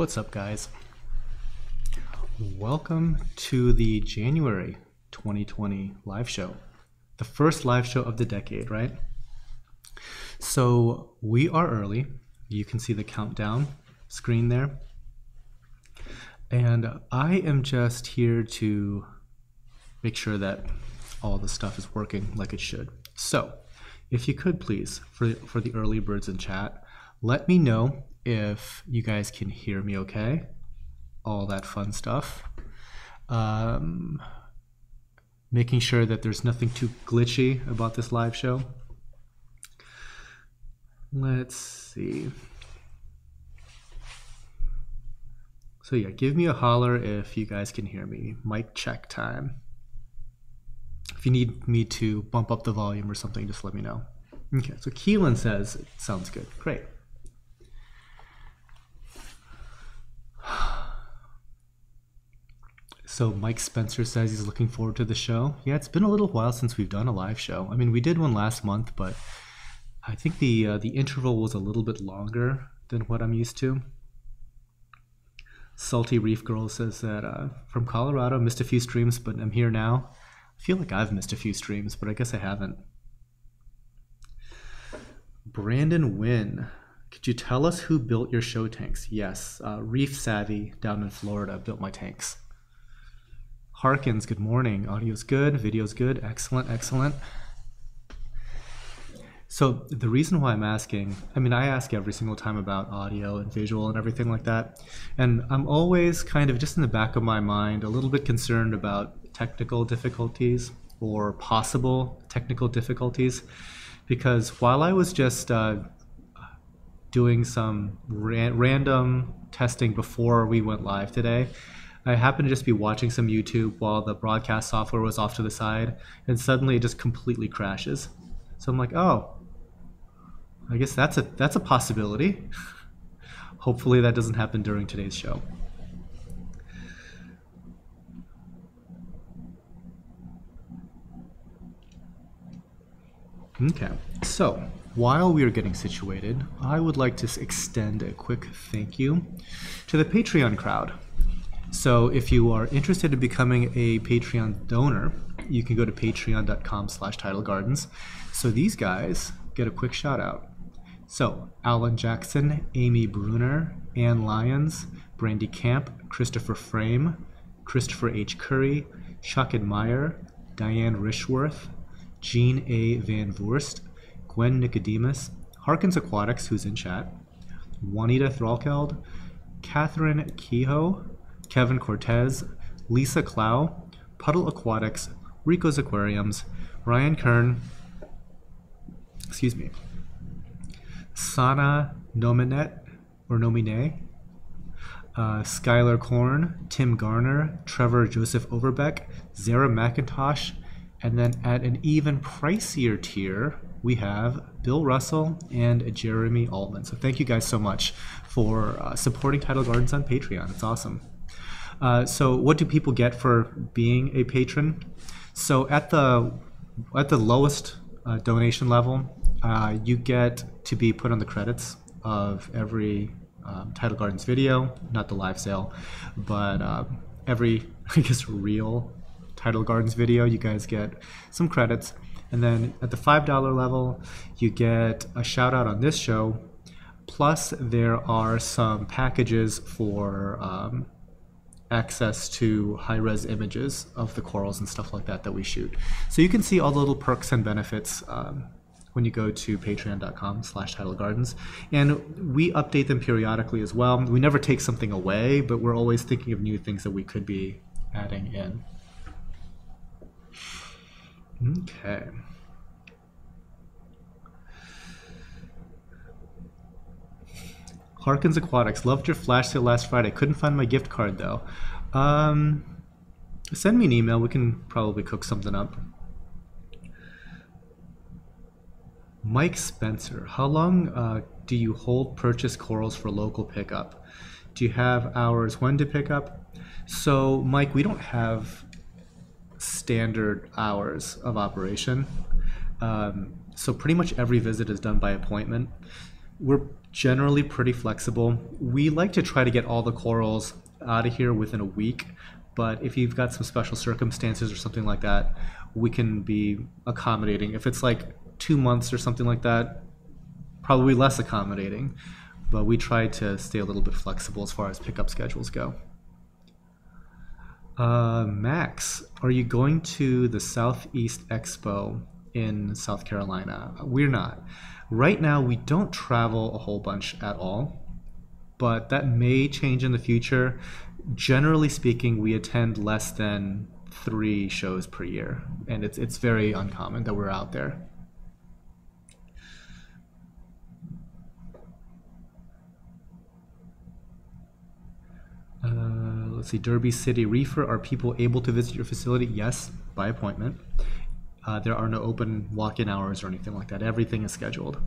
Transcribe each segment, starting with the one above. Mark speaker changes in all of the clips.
Speaker 1: What's up, guys? Welcome to the January 2020 live show, the first live show of the decade, right? So we are early. You can see the countdown screen there. And I am just here to make sure that all the stuff is working like it should. So, if you could please, for, for the early birds in chat, let me know if you guys can hear me okay. All that fun stuff. Um, making sure that there's nothing too glitchy about this live show. Let's see. So yeah, give me a holler if you guys can hear me. Mic check time. If you need me to bump up the volume or something, just let me know. Okay, so Keelan says it sounds good. Great. So Mike Spencer says he's looking forward to the show. Yeah, it's been a little while since we've done a live show. I mean, we did one last month, but I think the uh, the interval was a little bit longer than what I'm used to. Salty Reef Girl says that uh, from Colorado, missed a few streams, but I'm here now. I feel like I've missed a few streams, but I guess I haven't. Brandon Wynn, could you tell us who built your show tanks? Yes, uh, Reef Savvy down in Florida built my tanks. Harkins, good morning. Audio's good, video's good, excellent, excellent. So the reason why I'm asking, I mean, I ask every single time about audio and visual and everything like that. And I'm always kind of just in the back of my mind, a little bit concerned about technical difficulties or possible technical difficulties. Because while I was just uh, doing some ra random testing before we went live today, I happened to just be watching some YouTube while the broadcast software was off to the side, and suddenly it just completely crashes. So I'm like, oh, I guess that's a that's a possibility. Hopefully that doesn't happen during today's show. Okay, so while we are getting situated, I would like to extend a quick thank you to the Patreon crowd. So if you are interested in becoming a Patreon donor, you can go to patreon.com slash tidalgardens. So these guys get a quick shout out. So, Alan Jackson, Amy Bruner, Ann Lyons, Brandy Camp, Christopher Frame, Christopher H. Curry, Shakid Meyer, Diane Rishworth, Jean A. Van Voorst, Gwen Nicodemus, Harkins Aquatics, who's in chat, Juanita Thralkeld, Catherine Kehoe, Kevin Cortez, Lisa Clow, Puddle Aquatics, Rico's Aquariums, Ryan Kern, excuse me, Sana Nominet or Nomine, uh, Skylar Korn, Tim Garner, Trevor Joseph Overbeck, Zara McIntosh, and then at an even pricier tier, we have Bill Russell and Jeremy Altman. So thank you guys so much for uh, supporting Tidal Gardens on Patreon. It's awesome. Uh, so what do people get for being a patron? So at the at the lowest uh, donation level, uh, you get to be put on the credits of every um, Tidal Gardens video, not the live sale, but uh, every, I guess, real Tidal Gardens video, you guys get some credits. And then at the $5 level, you get a shout out on this show. Plus, there are some packages for um, access to high res images of the corals and stuff like that that we shoot. So you can see all the little perks and benefits um, when you go to patreon.com slash tidal gardens. And we update them periodically as well. We never take something away but we're always thinking of new things that we could be adding in. Okay Harkins Aquatics. Loved your flash sale last Friday. Couldn't find my gift card though. Um, send me an email. We can probably cook something up. Mike Spencer, how long uh, do you hold purchase corals for local pickup? Do you have hours when to pick up? So, Mike, we don't have standard hours of operation. Um, so, pretty much every visit is done by appointment. We're generally pretty flexible. We like to try to get all the corals out of here within a week, but if you've got some special circumstances or something like that, we can be accommodating. If it's like two months or something like that, probably less accommodating, but we try to stay a little bit flexible as far as pickup schedules go. Uh, Max, are you going to the Southeast Expo in South Carolina? We're not. Right now, we don't travel a whole bunch at all, but that may change in the future. Generally speaking, we attend less than three shows per year, and it's it's very uncommon that we're out there. Uh, let's see, Derby City Reefer. Are people able to visit your facility? Yes, by appointment. Uh, there are no open walk-in hours or anything like that. Everything is scheduled.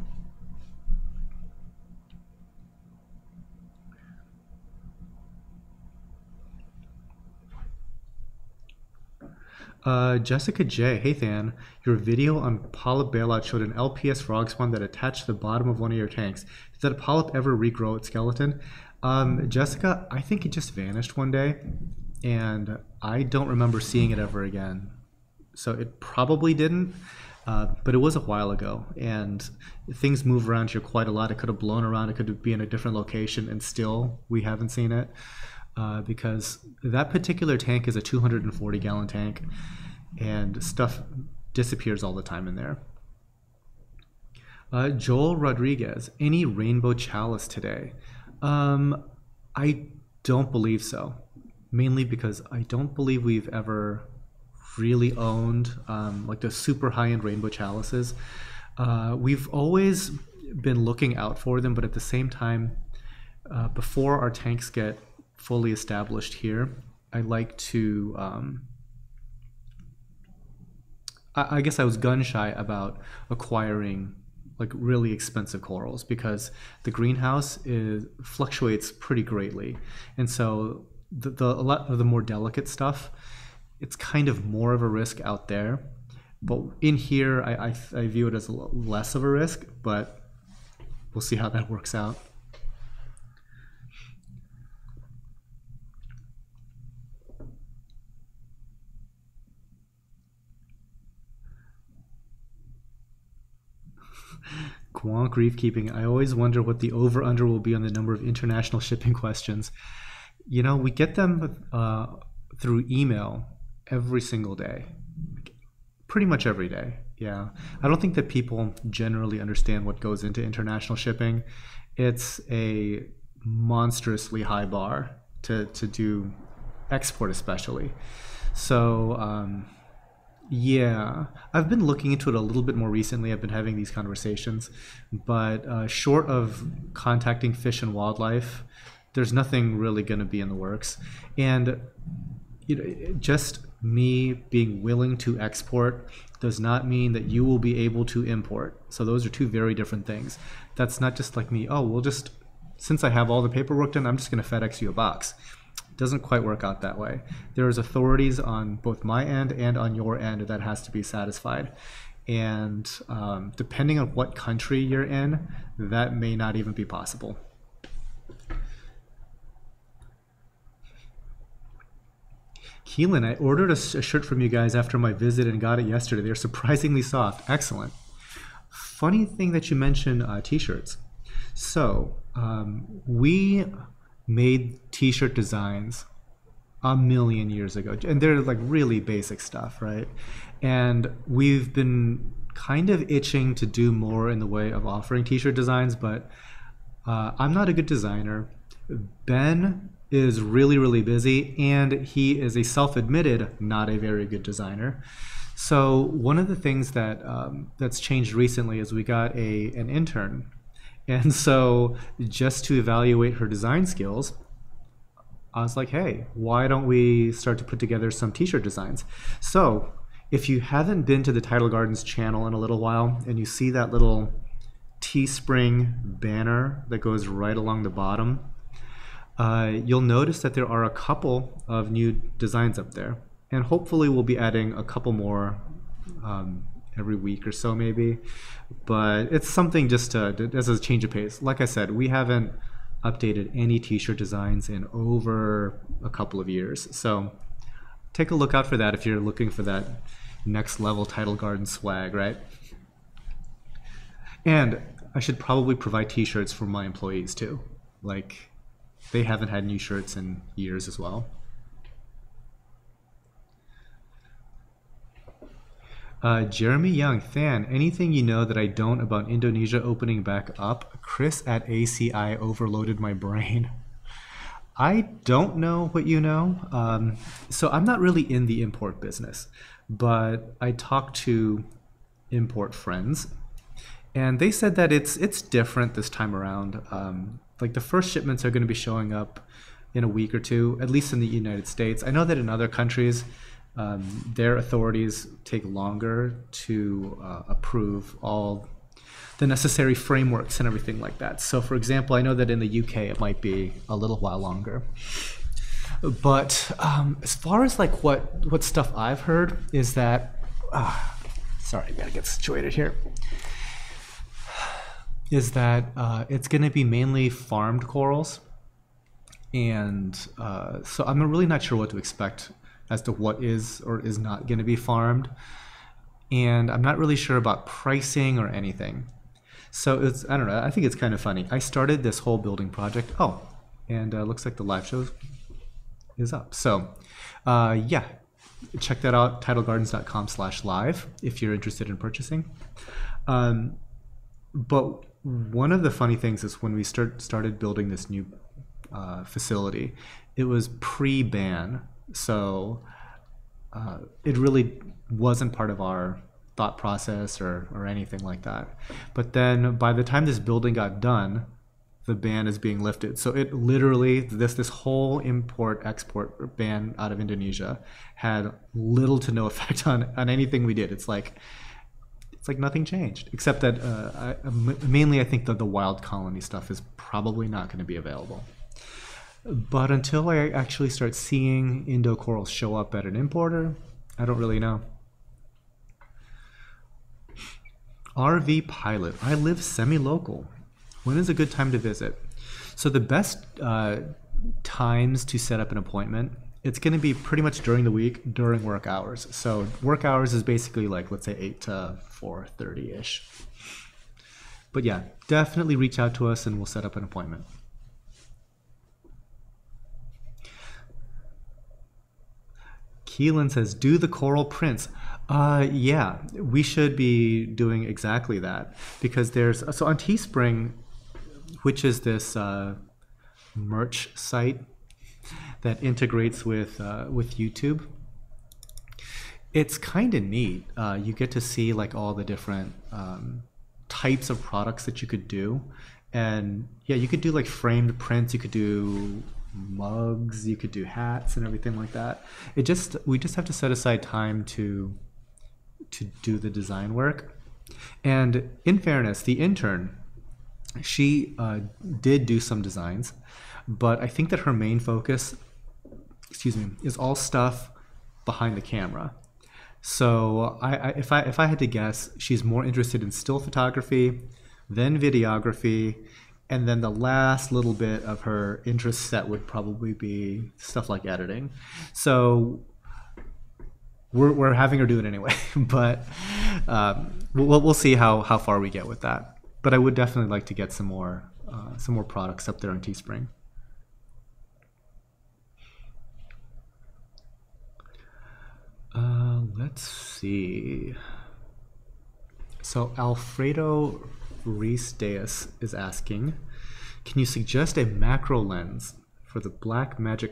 Speaker 1: Uh, Jessica J. Hey Than, your video on polyp bailout showed an LPS frog spawn that attached to the bottom of one of your tanks. Did that polyp ever regrow its skeleton? Um, Jessica, I think it just vanished one day, and I don't remember seeing it ever again. So it probably didn't, uh, but it was a while ago, and things move around here quite a lot. It could have blown around, it could be in a different location, and still we haven't seen it uh, because that particular tank is a 240 gallon tank, and stuff disappears all the time in there. Uh, Joel Rodriguez, any rainbow chalice today? Um, I don't believe so. Mainly because I don't believe we've ever really owned um, like the super high end rainbow chalices. Uh, we've always been looking out for them, but at the same time, uh, before our tanks get fully established here, I like to. Um, I, I guess I was gun shy about acquiring like really expensive corals because the greenhouse is fluctuates pretty greatly, and so the, the a lot of the more delicate stuff, it's kind of more of a risk out there. But in here, I, I, I view it as less of a risk, but we'll see how that works out. Quonk Reef Keeping. I always wonder what the over under will be on the number of international shipping questions. You know, we get them uh, through email every single day, pretty much every day. Yeah. I don't think that people generally understand what goes into international shipping. It's a monstrously high bar to, to do export, especially. So, um, yeah, I've been looking into it a little bit more recently. I've been having these conversations, but uh, short of contacting Fish and Wildlife, there's nothing really going to be in the works. And you know, just me being willing to export does not mean that you will be able to import. So those are two very different things. That's not just like me. Oh, we'll just since I have all the paperwork done, I'm just going to FedEx you a box It doesn't quite work out that way. There's authorities on both my end and on your end that has to be satisfied. And um, depending on what country you're in, that may not even be possible. Keelan, I ordered a, a, shirt from you guys after my visit and got it yesterday. They're surprisingly soft. Excellent. Funny thing that you mentioned uh, t-shirts. So um, we made t-shirt designs a million years ago and they're like really basic stuff right and we've been kind of itching to do more in the way of offering t-shirt designs but uh, i'm not a good designer ben is really really busy and he is a self-admitted not a very good designer so one of the things that um, that's changed recently is we got a an intern and so, just to evaluate her design skills, I was like, hey, why don't we start to put together some t shirt designs? So, if you haven't been to the Tidal Gardens channel in a little while and you see that little Teespring banner that goes right along the bottom, uh, you'll notice that there are a couple of new designs up there. And hopefully, we'll be adding a couple more um, every week or so maybe. But it's something just to as a change of pace. Like I said, we haven't updated any t-shirt designs in over a couple of years. So take a look out for that if you're looking for that next level Tidal Garden swag, right? And I should probably provide t-shirts for my employees too. Like they haven't had new shirts in years as well. Uh, Jeremy Young, Than, anything you know that I don't about Indonesia opening back up? Chris at ACI overloaded my brain. I don't know what you know. Um, so I'm not really in the import business, but I talked to import friends, and they said that it's it's different this time around. Um, like the first shipments are going to be showing up in a week or two, at least in the United States. I know that in other countries um, their authorities take longer to uh, approve all the necessary frameworks and everything like that. So, for example, I know that in the UK it might be a little while longer. But um, as far as like what what stuff I've heard is that, uh, sorry, I gotta get situated here. Is that uh, it's going to be mainly farmed corals, and uh, so I'm really not sure what to expect as to what is or is not going to be farmed. And I'm not really sure about pricing or anything. So it's, I don't know, I think it's kind of funny. I started this whole building project. Oh, and uh, looks like the live show is up. So uh, yeah, check that out, tidalgardens.com slash live if you're interested in purchasing. Um, but one of the funny things is when we start started building this new uh, facility, it was pre-ban so uh, it really wasn't part of our thought process or, or anything like that. But then by the time this building got done, the ban is being lifted. So it literally this this whole import export ban out of Indonesia had little to no effect on on anything we did. It's like it's like nothing changed except that uh, I, mainly I think that the wild colony stuff is probably not going to be available. But until I actually start seeing Indo corals show up at an importer, I don't really know. RV pilot. I live semi-local. When is a good time to visit? So the best uh, times to set up an appointment, it's going to be pretty much during the week, during work hours. So work hours is basically like let's say 8 to 4:30 ish. But yeah, definitely reach out to us and we'll set up an appointment. Keelan says, do the coral prints. Uh, yeah, we should be doing exactly that because there's so on Teespring, which is this uh, merch site that integrates with uh, with YouTube. It's kind of neat. Uh, you get to see like all the different um, types of products that you could do, and yeah, you could do like framed prints. You could do mugs, you could do hats and everything like that. It just we just have to set aside time to to do the design work. And in fairness, the intern, she uh, did do some designs, but I think that her main focus, excuse me, is all stuff behind the camera. So I, I, if I if I had to guess, she's more interested in still photography, then videography, and then the last little bit of her interest set would probably be stuff like editing. So we're, we're having her do it anyway, but um, we'll, we'll see how, how far we get with that. But I would definitely like to get some more uh, some more products up there on Teespring. Uh, let's see. So Alfredo Reese Deus is asking, can you suggest a macro lens for the Blackmagic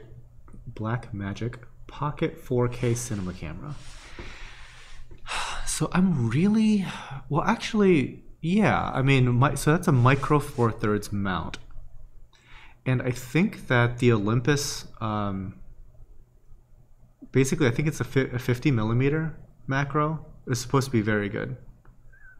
Speaker 1: Black Magic Pocket 4K cinema camera? So I'm really well. Actually, yeah. I mean, my, so that's a micro four thirds mount, and I think that the Olympus, um, basically, I think it's a, fi- a 50 millimeter macro. is supposed to be very good.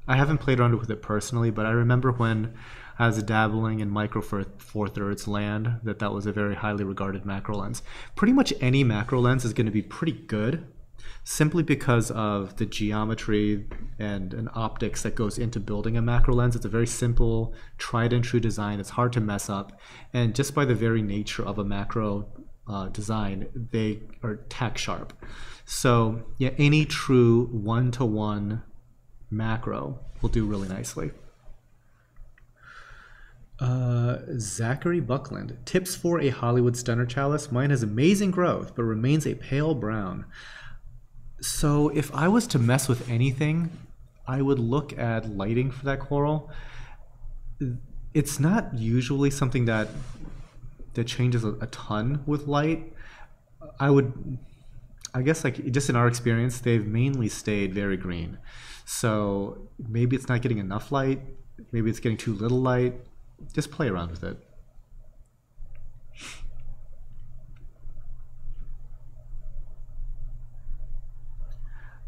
Speaker 1: I haven't played around with it personally, but I remember when I was dabbling in micro for four thirds land that that was a very highly regarded macro lens. Pretty much any macro lens is going to be pretty good, simply because of the geometry and, and optics that goes into building a macro lens. It's a very simple, tried and true design. It's hard to mess up. And just by the very nature of a macro uh, design, they are tack sharp. So yeah, any true one-to-one macro will do really nicely. Uh, Zachary Buckland. Tips for a Hollywood Stunner chalice. Mine has amazing growth, but remains a pale brown. So if I was to mess with anything, I would look at lighting for that coral. It's not usually something that that changes a, a ton with light. I would, I guess, like just in our experience, they've mainly stayed very green. So maybe it's not getting enough light. Maybe it's getting too little light just play around with it.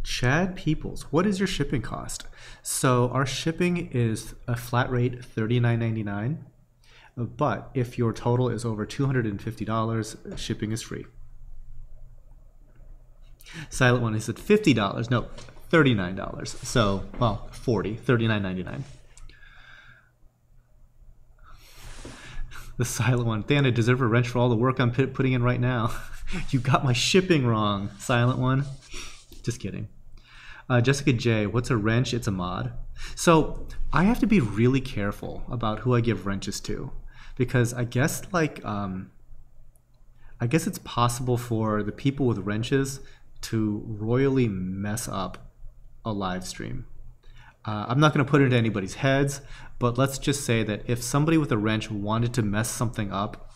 Speaker 1: Chad Peoples, what is your shipping cost? So our shipping is a flat rate $39.99, but if your total is over $250, shipping is free. Silent one, he said $50. No, $39. So, well, 40, $39.99. the silent one. I deserve a wrench for all the work I'm putting in right now. you got my shipping wrong, silent one. Just kidding. Uh, Jessica J, what's a wrench? It's a mod. So I have to be really careful about who I give wrenches to, because I guess like um, I guess it's possible for the people with wrenches to royally mess up a live stream. Uh, I'm not going to put it into anybody's heads, but let's just say that if somebody with a wrench wanted to mess something up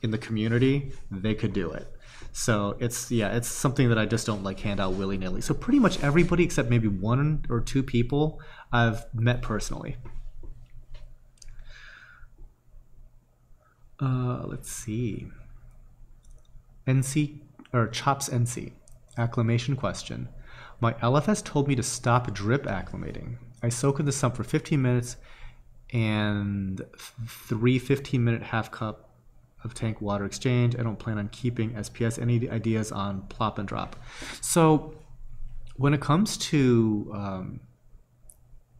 Speaker 1: in the community, they could do it. So it's yeah, it's something that I just don't like hand out willy nilly. So pretty much everybody except maybe one or two people I've met personally. Uh, let's see. NC or Chops NC acclimation question. My LFS told me to stop drip acclimating. I soak in the sump for 15 minutes and three 15 minute half cup of tank water exchange. I don't plan on keeping SPS. Any ideas on plop and drop? So when it comes to um,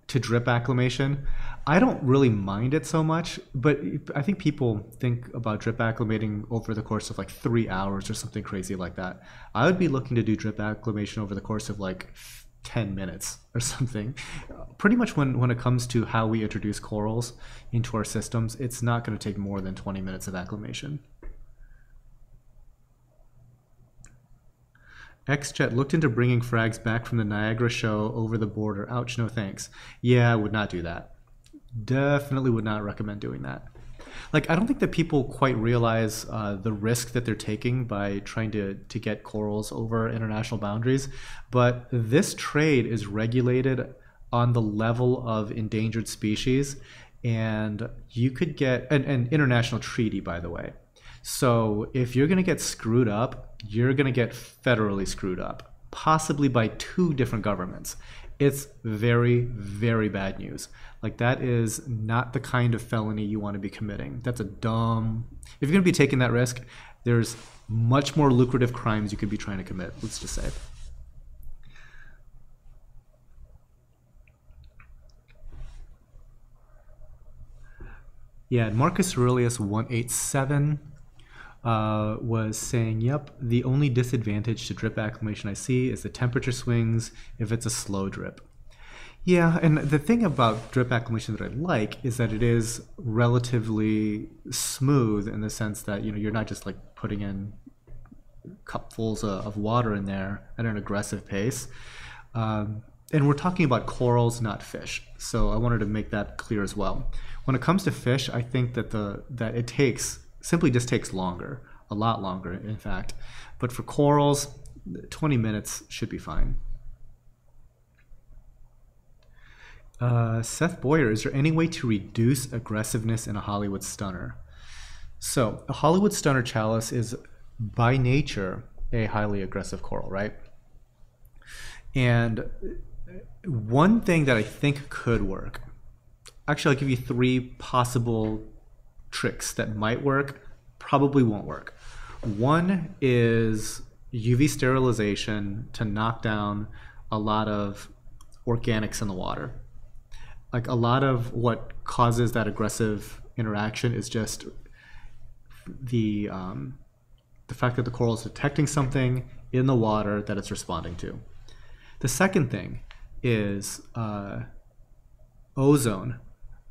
Speaker 1: to drip acclimation, I don't really mind it so much, but I think people think about drip acclimating over the course of like three hours or something crazy like that. I would be looking to do drip acclimation over the course of like 10 minutes or something. Pretty much when, when it comes to how we introduce corals into our systems, it's not going to take more than 20 minutes of acclimation. XJet looked into bringing frags back from the Niagara show over the border. Ouch, no thanks. Yeah, I would not do that. Definitely would not recommend doing that like I don't think that people quite realize uh, the risk that they're taking by trying to to get corals over international boundaries. But this trade is regulated on the level of endangered species, and you could get an, an international treaty, by the way. So if you're going to get screwed up, you're going to get federally screwed up, possibly by two different governments it's very, very bad news. Like that is not the kind of felony you want to be committing. That's a dumb. If you're going to be taking that risk, there's much more lucrative crimes you could be trying to commit. Let's just say. Yeah, Marcus Aurelius 187 uh, was saying, yep, the only disadvantage to drip acclimation I see is the temperature swings if it's a slow drip. Yeah, and the thing about drip acclimation that I like is that it is relatively smooth in the sense that you know you're not just like putting in cupfuls of water in there at an aggressive pace. Um, and we're talking about corals, not fish. So I wanted to make that clear as well. When it comes to fish, I think that the that it takes simply just takes longer, a lot longer, in fact. But for corals, 20 minutes should be fine. Uh, Seth Boyer, is there any way to reduce aggressiveness in a Hollywood stunner? So, a Hollywood stunner chalice is by nature a highly aggressive coral, right? And one thing that I think could work, actually, I'll give you three possible tricks that might work, probably won't work. One is UV sterilization to knock down a lot of organics in the water. Like a lot of what causes that aggressive interaction is just the um, the fact that the coral is detecting something in the water that it's responding to. The second thing is uh, ozone.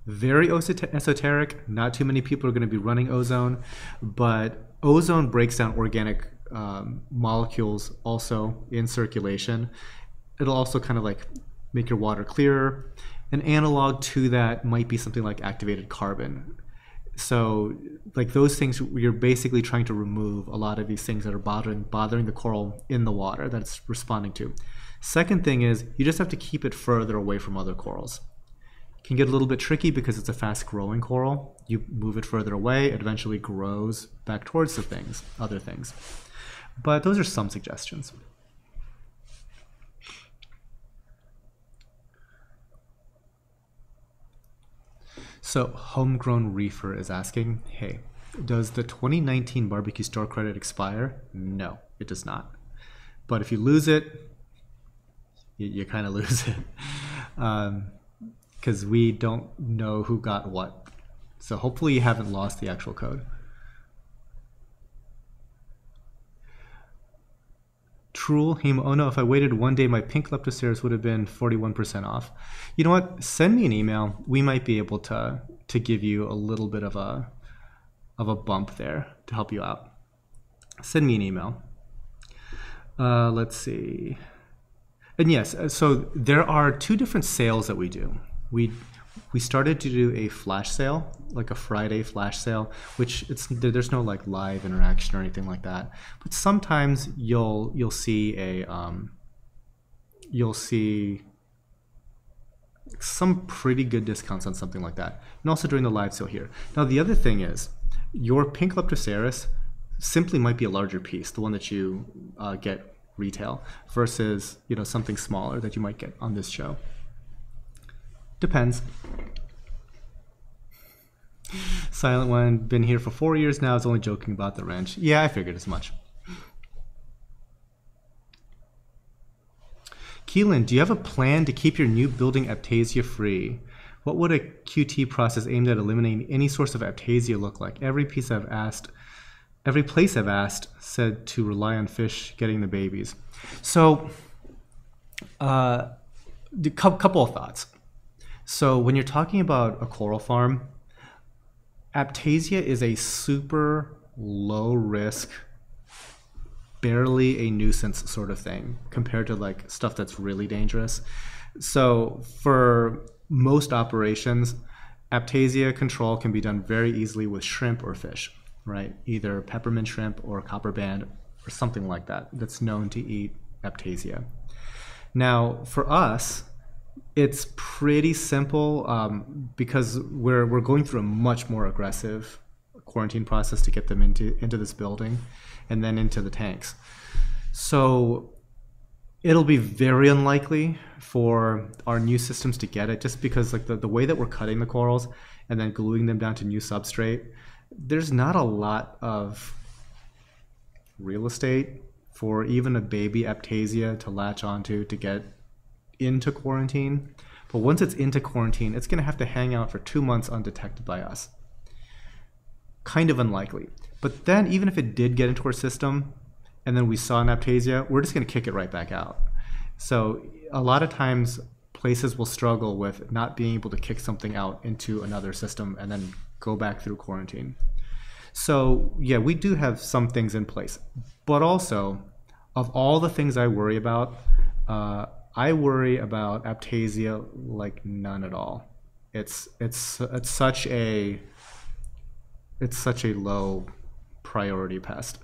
Speaker 1: Very esoteric. Not too many people are going to be running ozone, but ozone breaks down organic um, molecules also in circulation. It'll also kind of like make your water clearer. An analog to that might be something like activated carbon. So, like those things, you're basically trying to remove a lot of these things that are bothering bothering the coral in the water that it's responding to. Second thing is you just have to keep it further away from other corals. Can get a little bit tricky because it's a fast growing coral. You move it further away, it eventually grows back towards the things, other things. But those are some suggestions. So, Homegrown Reefer is asking, hey, does the 2019 barbecue store credit expire? No, it does not. But if you lose it, you, you kind of lose it. Um, Because we don't know who got what. So hopefully you haven't lost the actual code. Trul, Hema, oh no, if I waited one day, my pink Leptoseris would have been 41% off. You know what? Send me an email. We might be able to to give you a little bit of a of a bump there to help you out. Send me an email. Uh, let's see. And yes, uh, so there are two different sales that we do. We we started to do a flash sale, like a Friday flash sale, which it's there's no like live interaction or anything like that. But sometimes you'll you'll see a um, you'll see some pretty good discounts on something like that, and also during the live sale here. Now the other thing is, your pink Leptoseris simply might be a larger piece, the one that you uh, get retail, versus you know something smaller that you might get on this show. Depends. Silent one, been here for four years now. Is only joking about the wrench. Yeah, I figured as much. Keelan, do you have a plan to keep your new building Aiptasia free? What would a QT process aimed at eliminating any source of Aiptasia look like? Every piece I've asked, every place I've asked said to rely on fish getting the babies. So, uh, a couple of thoughts. So when you're talking about a coral farm, Aiptasia is a super low risk, barely a nuisance sort of thing compared to like stuff that's really dangerous. So for most operations, Aiptasia control can be done very easily with shrimp or fish, right? Either peppermint shrimp or copper band or something like that that's known to eat Aiptasia. Now, for us, it's pretty simple um, because we're we're going through a much more aggressive quarantine process to get them into into this building, and then into the tanks. So it'll be very unlikely for our new systems to get it, just because like the, the way that we're cutting the corals and then gluing them down to new substrate, there's not a lot of real estate for even a baby Aiptasia to latch onto to get into quarantine. But once it's into quarantine, it's going to have to hang out for two months undetected by us. Kind of unlikely. But then, even if it did get into our system, and then we saw an Aiptasia, we're just going to kick it right back out. So a lot of times, places will struggle with not being able to kick something out into another system and then go back through quarantine. So yeah, we do have some things in place, but also of all the things I worry about, uh, I worry about aiptasia like none at all. It's it's it's such a it's such a low priority pest.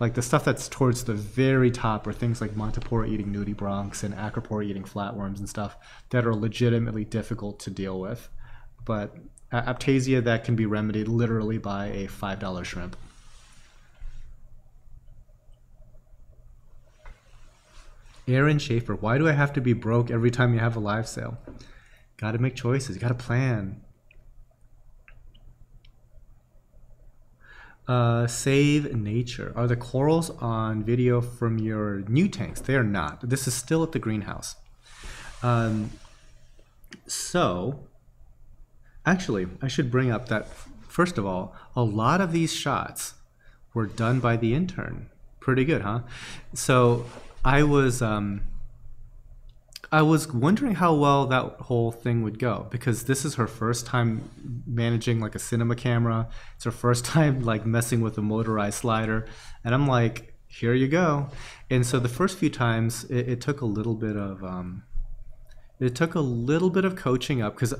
Speaker 1: Like the stuff that's towards the very top are things like Montipora eating nudibranchs and Acropora eating flatworms and stuff that are legitimately difficult to deal with. But aiptasia that can be remedied literally by a $5 shrimp. Aaron Schaefer, why do I have to be broke every time you have a live sale? Got to make choices. Got to plan. Uh, save nature. Are the corals on video from your new tanks? They are not. This is still at the greenhouse. Um, so, actually, I should bring up that, first of all, a lot of these shots were done by the intern. Pretty good, huh? So, I was. Um, I was wondering how well that whole thing would go because this is her first time managing like a cinema camera. It's her first time like messing with a motorized slider, and I'm like, here you go. And so the first few times, it, it took a little bit of um, it took a little bit of coaching up because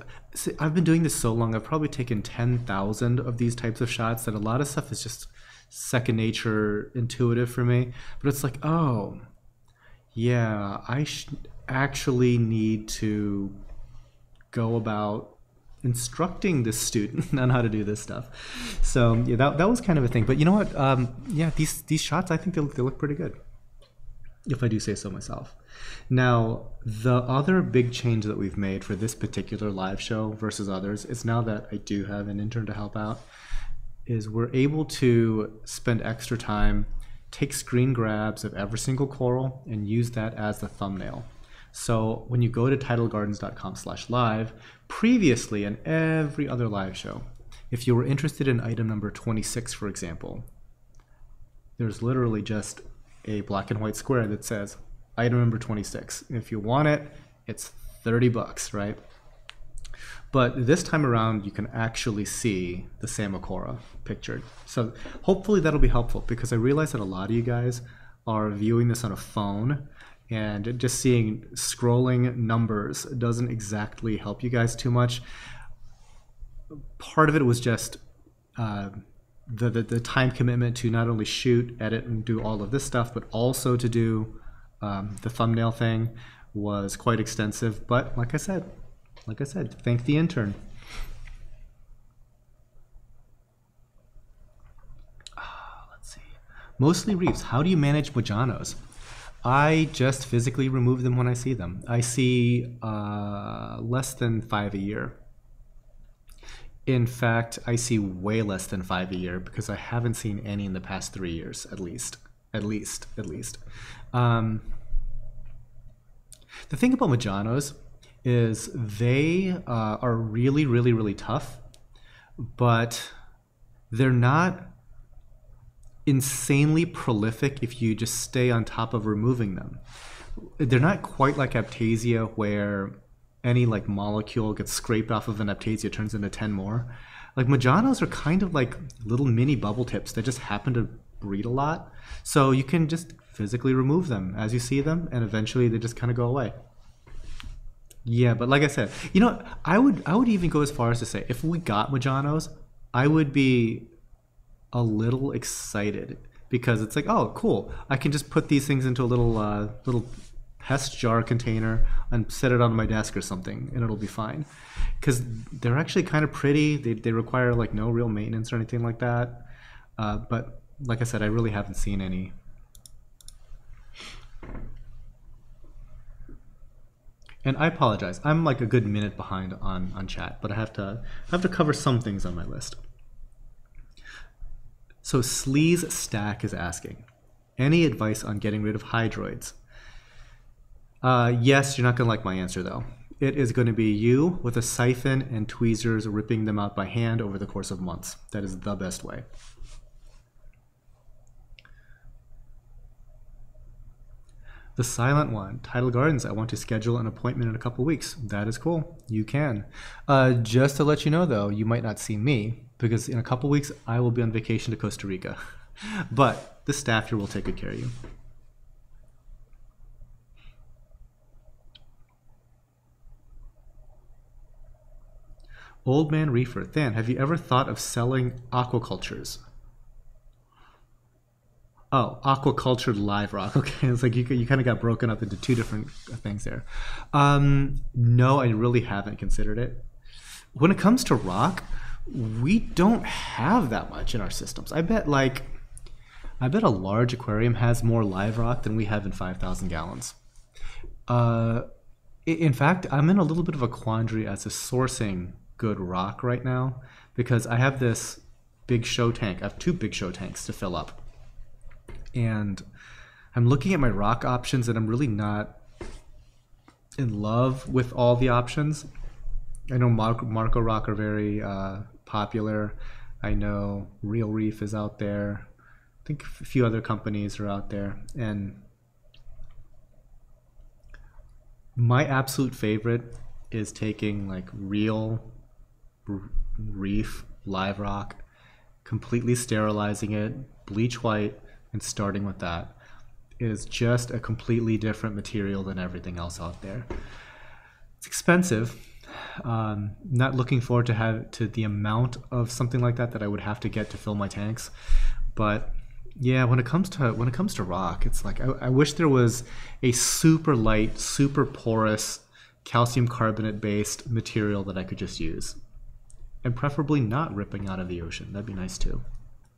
Speaker 1: I've been doing this so long. I've probably taken ten thousand of these types of shots that a lot of stuff is just second nature, intuitive for me. But it's like, oh, yeah, I actually need to go about instructing this student on how to do this stuff. So yeah, that, that was kind of a thing. But you know what? Um, yeah, these these shots, I think they look, they look pretty good, if I do say so myself. Now, the other big change that we've made for this particular live show versus others is now that I do have an intern to help out, is we're able to spend extra time, take screen grabs of every single coral, and use that as the thumbnail. So when you go to tidalgardens.com slash live, previously in every other live show, if you were interested in item number 26, for example, there's literally just a black and white square that says item number 26. If you want it, it's 30 bucks, right? But this time around, you can actually see the Samacora pictured. So hopefully that'll be helpful because I realize that a lot of you guys are viewing this on a phone and just seeing scrolling numbers doesn't exactly help you guys too much. Part of it was just uh, the, the, the time commitment to not only shoot, edit, and do all of this stuff, but also to do um, the thumbnail thing was quite extensive. But like I said, like I said, thank the intern. Ah, let's see. Mostly reefs. How do you manage Majanos? I just physically remove them when I see them. I see uh, less than five a year. In fact, I see way less than five a year because I haven't seen any in the past three years, at least. At least, at least. Um, the thing about Majanos is they uh, are really, really, really tough, but they're not insanely prolific if you just stay on top of removing them. They're not quite like Aiptasia where any like molecule gets scraped off of an Aiptasia turns into 10 more. Like Majanos are kind of like little mini bubble tips that just happen to breed a lot. So you can just physically remove them as you see them and eventually they just kind of go away. Yeah, but like I said, you know, I would I would even go as far as to say if we got Majanos, I would be a little excited because it's like, oh, cool! I can just put these things into a little uh, little pest jar container and set it on my desk or something, and it'll be fine. Because they're actually kind of pretty. They they require like no real maintenance or anything like that. Uh, but like I said, I really haven't seen any. And I apologize. I'm like a good minute behind on, on chat, but I have to I have to cover some things on my list. So Sleaze Stack is asking, any advice on getting rid of hydroids? Uh, yes, you're not going to like my answer though. It is going to be you with a siphon and tweezers ripping them out by hand over the course of months. That is the best way. The silent one, Tidal Gardens. I want to schedule an appointment in a couple weeks. That is cool. You can. Uh, just to let you know, though, you might not see me because in a couple weeks I will be on vacation to Costa Rica. but the staff here will take good care of you. Old Man Reefer, Than, have you ever thought of selling aquacultures? Oh, aquaculture live rock. Okay, it's like you, you kind of got broken up into two different things there. Um, no, I really haven't considered it. When it comes to rock, we don't have that much in our systems. I bet like I bet a large aquarium has more live rock than we have in 5,000 gallons. Uh, in fact, I'm in a little bit of a quandary as to sourcing good rock right now because I have this big show tank. I have two big show tanks to fill up. And I'm looking at my rock options and I'm really not in love with all the options. I know Marco, Marco Rock are very uh, popular. I know Real Reef is out there. I think a few other companies are out there. And my absolute favorite is taking like real reef live rock, completely sterilizing it, bleach white, and starting with that is just a completely different material than everything else out there. It's expensive. Um, not looking forward to have to the amount of something like that that I would have to get to fill my tanks, but yeah, when it comes to when it comes to rock, it's like I, I wish there was a super light, super porous calcium carbonate based material that I could just use, and preferably not ripping out of the ocean. That'd be nice too,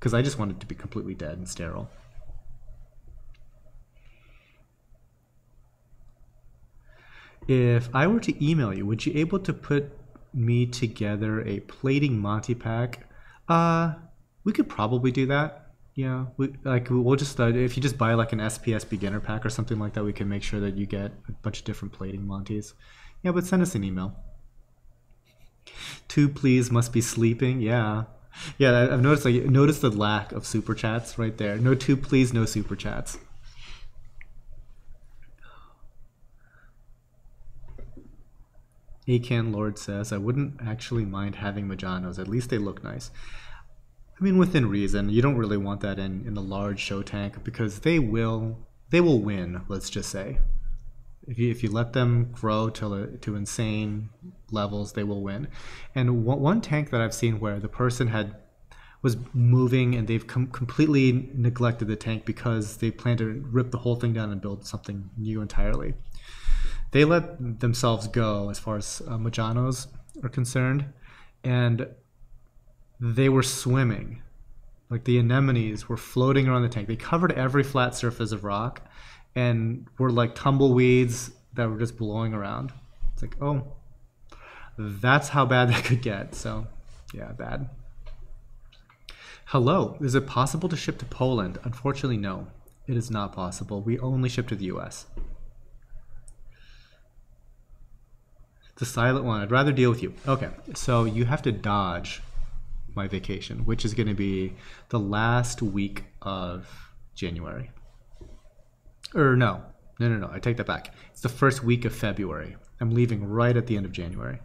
Speaker 1: because I just want it to be completely dead and sterile. If I were to email you, would you be able to put me together a plating Monty pack? Uh, we could probably do that. Yeah, we, like we'll just uh, if you just buy like an SPS beginner pack or something like that, we can make sure that you get a bunch of different plating Monties. Yeah, but send us an email. Two please must be sleeping. Yeah, yeah. I've noticed like noticed the lack of super chats right there. No two please, no super chats. Acan Lord says, I wouldn't actually mind having Majanos. At least they look nice. I mean, within reason. You don't really want that in, in a large show tank because they will they will win. Let's just say, if you if you let them grow to to insane levels, they will win. And one, tank that I've seen where the person had was moving and they've com- completely neglected the tank because they plan to rip the whole thing down and build something new entirely. They let themselves go as far as uh, Majanos are concerned, and they were swimming. Like the anemones were floating around the tank. They covered every flat surface of rock and were like tumbleweeds that were just blowing around. It's like, oh, that's how bad that could get. So, yeah, bad. Hello, is it possible to ship to Poland? Unfortunately, no. It is not possible. We only ship to the US. The silent one. I'd rather deal with you. Okay, so you have to dodge my vacation, which is going to be the last week of January. Or no, no, no, no. I take that back. It's the first week of February. I'm leaving right at the end of January.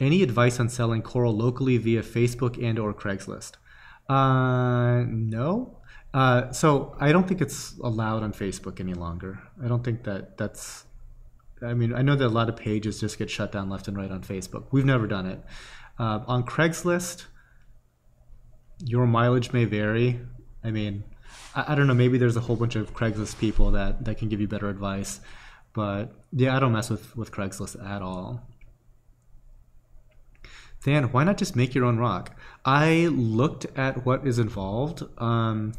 Speaker 1: Any advice on selling coral locally via Facebook and or Craigslist? Uh, no. Uh, so I don't think it's allowed on Facebook any longer. I don't think that that's I mean, I know that a lot of pages just get shut down left and right on Facebook. We've never done it. Uh, on Craigslist, your mileage may vary. I mean, I, I, don't know. Maybe there's a whole bunch of Craigslist people that, that can give you better advice. But yeah, I don't mess with, with Craigslist at all. Dan, why not just make your own rock? I looked at what is involved. Um,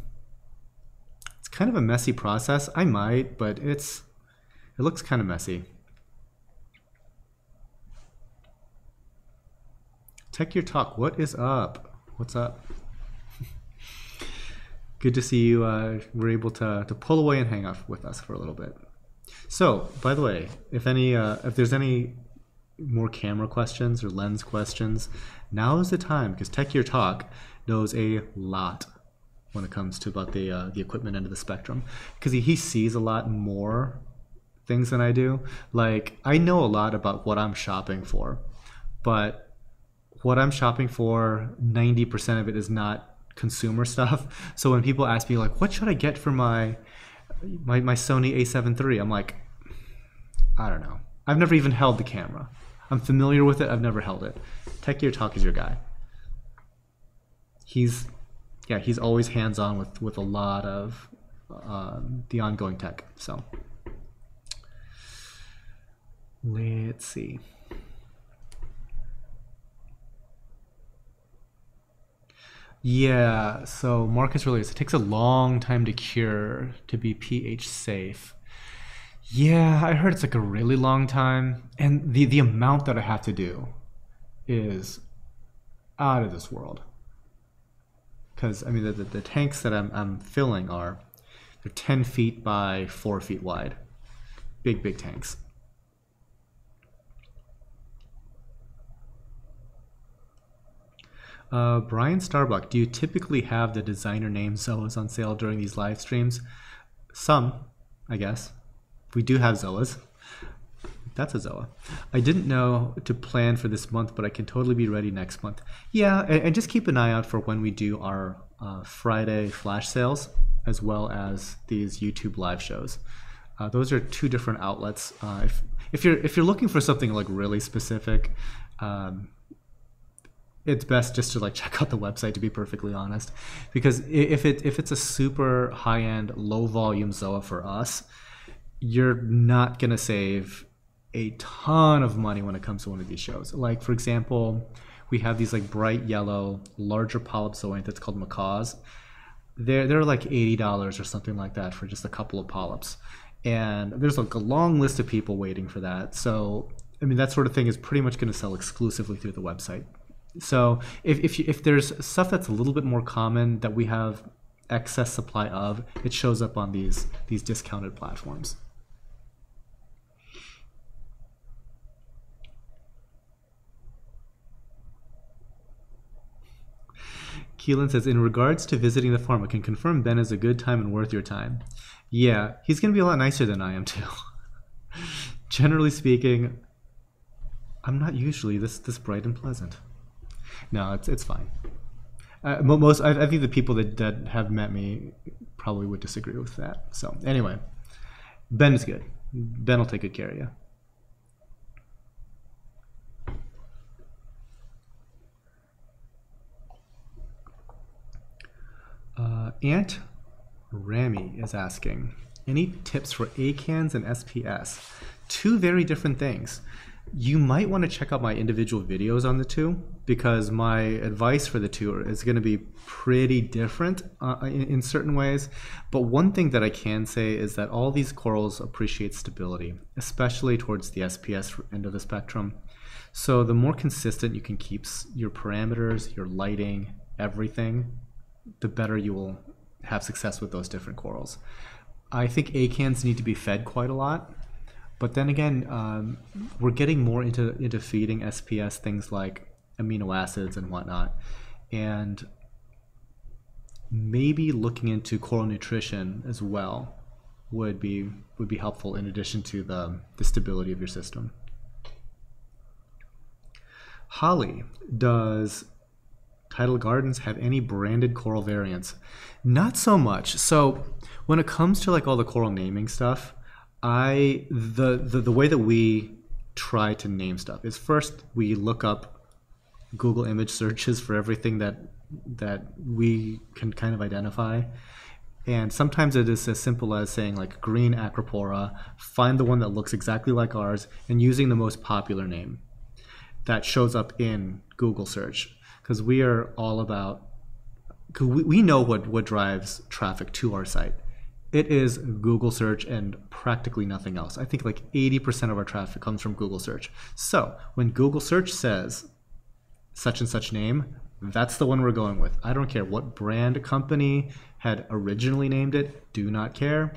Speaker 1: it's kind of a messy process. I might, but it's it looks kind of messy. Tech Your Talk, what is up? What's up? Good to see you uh, were able to, to pull away and hang out with us for a little bit. So, by the way, if any, uh, if there's any more camera questions or lens questions, now is the time because Tech Your Talk knows a lot when it comes to about the uh, the equipment end of the spectrum because he, he sees a lot more things than I do. Like I know a lot about what I'm shopping for, but what I'm shopping for, 90% of it is not consumer stuff. So when people ask me like, what should I get for my my, my Sony a7 III? I'm like, I don't know. I've never even held the camera. I'm familiar with it. I've never held it. Tech Your Talk is your guy. He's, yeah, he's always hands on with with a lot of um, the ongoing tech. So. Let's see. Yeah, so Marcus Aurelius, it takes a long time to cure to be pH safe. Yeah, I heard it's like a really long time, and the the amount that I have to do is out of this world. Because I mean, the, the, the tanks that I'm I'm filling are they're ten feet by four feet wide, big big tanks. Uh, Brian Starbuck, do you typically have the designer name Zoas on sale during these live streams? Some, I guess. We do have Zoas. That's a Zoa. I didn't know to plan for this month, but I can totally be ready next month. Yeah, and, and just keep an eye out for when we do our uh, Friday flash sales, as well as these YouTube live shows. Uh, those are two different outlets. Uh, if, if you're if you're looking for something like really specific, um, it's best just to like check out the website to be perfectly honest because if it if it's a super high end low volume zoa for us you're not going to save a ton of money when it comes to one of these shows. Like for example we have these like bright yellow larger polyp zoanth that's called macaws. They're, they're like $80 or something like that for just a couple of polyps. And there's like a long list of people waiting for that. So i mean that sort of thing is pretty much going to sell exclusively through the website. So if, if, you, if there's stuff that's a little bit more common that we have excess supply of, it shows up on these, these discounted platforms. Keelan says, in regards to visiting the farm, I can confirm Ben is a good time and worth your time. Yeah, he's going to be a lot nicer than I am too. Generally speaking, I'm not usually this this bright and pleasant. No, it's it's fine. Uh, most I, I, think the people that, that have met me probably would disagree with that. So anyway, Ben is good. Ben will take good care of you. Uh, Aunt Rami is asking, any tips for ACANS and SPS? Two very different things you might want to check out my individual videos on the two because my advice for the two is going to be pretty different uh, in, in, certain ways. But one thing that I can say is that all these corals appreciate stability, especially towards the SPS end of the spectrum. So the more consistent you can keep your parameters, your lighting, everything, the better you will have success with those different corals. I think acans need to be fed quite a lot but then again, um, we're getting more into into feeding SPS things like amino acids and whatnot, and maybe looking into coral nutrition as well would be would be helpful in addition to the the stability of your system. Holly, does Tidal Gardens have any branded coral variants? Not so much. So when it comes to like all the coral naming stuff, I the, the the way that we try to name stuff is first we look up Google image searches for everything that that we can kind of identify. And sometimes it is as simple as saying like green acropora, find the one that looks exactly like ours, and using the most popular name that shows up in Google search. Because we are all about, cause we, we know what, what drives traffic to our site it is Google search and practically nothing else. I think like 80% of our traffic comes from Google search. So when Google search says such and such name, that's the one we're going with. I don't care what brand company had originally named it, do not care.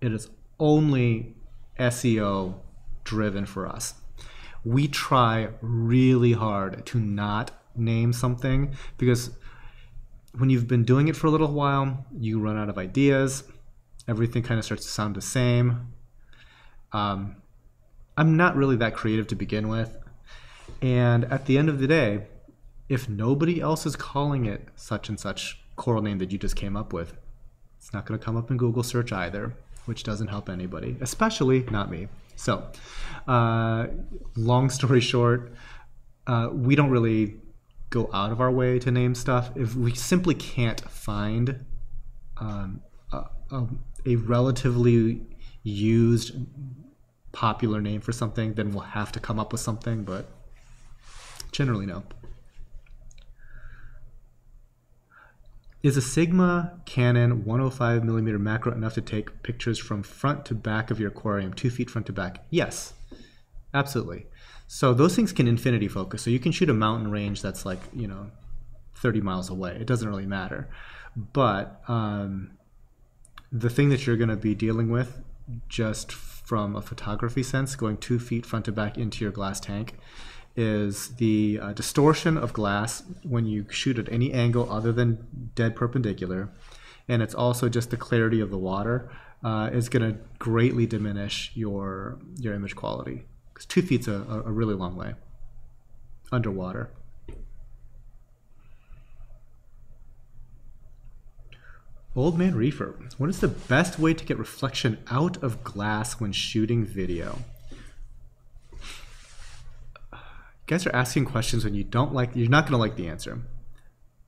Speaker 1: It is only SEO driven for us. We try really hard to not name something because when you've been doing it for a little while, you run out of ideas everything kind of starts to sound the same. Um, I'm not really that creative to begin with. And at the end of the day, if nobody else is calling it such and such coral name that you just came up with, it's not going to come up in Google search either, which doesn't help anybody, especially not me. So, uh, long story short, uh, we don't really go out of our way to name stuff. If we simply can't find um, a, a, a relatively used popular name for something, then we'll have to come up with something, but generally no. Is a Sigma Canon 105 millimeter macro enough to take pictures from front to back of your aquarium, two feet front to back? Yes, absolutely. So those things can infinity focus. So you can shoot a mountain range that's like, you know, 30 miles away. It doesn't really matter. But um, the thing that you're going to be dealing with just from a photography sense, going two feet front to back into your glass tank, is the uh, distortion of glass when you shoot at any angle other than dead perpendicular. And it's also just the clarity of the water uh, is going to greatly diminish your, your image quality. Because two feet's a, a really long way underwater. Old Man Reefer, what is the best way to get reflection out of glass when shooting video? You guys are asking questions when you don't like, you're not going to like the answer.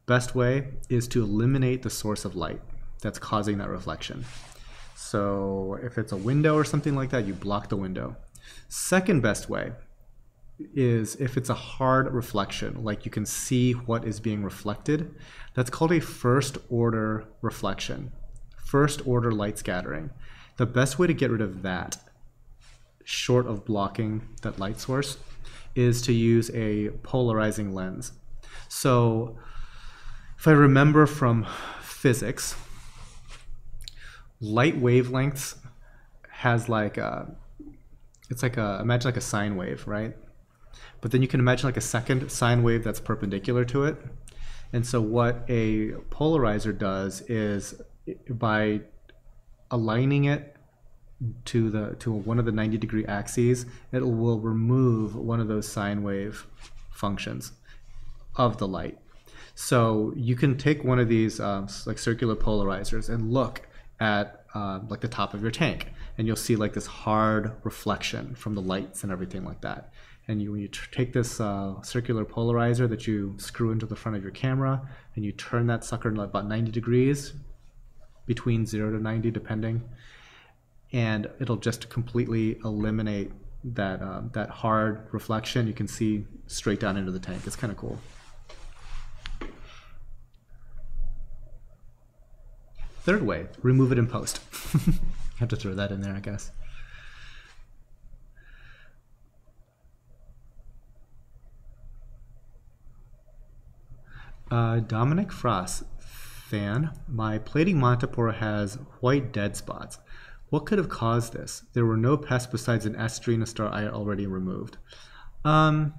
Speaker 1: Best way is to eliminate the source of light that's causing that reflection. So if it's a window or something like that, you block the window. Second best way is if it's a hard reflection, like you can see what is being reflected, that's called a first order reflection, first order light scattering. The best way to get rid of that, short of blocking that light source, is to use a polarizing lens. So if I remember from physics, light wavelengths has like a, it's like a, imagine like a sine wave, right? But then you can imagine like a second sine wave that's perpendicular to it. And so what a polarizer does is by aligning it to the to one of the 90 degree axes, it will remove one of those sine wave functions of the light. So you can take one of these um, like circular polarizers and look at uh, like the top of your tank, and you'll see like this hard reflection from the lights and everything like that. And you, when you take this uh, circular polarizer that you screw into the front of your camera and you turn that sucker about 90 degrees between 0 to 90 depending and it'll just completely eliminate that um, that hard reflection you can see straight down into the tank. It's kind of cool. Third way remove it in post have to throw that in there I guess Uh, Dominic Frost, fan. My plating Montipora has white dead spots. What could have caused this? There were no pests besides an Asterina star I already removed. Um,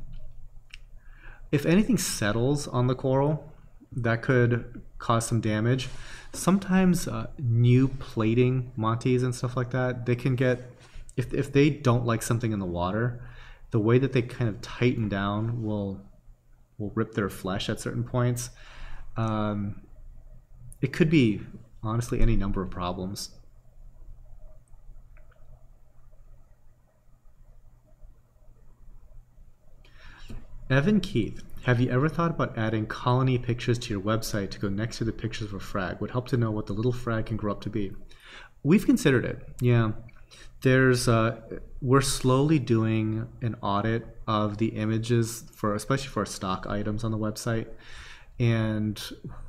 Speaker 1: if anything settles on the coral, that could cause some damage. Sometimes uh, new plating Montes and stuff like that, they can get, if, if they don't like something in the water, the way that they kind of tighten down will will rip their flesh at certain points. Um, it could be honestly any number of problems. Evan Keith, have you ever thought about adding colony pictures to your website to go next to the pictures of a frag? Would help to know what the little frag can grow up to be. We've considered it, yeah. There's uh, we're slowly doing an audit of the images for especially for stock items on the website and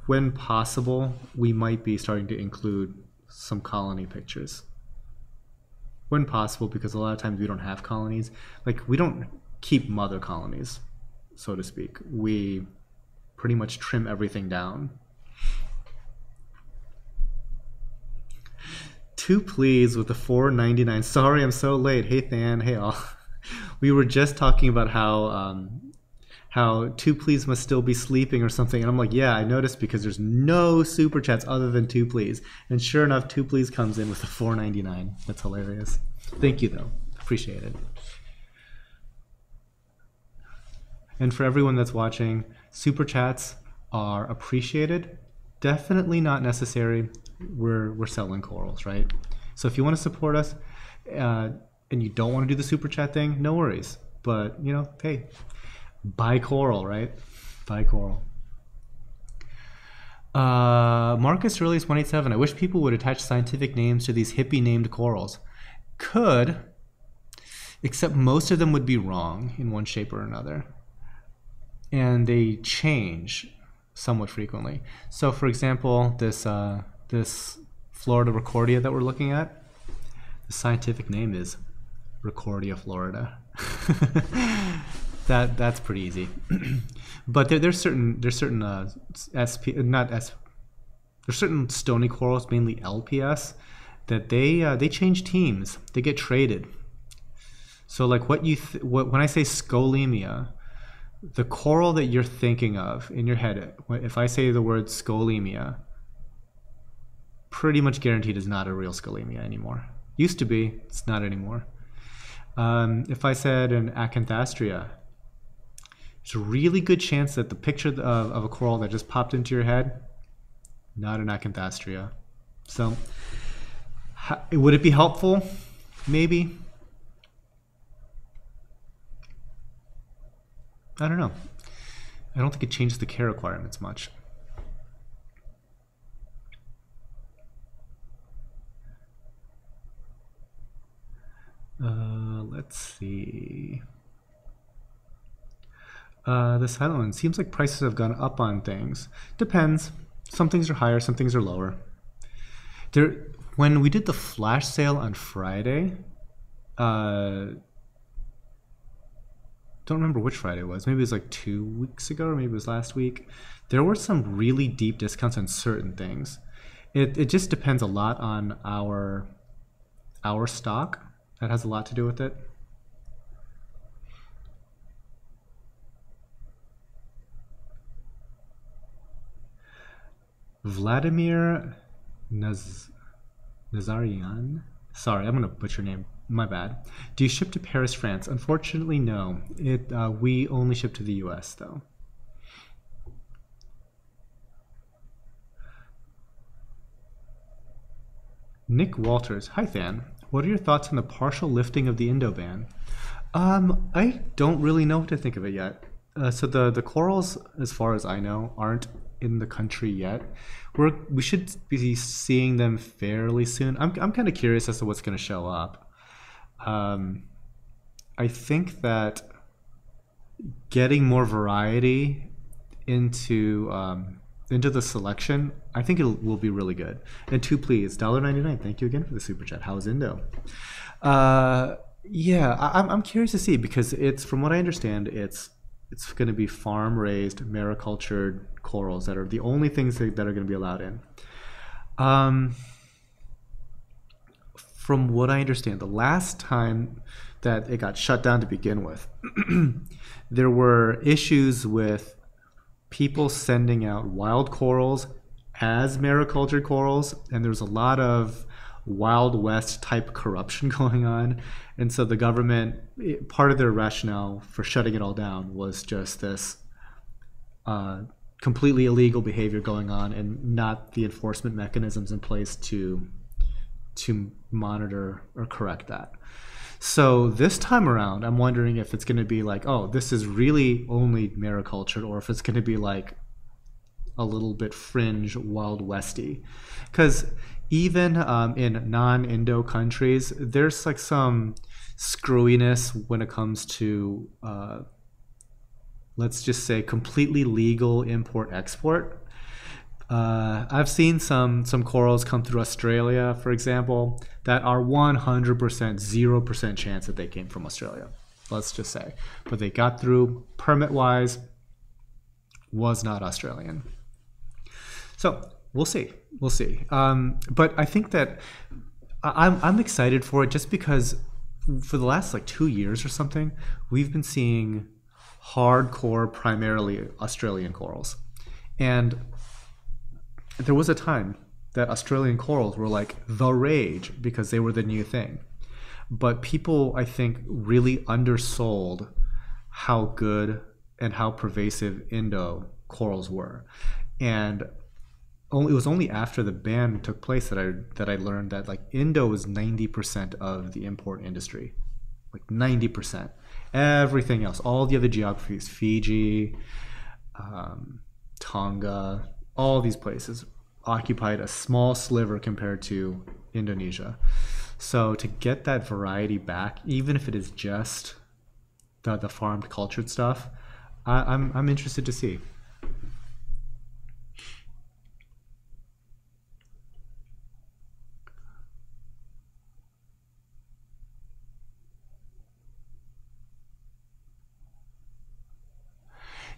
Speaker 1: when possible we might be starting to include some colony pictures when possible because a lot of times we don't have colonies like we don't keep mother colonies so to speak we pretty much trim everything down Two please with the 4.99. Sorry, I'm so late. Hey Than, hey all. We were just talking about how um, how two please must still be sleeping or something, and I'm like, yeah, I noticed because there's no super chats other than two please, and sure enough, two please comes in with a 4.99. That's hilarious. Thank you though, appreciate it. And for everyone that's watching, super chats are appreciated, definitely not necessary we're we're selling corals, right? So if you want to support us uh, and you don't want to do the super chat thing, no worries. But you know, hey, buy coral, right? Buy coral. Uh, Marcus Aurelius 187. I wish people would attach scientific names to these hippie named corals. Could, except most of them would be wrong in one shape or another. And they change somewhat frequently. So, for example, this uh, this Florida Ricordea that we're looking at, the scientific name is Ricordea florida. that that's pretty easy. but there, there's certain there's certain uh, SP not S there's certain stony corals, mainly LPS, that they uh, they change teams. They get traded. So like what you th- what, when I say scolymia, the coral that you're thinking of in your head, if I say the word scolymia, pretty much guaranteed is not a real scolymia anymore. Used to be, it's not anymore. Um, if I said an acanthastrea, there's a really good chance that the picture of, of a coral that just popped into your head, not an acanthastrea. So, would it be helpful? Maybe. I don't know. I don't think it changes the care requirements much. Uh, let's see. Uh, the silent one seems like prices have gone up on things. Depends. Some things are higher, some things are lower. There, when we did the flash sale on Friday, uh, don't remember which Friday it was. Maybe it was like two weeks ago, or maybe it was last week. There were some really deep discounts on certain things. It it just depends a lot on our our stock. That has a lot to do with it. Vladimir Naz- Nazarian. Sorry, I'm gonna butcher your name. My bad. Do you ship to Paris, France? Unfortunately, no. It uh, we only ship to the U.S. though. Nick Walters. Hi, Than. What are your thoughts on the partial lifting of the Indo ban? Um, I don't really know what to think of it yet. Uh, so the the corals, as far as I know, aren't in the country yet. We're we should be seeing them fairly soon. I'm I'm kind of curious as to what's going to show up. Um, I think that getting more variety into um, into the selection, I think it will be really good. And two, please, $1.99. Thank you again for the super chat. How is Indo? Uh, yeah, I, I'm I'm curious to see because it's from what I understand, it's it's going to be farm raised, maricultured corals that are the only things that, that are going to be allowed in. Um, from what I understand, the last time that it got shut down to begin with, there were issues with people sending out wild corals as maricultured corals, and there's a lot of Wild West type corruption going on. And so the government, part of their rationale for shutting it all down was just this uh, completely illegal behavior going on and not the enforcement mechanisms in place to to monitor or correct that. So this time around, I'm wondering if it's going to be like, oh, this is really only mariculture, or if it's going to be like a little bit fringe Wild Westy, because even um, in non-Indo countries, there's like some screwiness when it comes to, uh, let's just say, completely legal import-export. Uh, I've seen some some corals come through Australia, for example, that are 100% 0% chance that they came from Australia. Let's just say, but they got through permit-wise, was not Australian. So we'll see. We'll see. Um, but I think that I'm I'm excited for it just because for the last like two years or something, we've been seeing hardcore, primarily Australian corals, and there was a time that Australian corals were like the rage because they were the new thing. But people, I think, really undersold how good and how pervasive Indo corals were. And only, it was only after the ban took place that I that I learned that like Indo was ninety percent of the import industry, like ninety percent. Everything else, all the other geographies, Fiji, um, Tonga, all these places occupied a small sliver compared to Indonesia. So to get that variety back, even if it is just the, the farmed cultured stuff, I, I'm I'm interested to see.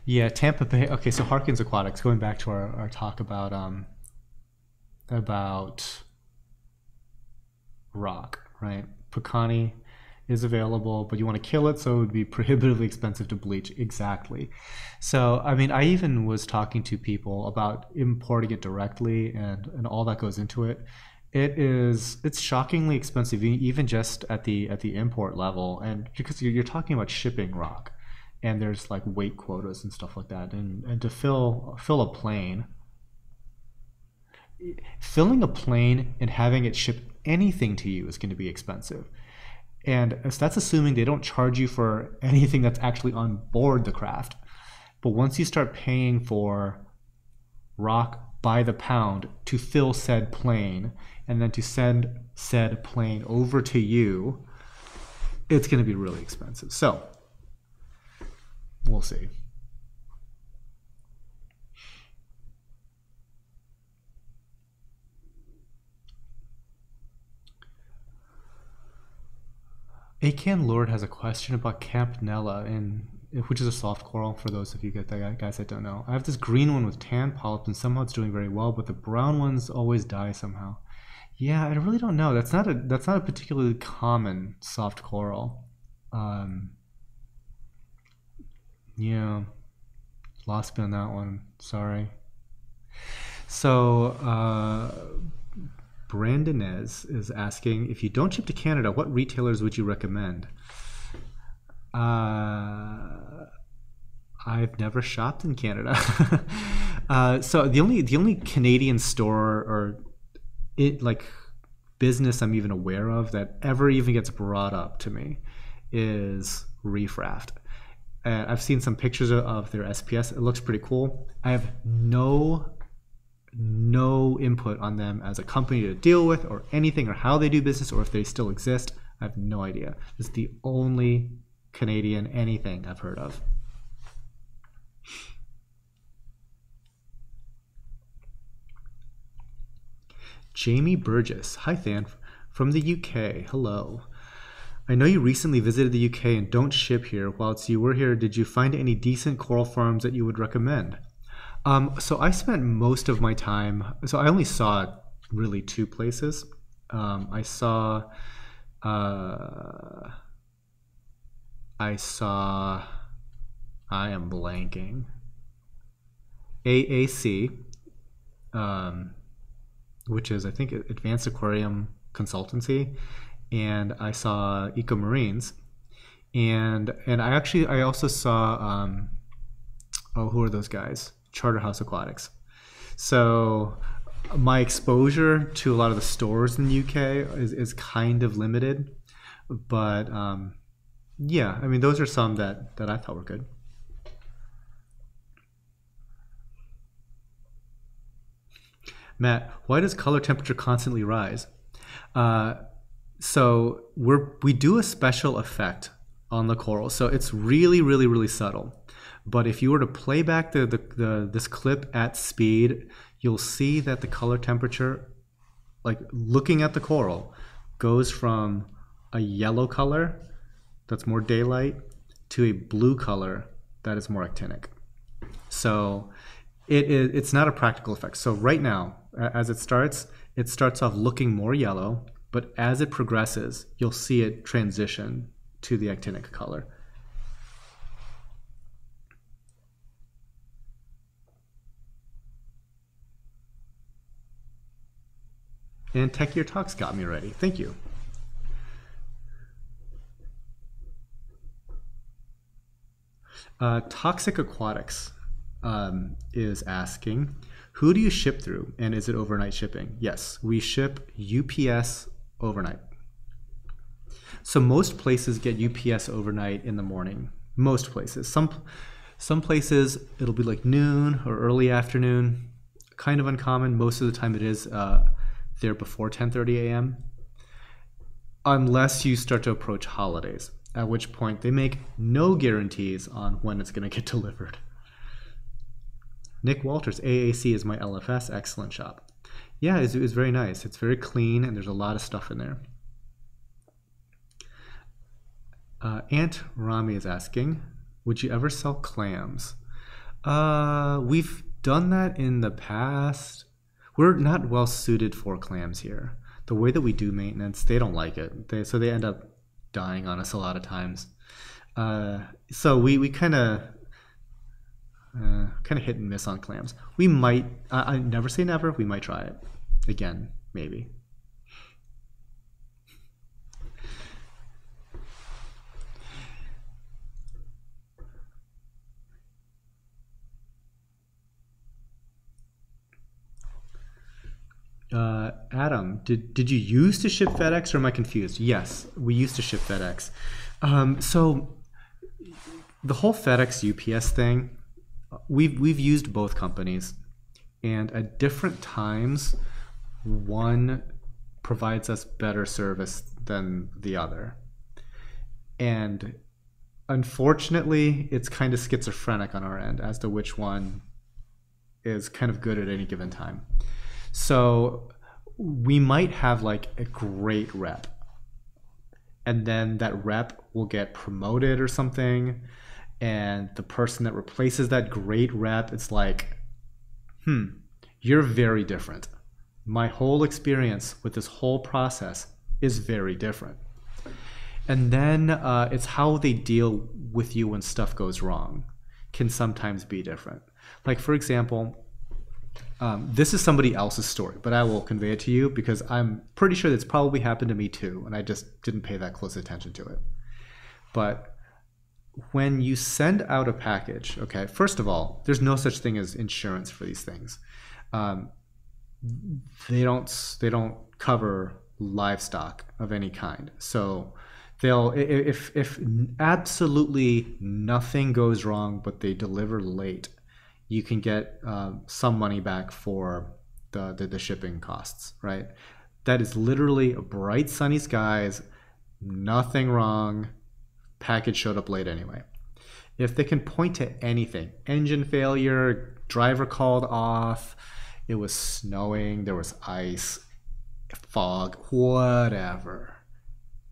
Speaker 1: Yeah, Tampa Bay. Okay, so Harkins Aquatics. Going back to our, our talk about um about rock, right? Pukani is available, but you want to kill it, so it would be prohibitively expensive to bleach. Exactly. So, I mean, I even was talking to people about importing it directly and, and all that goes into it. It is it's shockingly expensive, even just at the at the import level, and because you're, you're talking about shipping rock, and there's like weight quotas and stuff like that, and and to fill fill a plane, filling a plane and having it ship anything to you is going to be expensive. And that's assuming they don't charge you for anything that's actually on board the craft. But once you start paying for rock by the pound to fill said plane and then to send said plane over to you, it's going to be really expensive. So we'll see. Acan Lord has a question about Capnella, in, which is a soft coral for those of you guys that don't know. I have this green one with tan polyps, and somehow it's doing very well, but the brown ones always die somehow. Yeah, I really don't know. That's not a that's not a particularly common soft coral. Um, yeah, lost me on that one. Sorry. So. Uh, Brandonez is asking if you don't ship to Canada, what retailers would you recommend? Uh, I've never shopped in Canada, uh, so the only the only Canadian store or it like business I'm even aware of that ever even gets brought up to me is Reef Raft. And I've seen some pictures of their SPS. It looks pretty cool. I have no no input on them as a company to deal with or anything or how they do business or if they still exist. I have no idea. It's the only Canadian anything I've heard of. Jamie Burgess. Hi, Than. From the UK. Hello. I know you recently visited the UK and don't ship here. Whilst you were here, did you find any decent coral farms that you would recommend? Um, so I spent most of my time. So I only saw really two places. Um, I saw. Uh, I saw. I am blanking. AAC, um, which is I think Advanced Aquarium Consultancy, and I saw Eco Marines, and and I actually I also saw. Um, oh, who are those guys? Charterhouse Aquatics. So my exposure to a lot of the stores in the UK is, is kind of limited, but um, yeah, I mean those are some that that I thought were good. Matt, why does color temperature constantly rise? Uh, so we're we do a special effect on the coral, so it's really, really, really subtle. But if you were to play back the, the, the, this clip at speed, you'll see that the color temperature, like looking at the coral, goes from a yellow color that's more daylight to a blue color that is more actinic. So it, it, it's not a practical effect. So right now, as it starts, it starts off looking more yellow, but as it progresses, you'll see it transition to the actinic color. And Tech Your Talks got me ready. Thank you. Uh, Toxic Aquatics um, is asking, who do you ship through and is it overnight shipping? Yes, we ship UPS overnight. So most places get UPS overnight in the morning. Most places. Some some places it'll be like noon or early afternoon. Kind of uncommon. Most of the time it is uh, there before 10:30 a.m. unless you start to approach holidays, at which point they make no guarantees on when it's going to get delivered. Nick Walters, AAC is my LFS, excellent shop. Yeah, it's, it's very nice. It's very clean and there's a lot of stuff in there. Uh, Aunt Rami is asking, would you ever sell clams? Uh, we've done that in the past. We're not well suited for clams here. The way that we do maintenance, they don't like it. They, so they end up dying on us a lot of times. Uh, so we, we kind of uh, kind of hit and miss on clams. We might, I, I never say never, we might try it again, maybe. Uh, Adam, did, did you use to ship FedEx or am I confused? Yes, we used to ship FedEx. Um, so the whole FedEx UPS thing, we've, we've used both companies. And at different times, one provides us better service than the other. And unfortunately, it's kind of schizophrenic on our end as to which one is kind of good at any given time. So we might have like a great rep. And then that rep will get promoted or something. And the person that replaces that great rep, it's like, hmm, you're very different. My whole experience with this whole process is very different. And then uh, it's how they deal with you when stuff goes wrong can sometimes be different. Like, for example, um, this is somebody else's story, but I will convey it to you because I'm pretty sure that's probably happened to me too, and I just didn't pay that close attention to it. But when you send out a package, okay, first of all, there's no such thing as insurance for these things. Um, they don't they don't cover livestock of any kind, so they'll if if absolutely nothing goes wrong, but they deliver late you can get uh, some money back for the, the, the shipping costs, right? That is literally a bright sunny skies, nothing wrong. Package showed up late anyway. If they can point to anything, engine failure, driver called off, it was snowing, there was ice, fog, whatever.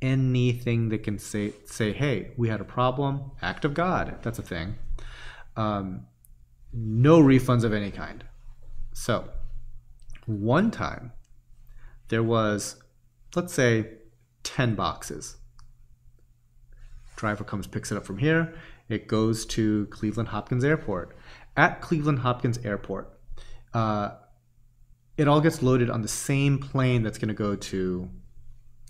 Speaker 1: Anything that can say say, hey, we had a problem, act of God. That's a thing. Um, no refunds of any kind. So, one time there was, let's say, 10 boxes. Driver comes, picks it up from here. It goes to Cleveland Hopkins Airport. At Cleveland Hopkins Airport, uh, it all gets loaded on the same plane that's going to go to,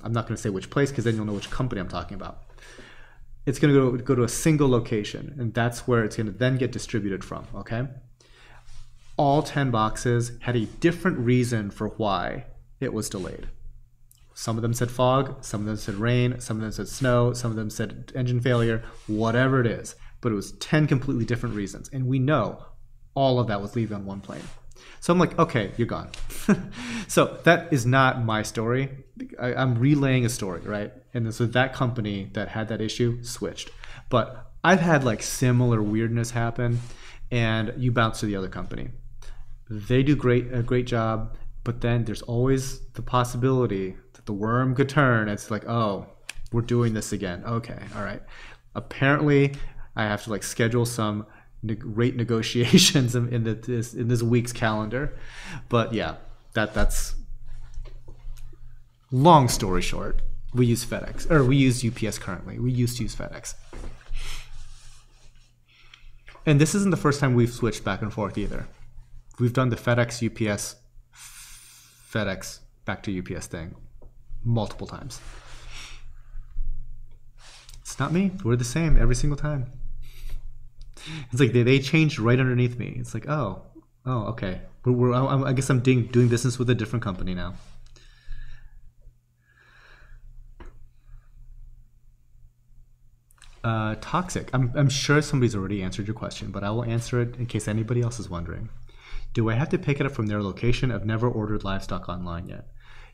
Speaker 1: I'm not going to say which place because then you'll know which company I'm talking about it's going to go, to a single location, and that's where it's going to then get distributed from, okay? All 10 boxes had a different reason for why it was delayed. Some of them said fog, some of them said rain, some of them said snow, some of them said engine failure, whatever it is. But it was 10 completely different reasons. And we know all of that was leaving on one plane. So I'm like, okay, you're gone. so that is not my story. I, am relaying a story, right? And so that company that had that issue switched. But I've had like similar weirdness happen, and you bounce to the other company. They do great a great job, but then there's always the possibility that the worm could turn. It's like, oh, we're doing this again. Okay, all right. Apparently, I have to like schedule some rate negotiations in, the, this in this week's calendar. But yeah, that that's long story short. We use FedEx or we use UPS currently. We used to use FedEx. And this isn't the first time we've switched back and forth either. We've done the FedEx UPS FedEx back to UPS thing multiple times. It's not me. We're the same every single time. It's like they, they changed right underneath me. It's like, oh, oh, okay. We're, we're I, I guess I'm doing, doing business with a different company now. Uh, toxic. I'm, I'm sure somebody's already answered your question, but I will answer it in case anybody else is wondering. Do I have to pick it up from their location? I've never ordered livestock online yet.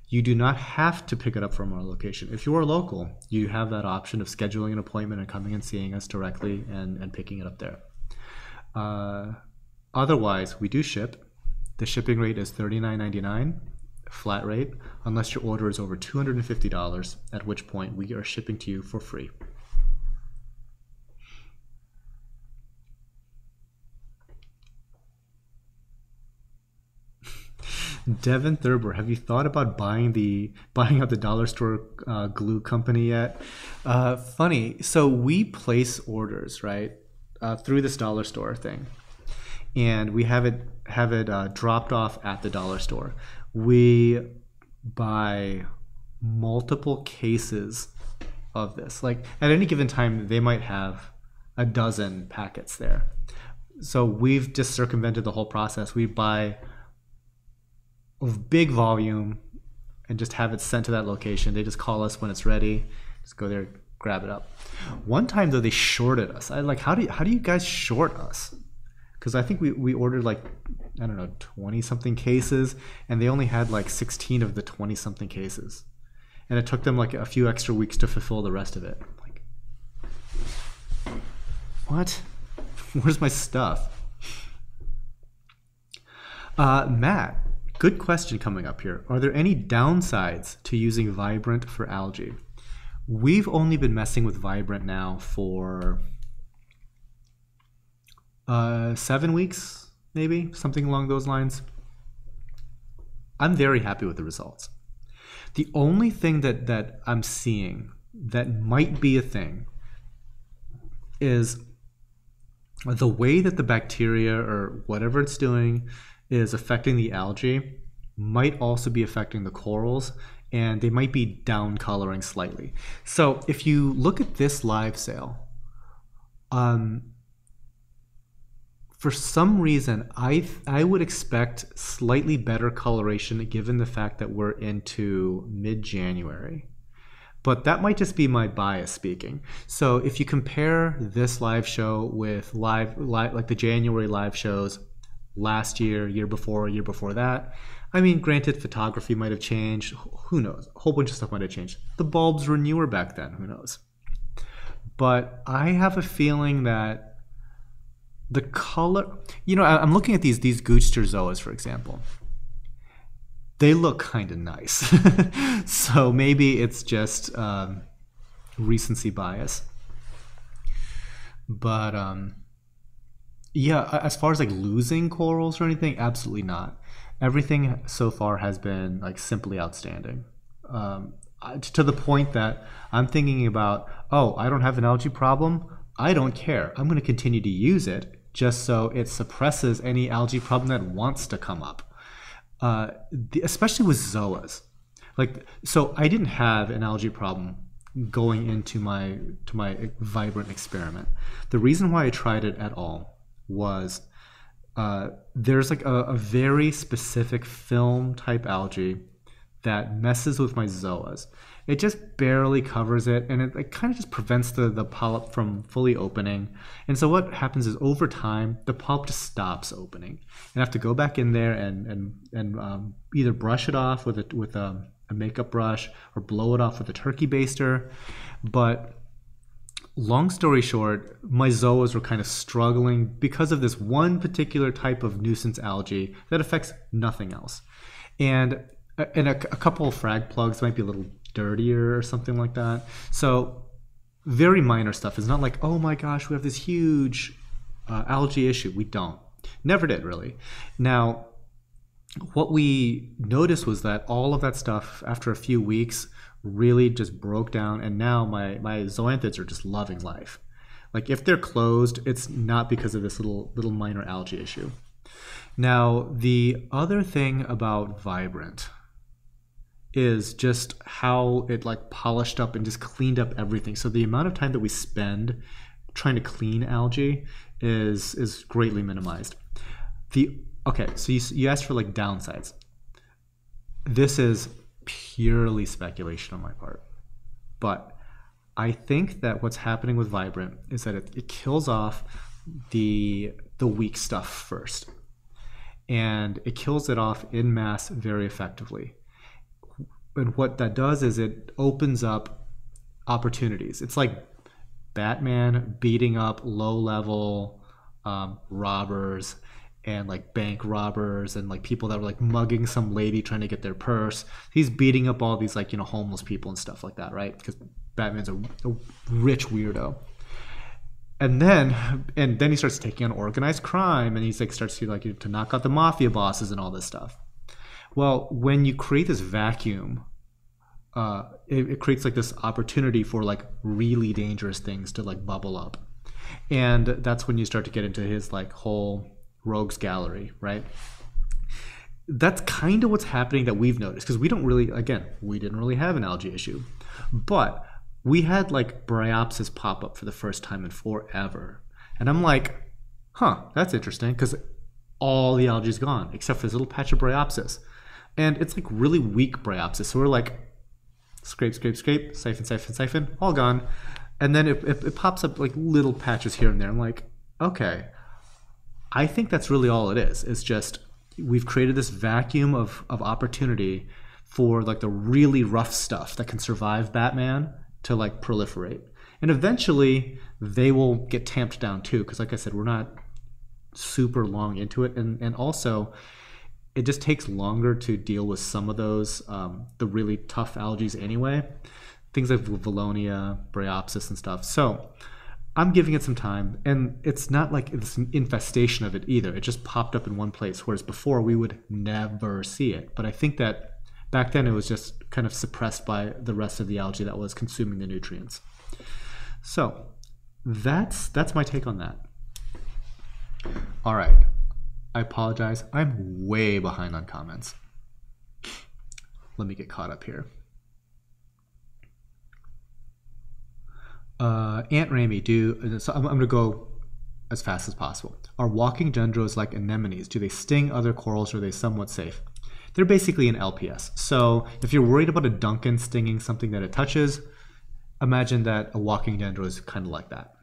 Speaker 1: You do not have to pick it up from our location. If you are local, you have that option of scheduling an appointment and coming and seeing us directly and, and picking it up there. Uh, otherwise, we do ship. The shipping rate is $39.99 flat rate unless your order is over $250, at which point we are shipping to you for free. Devin Thurber, have you thought about buying the buying out the dollar store uh, glue company yet? Uh, funny. So we place orders, right? Uh, through this dollar store thing, and we have it have it uh, dropped off at the dollar store. We buy multiple cases of this. Like at any given time, they might have a dozen packets there. So we've just circumvented the whole process. We buy big volume and just have it sent to that location. They just call us when it's ready. Just go there, grab it up. One time though, they shorted us. I like, how do you, how do you guys short us? Because I think we, we ordered like I don't know twenty something cases, and they only had like sixteen of the twenty something cases, and it took them like a few extra weeks to fulfill the rest of it. Like, what? Where's my stuff? Uh, Matt, Good question coming up here. Are there any downsides to using Vibrant for algae? We've only been messing with Vibrant now for uh, seven weeks, maybe, something along those lines. I'm very happy with the results. The only thing that, that I'm seeing that might be a thing is the way that the bacteria or whatever it's doing is affecting the algae might also be affecting the corals and they might be down coloring slightly. So if you look at this live sale, um, for some reason, I I would expect slightly better coloration given the fact that we're into mid-January. But that might just be my bias speaking. So if you compare this live show with live, live like the January live shows last year, year before, year before that. I mean, granted, photography might have changed. Who knows? A whole bunch of stuff might have changed. The bulbs were newer back then. Who knows? But I have a feeling that the color, you know, I'm looking at these these Goochster Zoas, for example. They look kind of nice. so maybe it's just um, recency bias. But um, yeah, as far as like losing corals or anything, absolutely not. Everything so far has been like simply outstanding. Um, to the point that I'm thinking about, oh, I don't have an algae problem. I don't care. I'm going to continue to use it just so it suppresses any algae problem that wants to come up. Uh, the, especially with zoas. Like, so I didn't have an algae problem going into my to my vibrant experiment. The reason why I tried it at all was uh, there's like a, a, very specific film type algae that messes with my zoas. It just barely covers it and it, it kind of just prevents the, the polyp from fully opening. And so what happens is over time, the polyp just stops opening. And I have to go back in there and, and, and um, either brush it off with, a, with a, a makeup brush or blow it off with a turkey baster. But long story short, my zoas were kind of struggling because of this one particular type of nuisance algae that affects nothing else. And and a, a couple of frag plugs might be a little dirtier or something like that. So very minor stuff. It's not like, oh my gosh, we have this huge uh, algae issue. We don't. Never did really. Now, what we noticed was that all of that stuff after a few weeks really just broke down and now my my zoanthids are just loving life. Like if they're closed it's not because of this little little minor algae issue. Now the other thing about vibrant is just how it like polished up and just cleaned up everything. So the amount of time that we spend trying to clean algae is is greatly minimized. The okay so you, you asked for like downsides. This is purely speculation on my part. But I think that what's happening with Vibrant is that it, it kills off the the weak stuff first. And it kills it off in mass very effectively. And what that does is it opens up opportunities. It's like Batman beating up low level um, robbers and like bank robbers and like people that were like mugging some lady trying to get their purse. He's beating up all these like you know homeless people and stuff like that, right? Because Batman's a, a rich weirdo. And then and then he starts taking on organized crime and he's like starts to like to knock out the mafia bosses and all this stuff. Well, when you create this vacuum, uh, it, it creates like this opportunity for like really dangerous things to like bubble up, and that's when you start to get into his like whole rogues gallery, right? That's kind of what's happening that we've noticed because we don't really, again, we didn't really have an algae issue, but we had like bryopsis pop up for the first time in forever, and I'm like, huh, that's interesting because all the algae is gone except for this little patch of bryopsis. And it's like really weak bryopsis. So we're like, scrape, scrape, scrape, siphon, siphon, siphon, all gone. And then it, it, it pops up like little patches here and there. I'm like, okay, I think that's really all it is. It's just we've created this vacuum of, of opportunity for like the really rough stuff that can survive Batman to like proliferate. And eventually they will get tamped down too. Because like I said, we're not super long into it. And, and also, it just takes longer to deal with some of those, um, the really tough algae anyway. Things like Valonia, Bryopsis, and stuff. So I'm giving it some time. And it's not like it's an infestation of it either. It just popped up in one place, whereas before we would never see it. But I think that back then it was just kind of suppressed by the rest of the algae that was consuming the nutrients. So that's that's my take on that. All right. I apologize. I'm way behind on comments. Let me get caught up here. Uh, Aunt Ramy, do so I'm, I'm going to go as fast as possible. Are walking dendros like anemones? Do they sting other corals or are they somewhat safe? They're basically an LPS. So if you're worried about a Duncan stinging something that it touches, imagine that a walking dendro is kind of like that.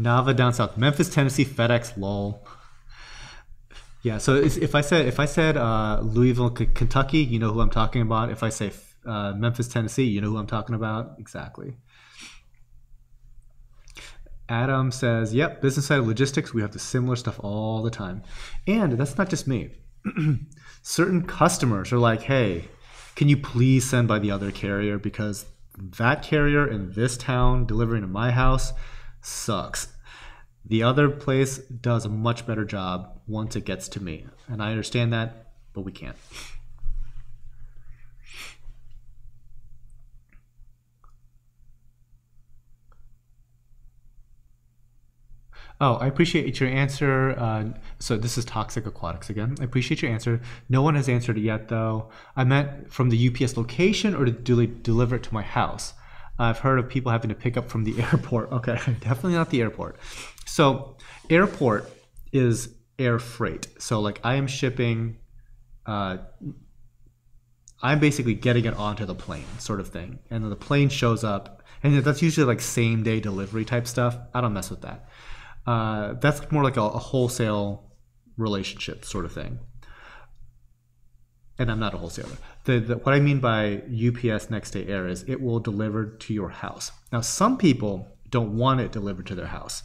Speaker 1: Nava down south, Memphis, Tennessee, FedEx, lol. Yeah, so if I said if I said uh, Louisville, Kentucky, you know who I'm talking about. If I say uh, Memphis, Tennessee, you know who I'm talking about exactly. Adam says, "Yep, business side of logistics, we have the similar stuff all the time, and that's not just me. Certain customers are like, hey, can you please send by the other carrier because that carrier in this town delivering to my house." sucks. The other place does a much better job once it gets to me. And I understand that, but we can't. Oh, I appreciate your answer. Uh, so this is Toxic Aquatics again. I appreciate your answer. No one has answered it yet, though. I meant from the UPS location or to deliver it to my house. I've heard of people having to pick up from the airport. Okay, definitely not the airport. So, airport is air freight. So, like, I am shipping, uh, I'm basically getting it onto the plane, sort of thing. And then the plane shows up, and that's usually like same day delivery type stuff. I don't mess with that. Uh, that's more like a, a wholesale relationship sort of thing and I'm not a wholesaler. The, the, what I mean by UPS next day air is it will deliver to your house. Now, some people don't want it delivered to their house.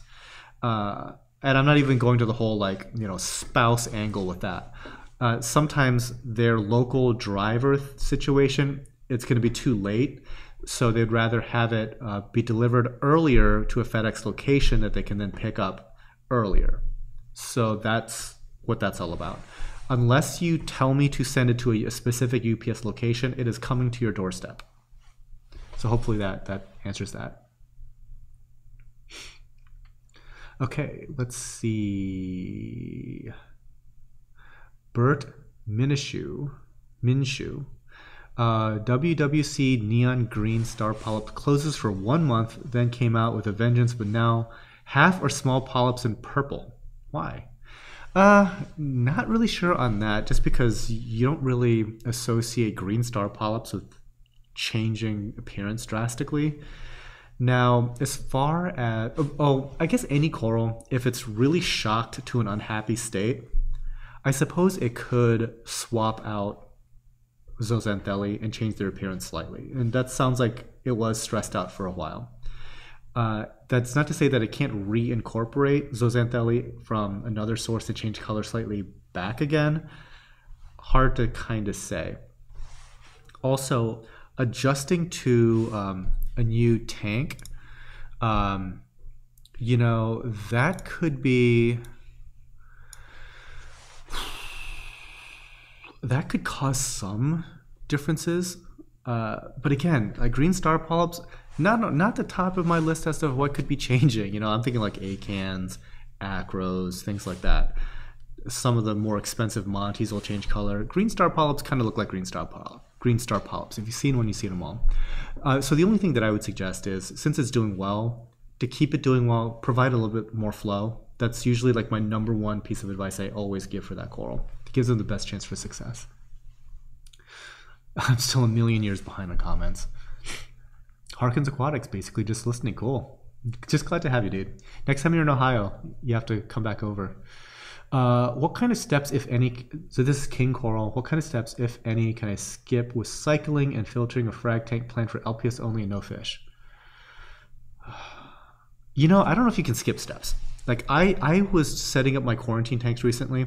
Speaker 1: Uh, and I'm not even going to the whole like, you know, spouse angle with that. Uh, sometimes their local driver situation, it's going to be too late. So they'd rather have it uh, be delivered earlier to a FedEx location that they can then pick up earlier. So that's what that's all about unless you tell me to send it to a, a specific UPS location, it is coming to your doorstep. So hopefully that that answers that. Okay, let's see. Bert Minishu, Minshew, uh, WWC Neon Green Star Polyp closes for one month, then came out with a vengeance, but now half are small polyps in purple. Why? Uh, not really sure on that. Just because you don't really associate green star polyps with changing appearance drastically. Now, as far as oh, oh, I guess any coral, if it's really shocked to an unhappy state, I suppose it could swap out zooxanthellae and change their appearance slightly. And that sounds like it was stressed out for a while. Uh, that's not to say that it can't reincorporate zooxanthellae from another source to change color slightly back again. Hard to kind of say. Also, adjusting to um, a new tank, um, you know, that could be that could cause some differences. Uh, but again, like green star polyps, not not the top of my list as to what could be changing. You know, I'm thinking like acans, acros, things like that. Some of the more expensive montes will change color. Green star polyps kind of look like green star polyps. Green star polyps. If you've seen one, you've seen them all. Uh, so the only thing that I would suggest is, since it's doing well, to keep it doing well, provide a little bit more flow. That's usually like my number one piece of advice I always give for that coral. Gives them the best chance for success. I'm still a million years behind on comments. Harkins Aquatics, basically just listening. Cool. Just glad to have you, dude. Next time you're in Ohio, you have to come back over. Uh, what kind of steps, if any, so this is king coral, what kind of steps, if any, can I skip with cycling and filtering a frag tank planned for LPS only and no fish? You know, I don't know if you can skip steps. Like I, I was setting up my quarantine tanks recently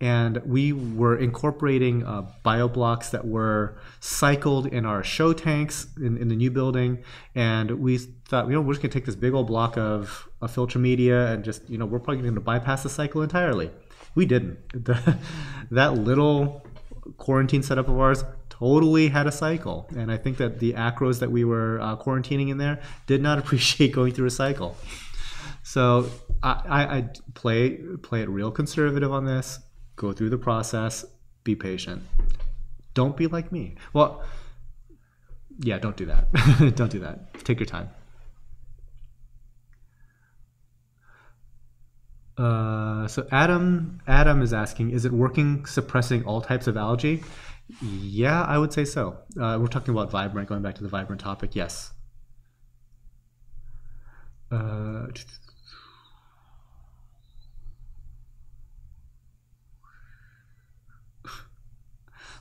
Speaker 1: and we were incorporating uh, bio blocks that were cycled in our show tanks in, in, the new building. And we thought you know we're just going to take this big old block of, of filter media and just you know we're probably going to bypass the cycle entirely. We didn't. The, that little quarantine setup of ours totally had a cycle. And i think that the acros that we were uh, quarantining in there did not appreciate going through a cycle. So I, I, I play play it real conservative on this go through the process, be patient. Don't be like me. Well, yeah, don't do that. don't do that. Take your time. Uh, so Adam Adam is asking, is it working suppressing all types of algae? Yeah, I would say so. Uh, we're talking about vibrant, going back to the vibrant topic. Yes. Uh,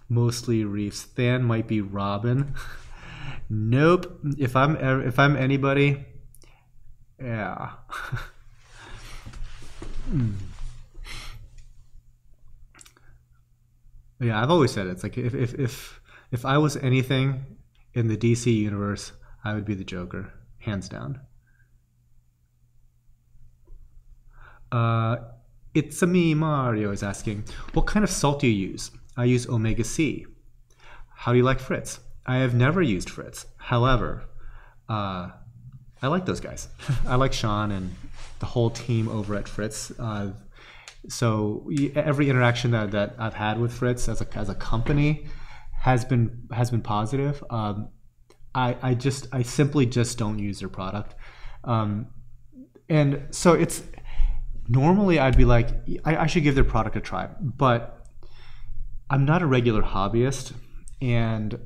Speaker 1: mostly reefs. Than might be Robin. nope. If I'm if I'm anybody, yeah. Yeah, I've always said it. it's like if, if if if I was anything in the DC universe, I would be the Joker, hands down. Uh, it's a me, Mario is asking, what kind of salt do you use? I use Omega Sea. How do you like Fritz? I have never used Fritz. However, uh, I like those guys. I like Sean and the whole team over at Fritz. Uh, so every interaction that, that I've had with Fritz as a, as a company has been has been positive. Um, I, I just I simply just don't use their product, um, and so it's normally I'd be like I, I should give their product a try, but I'm not a regular hobbyist, and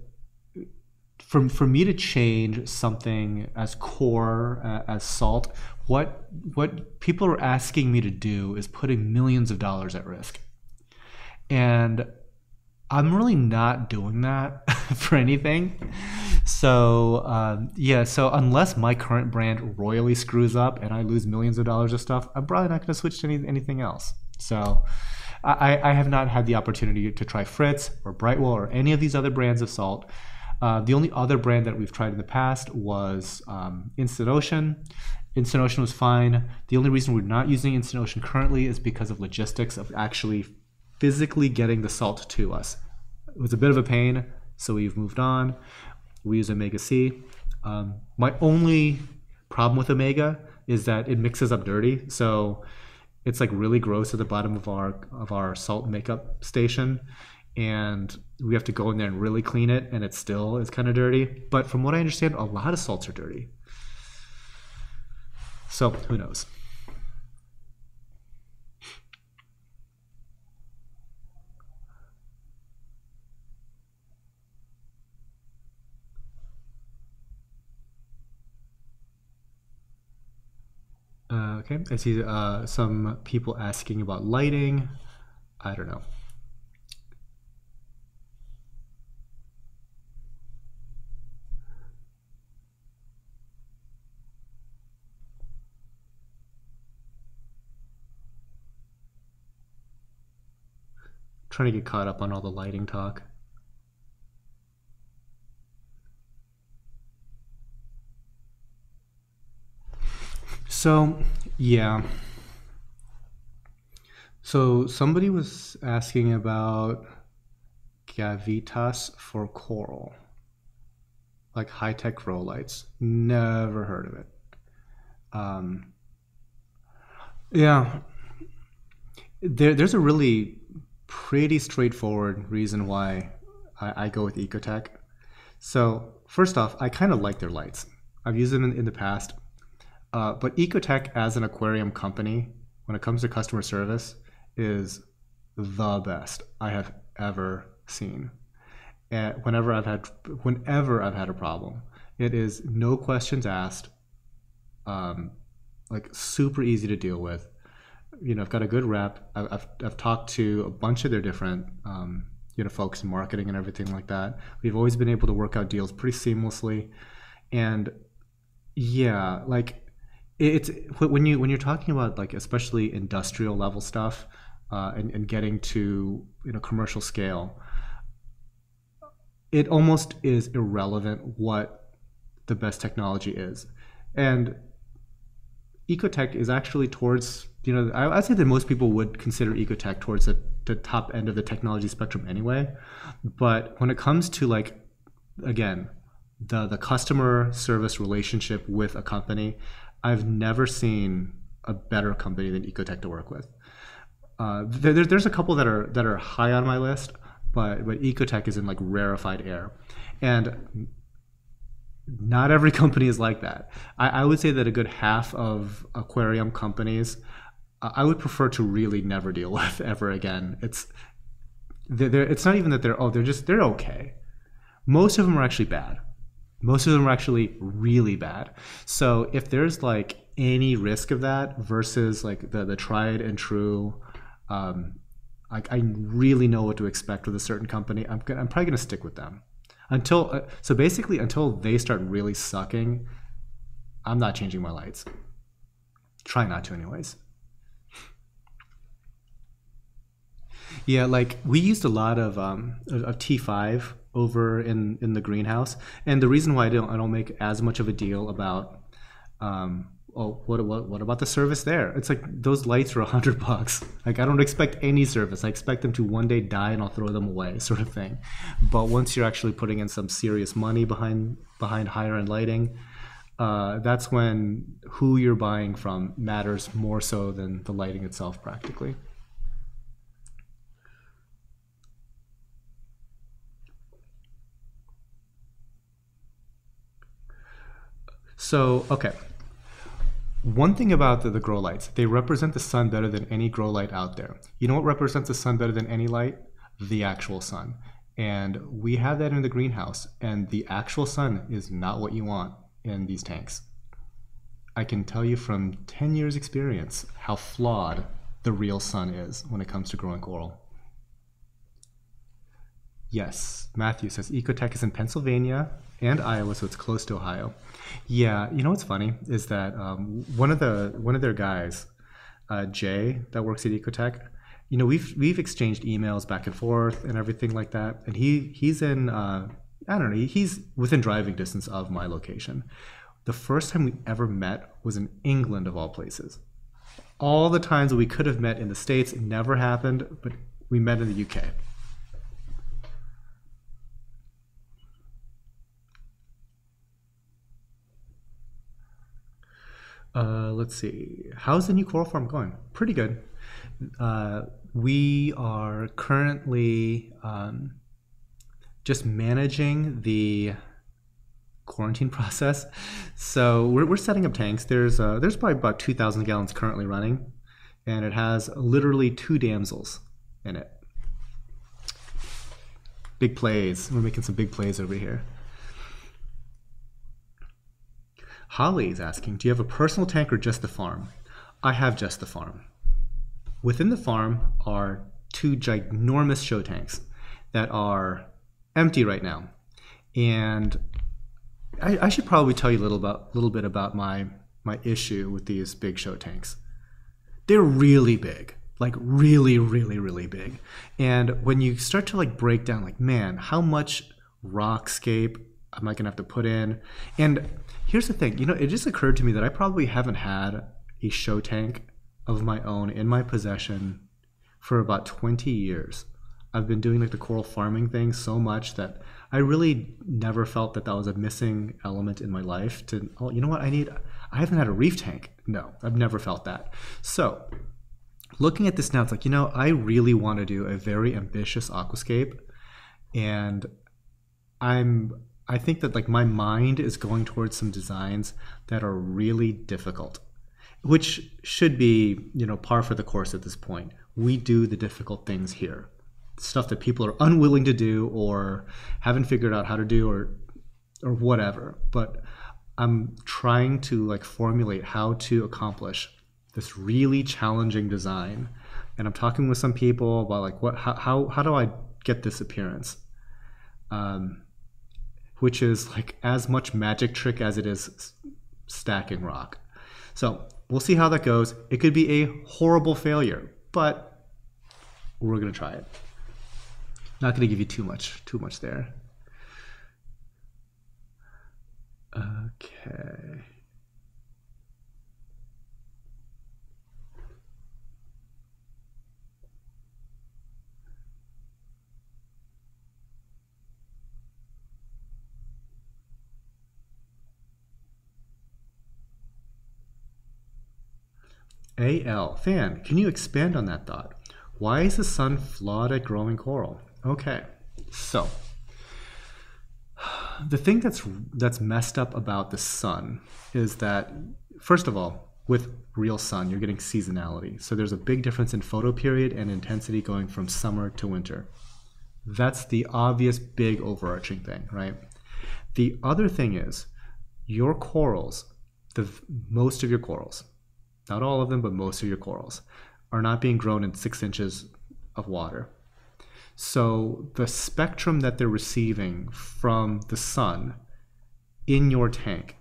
Speaker 1: for, for me to change something as core uh, as salt, what what people are asking me to do is putting millions of dollars at risk, and I'm really not doing that for anything. So um, yeah, so unless my current brand royally screws up and I lose millions of dollars of stuff, I'm probably not going to switch to any, anything else. So I, I have not had the opportunity to try Fritz or Brightwell or any of these other brands of salt. Uh, the only other brand that we've tried in the past was um, Instant Ocean. Instant Ocean was fine. The only reason we're not using Instant Ocean currently is because of logistics of actually physically getting the salt to us. It was a bit of a pain, so we've moved on. We use Omega Sea. Um, my only problem with Omega is that it mixes up dirty. So it's like really gross at the bottom of our of our salt makeup station and we have to go in there and really clean it and it still is kind of dirty. But from what i understand a lot of salts are dirty. So who knows Uh, okay, I see uh, some people asking about lighting. I don't know. Trying to get caught up on all the lighting talk. So, yeah. So somebody was asking about Gavitas for coral. Like high tech grow lights. Never heard of it. Um, yeah. There, there's a really pretty straightforward reason why I, I go with Ecotech. So, first off, I kind of like their lights. I've used them in, in the past. Uh, but Ecotech as an aquarium company, when it comes to customer service, is the best I have ever seen. And whenever I've had whenever I've had a problem, it is no questions asked. Um, like super easy to deal with. You know, I've got a good rep. I've, I've, talked to a bunch of their different um, you know folks in marketing and everything like that. We've always been able to work out deals pretty seamlessly, and yeah, like it's when you when you're talking about like especially industrial level stuff uh, and, and getting to you know commercial scale, it almost is irrelevant what the best technology is, and ecotech is actually towards you know I, would say that most people would consider ecotech towards the, the top end of the technology spectrum anyway, but when it comes to like again the the customer service relationship with a company, I've never seen a better company than Ecotech to work with. Uh, there, there's a couple that are that are high on my list, but but Ecotech is in like rarefied air, and not every company is like that. I, I would say that a good half of aquarium companies, I would prefer to really never deal with ever again. It's they're, it's not even that they're oh they're just they're okay. Most of them are actually bad. Most of them are actually really bad. So if there's like any risk of that versus like the the tried and true, um, like I really know what to expect with a certain company. I'm I'm probably gonna stick with them until uh, so basically until they start really sucking. I'm not changing my lights. Try not to, anyways. Yeah, like we used a lot of um, of T5 over in in the greenhouse. And the reason why I don't I don't make as much of a deal about um, oh what what what about the service there? It's like those lights are a hundred bucks. Like I don't expect any service. I expect them to one day die and I'll throw them away, sort of thing. But once you're actually putting in some serious money behind behind higher end lighting. Uh, that's when who you're buying from matters more so than the lighting itself, practically. So, okay. One thing about the, the grow lights, they represent the sun better than any grow light out there. You know what represents the sun better than any light? The actual sun. And we have that in the greenhouse, and the actual sun is not what you want in these tanks. I can tell you from 10 years experience how flawed the real sun is when it comes to growing coral. Yes, Matthew says Ecotech is in Pennsylvania and Iowa, so it's close to Ohio. Yeah, you know what's funny is that um, one of the one of their guys, uh, Jay, that works at Ecotech. You know, we've we've exchanged emails back and forth and everything like that. And he he's in uh, I don't know he's within driving distance of my location. The first time we ever met was in England of all places. All the times we could have met in the states, it never happened, but we met in the UK. Uh, let's see. How's the new coral farm going? Pretty good. Uh, we are currently um, just managing the quarantine process. So we're, we're setting up tanks. There's uh, there's probably about 2,000 gallons currently running, and it has literally two damsels in it. Big plays. We're making some big plays over here. Holly is asking, do you have a personal tank or just the farm? I have just the farm. Within the farm are two ginormous show tanks that are empty right now. And I, I should probably tell you a little about little bit about my my issue with these big show tanks. They're really big like really really really big and when you start to like break down like man how much rockscape am i going to have to put in and Here's the thing, you know, it just occurred to me that I probably haven't had a show tank of my own in my possession for about 20 years. I've been doing like the coral farming thing so much that I really never felt that that was a missing element in my life. To oh, you know what I need? I haven't had a reef tank. No, I've never felt that. So looking at this now, it's like you know I really want to do a very ambitious aquascape, and I'm I think that like my mind is going towards some designs that are really difficult, which should be you know par for the course at this point. We do the difficult things here. Stuff that people are unwilling to do or haven't figured out how to do or or whatever. But i'm trying to like formulate how to accomplish this really challenging design. And i'm talking with some people about like what how how, how do i get this appearance? Um, which is like as much magic trick as it is stacking rock so we'll see how that goes it could be a horrible failure but we're going to try it not going to give you too much, too much there. Okay. AL, Than, can you expand on that thought? Why is the sun flawed at growing coral? Okay, so the thing that's that's messed up about the sun is that first of all, with real sun, you're getting seasonality. So there's a big difference in photo period and intensity going from summer to winter. That's the obvious big overarching thing, right? The other thing is your corals, the most of your corals, not all of them, but most of your corals, are not being grown in six inches of water. So the spectrum that they're receiving from the sun in your tank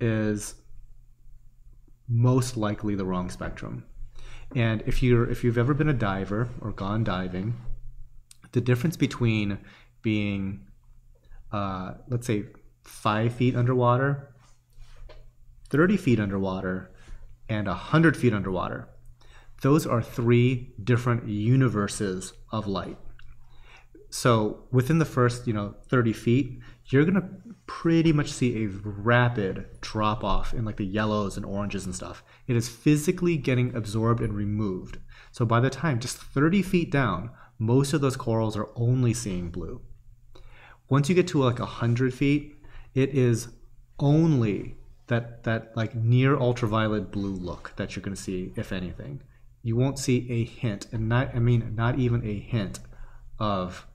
Speaker 1: is most likely the wrong spectrum. And if you're if you've ever been a diver or gone diving, the difference between being uh, let's say five feet underwater, 30 feet underwater, and 100 feet underwater, those are three different universes of light. So within the first, you know, 30 feet, you're gonna pretty much see a rapid drop off in like the yellows and oranges and stuff. It is physically getting absorbed and removed. So by the time just 30 feet down, most of those corals are only seeing blue. Once you get to like 100 feet, it is only that that like near ultraviolet blue look that you're going to see if anything. You won't see a hint and not I mean not even a hint of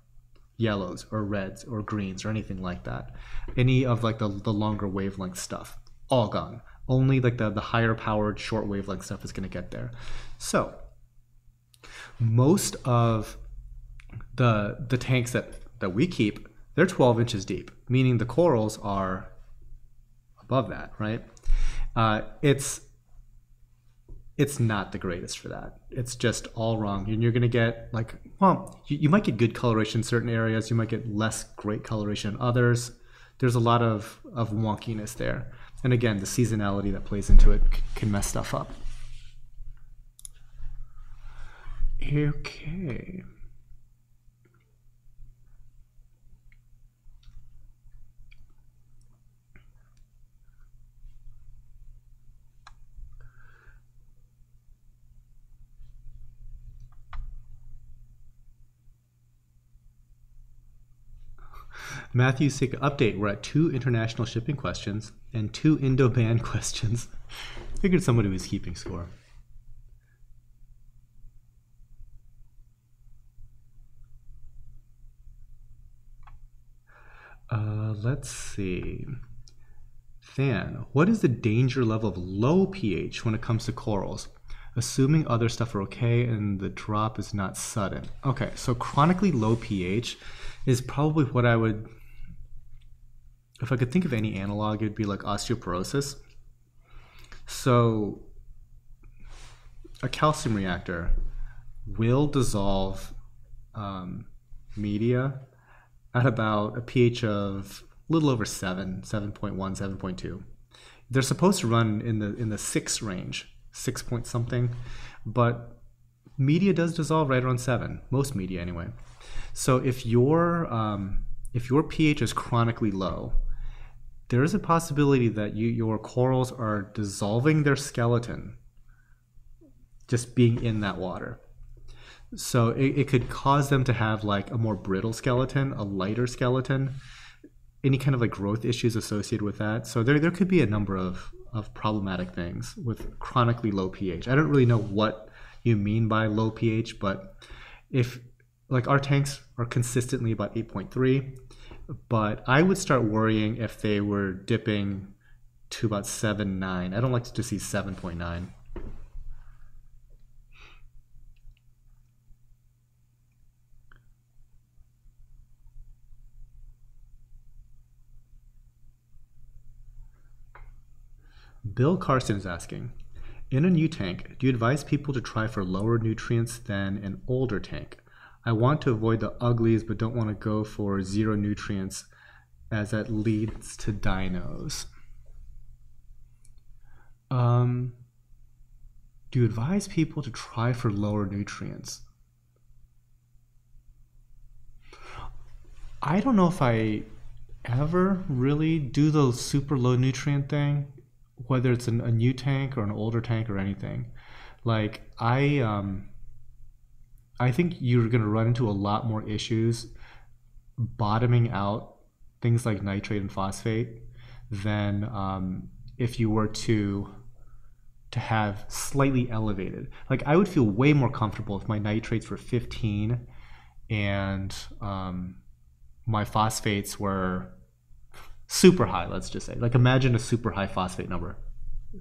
Speaker 1: yellows or reds or greens or anything like that. Any of like the, the longer wavelength stuff, all gone. Only like the, the higher powered short wavelength stuff is going to get there. So most of the the tanks that, that we keep, they're 12 inches deep, meaning the corals are above that, right? Uh, it's it's not the greatest for that. It's just all wrong. And you're going to get like, well, you, you, might get good coloration in certain areas. You might get less great coloration in others. There's a lot of, of wonkiness there. And again, the seasonality that plays into it can mess stuff up. Okay. Matthew Sick update. We're at two international shipping questions and two Indo ban questions. Figured somebody was keeping score. Uh, let's see. Than, what is the danger level of low pH when it comes to corals? Assuming other stuff are okay and the drop is not sudden. Okay, so chronically low pH is probably what I would if I could think of any analog, it'd be like osteoporosis. So a calcium reactor will dissolve um, media at about a pH of a little over 7, 7.1, 7.2. They're supposed to run in the in the 6 range, 6 point something, but media does dissolve right around 7, most media anyway. So if your um, if your pH is chronically low, there is a possibility that you, your corals are dissolving their skeleton just being in that water. So it, it could cause them to have like a more brittle skeleton, a lighter skeleton, any kind of like growth issues associated with that. So there, there could be a number of, of problematic things with chronically low pH. I don't really know what you mean by low pH, but if like our tanks are consistently about 8.3, but I would start worrying if they were dipping to about 7, 9. I don't like to see 7.9. Bill Carson is asking, in a new tank, do you advise people to try for lower nutrients than an older tank? I want to avoid the uglies, but don't want to go for zero nutrients as that leads to dinos. Um, do you advise people to try for lower nutrients? I don't know if I ever really do the super low nutrient thing, whether it's an, a new tank or an older tank or anything. Like I, um, I think you're going to run into a lot more issues bottoming out things like nitrate and phosphate than um, if you were to to have slightly elevated. Like I would feel way more comfortable if my nitrates were 15 and um, my phosphates were super high. Let's just say, like imagine a super high phosphate number.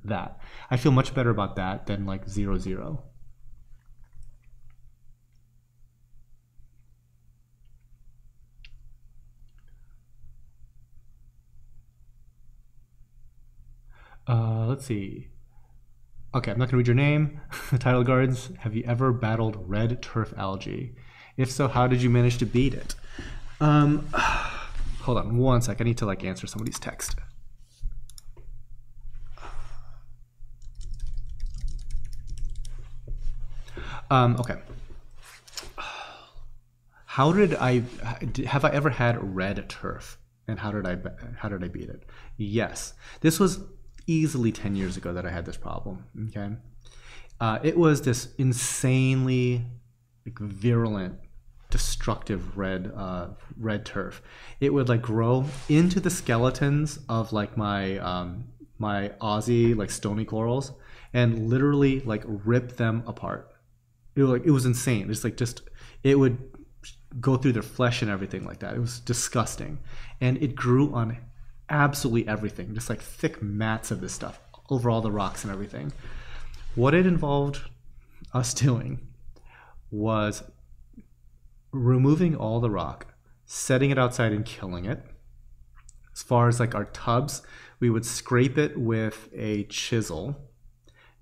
Speaker 1: That I feel much better about that than like zero zero. Uh, let's see. Okay, I'm not gonna read your name. Tidal Gardens. Have you ever battled red turf algae? If so, how did you manage to beat it? Um, hold on one sec. I need to like answer somebody's text. Um, okay. How did I have I ever had red turf? And how did I how did I beat it? Yes, this was easily 10 years ago that I had this problem. Okay. Uh, it was this insanely like, virulent, destructive red uh, red turf. It would like grow into the skeletons of like my um, my Aussie like stony corals and literally like rip them apart. It was, like it was insane. It's like just it would go through their flesh and everything like that. It was disgusting, and it grew on absolutely everything, just like thick mats of this stuff over all the rocks and everything. What it involved us doing was removing all the rock, setting it outside and killing it. As far as like our tubs, we would scrape it with a chisel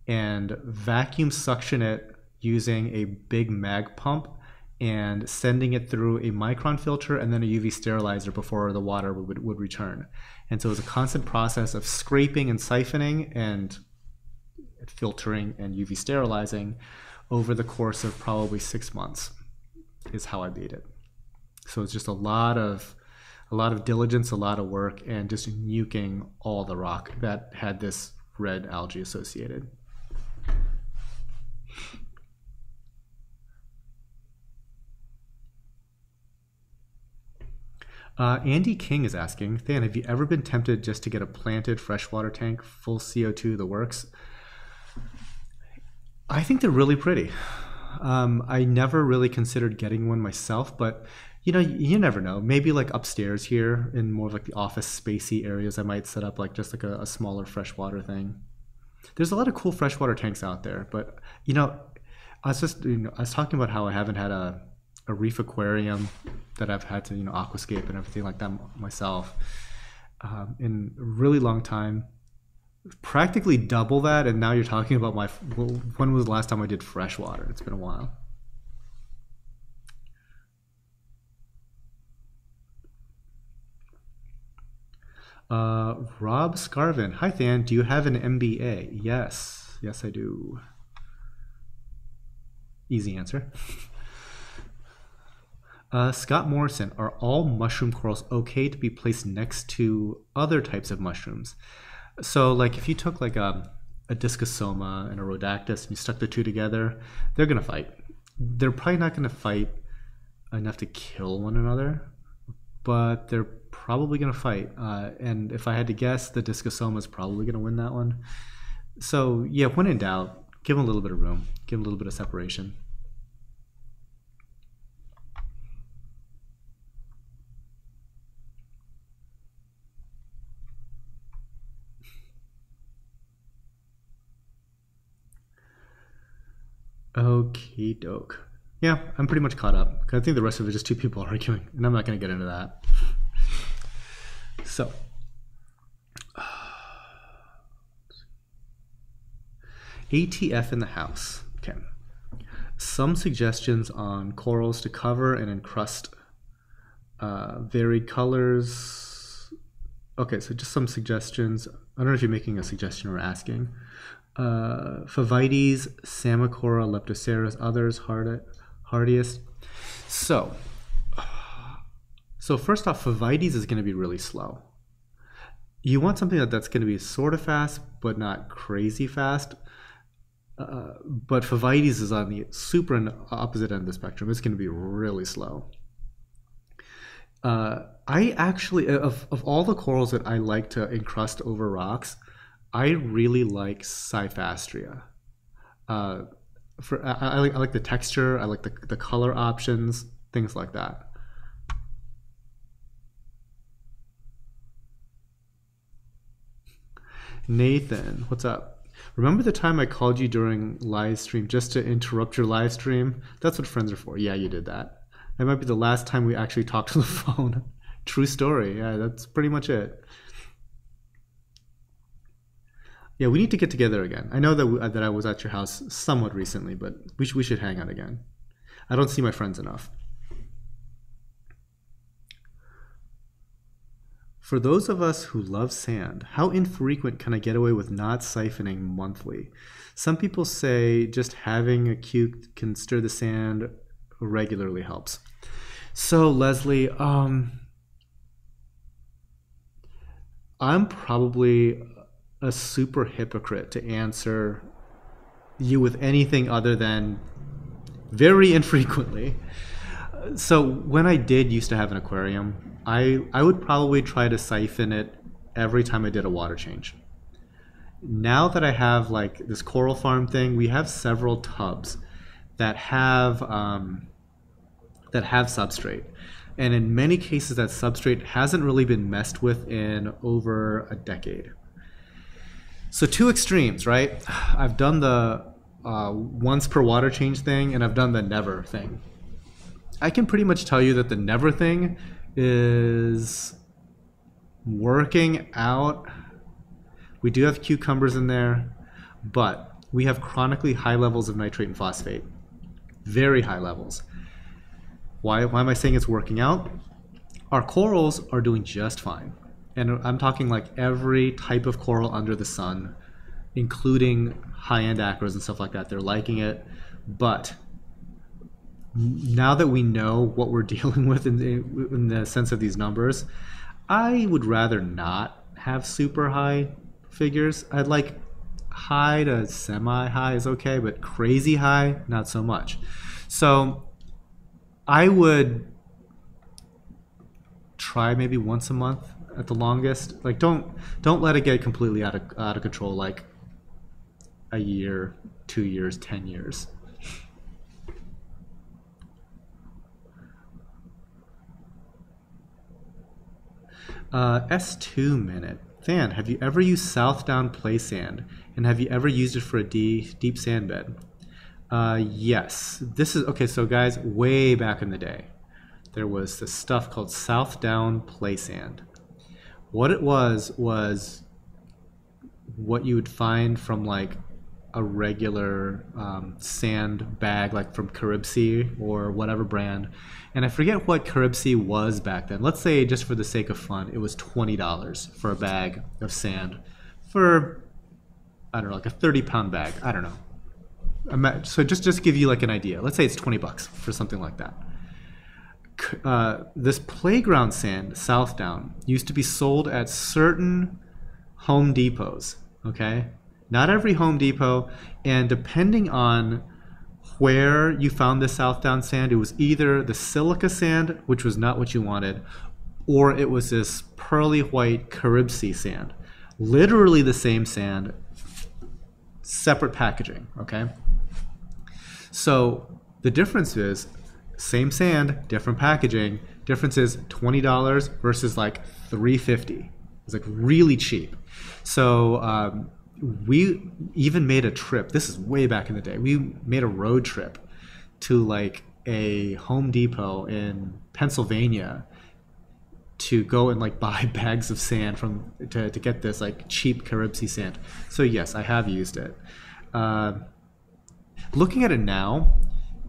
Speaker 1: and vacuum suction it using a big mag pump and sending it through a micron filter and then a UV sterilizer before the water would, would return. And so it was a constant process of scraping and siphoning and filtering and UV sterilizing over the course of probably six months is how I beat it. So it's just a lot of a lot of diligence, a lot of work, and just nuking all the rock that had this red algae associated. Uh, Andy King is asking, Than, have you ever been tempted just to get a planted freshwater tank, full CO2, the works? I think they're really pretty. Um, I never really considered getting one myself, but you know, you never know. Maybe like upstairs here in more of like the office spacey areas, I might set up like just like a, a smaller freshwater thing. There's a lot of cool freshwater tanks out there, but you know, I was just you know, I was talking about how I haven't had a a reef aquarium that I've had to you know aquascape and everything like that myself um, in a really long time. Practically double that, and now you're talking about my. When was the last time I did freshwater? It's been a while. Uh, Rob Scarvin. Hi, Than. Do you have an MBA? Yes. Yes, I do. Easy answer. Uh, Scott Morrison, are all mushroom corals okay to be placed next to other types of mushrooms? So, like if you took like a, a Discosoma and a Rhodactis and you stuck the two together, they're gonna fight. They're probably not gonna fight enough to kill one another, but they're probably gonna fight. Uh, and if I had to guess, the Discosoma is probably gonna win that one. So yeah, when in doubt, give them a little bit of room, give them a little bit of separation. Okay, doke. Yeah, I'm pretty much caught up. I think the rest of it is just two people arguing, and I'm not going to get into that. So, ATF in the house. Okay. Some suggestions on corals to cover and encrust uh, varied colors. Okay, so just some suggestions. I don't know if you're making a suggestion or asking. Uh, Favites, Psammocora, Leptoseris, others, hard, hardiest. So, so first off, Favites is going to be really slow. You want something that, that's going to be sort of fast, but not crazy fast. Uh, but Favites is on the super opposite end of the spectrum. It's going to be really slow. Uh, I actually, of, of all the corals that I like to encrust over rocks, I really like Cyphastrea. Uh, for I, I, like, I like the texture, I like the, the color options, things like that. Nathan, what's up? Remember the time I called you during live stream just to interrupt your live stream? That's what friends are for. Yeah, you did that. That might be the last time we actually talked to the phone. True story. Yeah, that's pretty much it. Yeah, we need to get together again. I know that we, that I was at your house somewhat recently, but we, sh- we should hang out again. I don't see my friends enough. For those of us who love sand, how infrequent can I get away with not siphoning monthly? Some people say just having a cuke can stir the sand regularly helps. So, Leslie, um, I'm probably a super hypocrite to answer you with anything other than very infrequently. So when I did used to have an aquarium, I I would probably try to siphon it every time I did a water change. Now that I have like this coral farm thing, we have several tubs that have um, that have substrate. And in many cases, that substrate hasn't really been messed with in over a decade. So two extremes, right? I've done the uh, once per water change thing, and I've done the never thing. I can pretty much tell you that the never thing is working out. We do have cucumbers in there, but we have chronically high levels of nitrate and phosphate. Very high levels. Why, why am I saying it's working out? Our corals are doing just fine and I'm talking like every type of coral under the sun, including high-end acros and stuff like that. They're liking it, but now that we know what we're dealing with in the, in the sense of these numbers, I would rather not have super high figures. I'd like high to semi high is okay, but crazy high, not so much. So I would try maybe once a month at the longest. Like don't don't let it get completely out of out of control like a year, 2 years, 10 years. Uh, S2 minute. Fan, have you ever used Southdown Play Sand? And have you ever used it for a deep, deep sand bed? Uh, yes. This is, okay, so guys, way back in the day, there was this stuff called Southdown Play Sand. What it was was what you would find from like a regular um, sand bag, like from Caribsea or whatever brand. And I forget what Caribsea was back then. Let's say, just for the sake of fun, it was $20 for a bag of sand for, I don't know, like a 30 pound bag. I don't know. So just just give you like an idea. Let's say it's 20 bucks for something like that. Uh, this playground sand, Southdown, used to be sold at certain Home Depots. Okay, not every Home Depot, and depending on where you found the Southdown sand, it was either the silica sand, which was not what you wanted, or it was this pearly white Caribsea sand. Literally the same sand, separate packaging. Okay, so the difference is same sand, different packaging. Difference is twenty dollars versus like three fifty. It's like really cheap. So um, we even made a trip. This is way back in the day. We made a road trip to like a Home Depot in Pennsylvania to go and like buy bags of sand from to, to get this like cheap Caribsea sand. So yes, I have used it. Uh, looking at it now,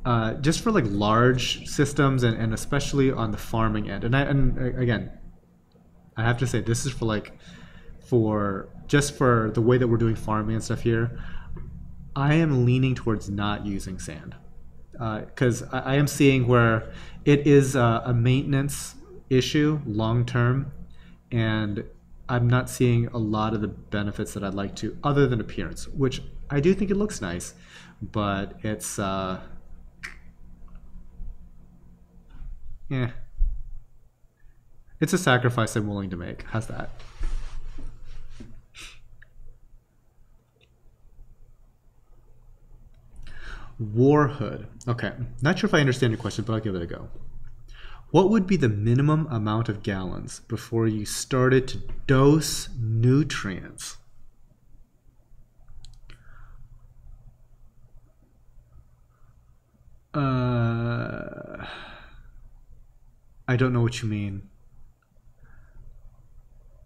Speaker 1: uh, just for like large systems and, and especially on the farming end, and I and uh, again, I have to say this is for like for just for the way that we're doing farming and stuff here. I am leaning towards not using sand because uh, I, I, am seeing where it is a, a maintenance issue long term, and I'm not seeing a lot of the benefits that I'd like to, other than appearance, which I do think it looks nice, but it's uh, yeah. It's a sacrifice I'm willing to make. How's that? Warhood. Okay, not sure if I understand your question, but I'll give it a go. What would be the minimum amount of gallons before you started to dose nutrients? Uh, I don't know what you mean.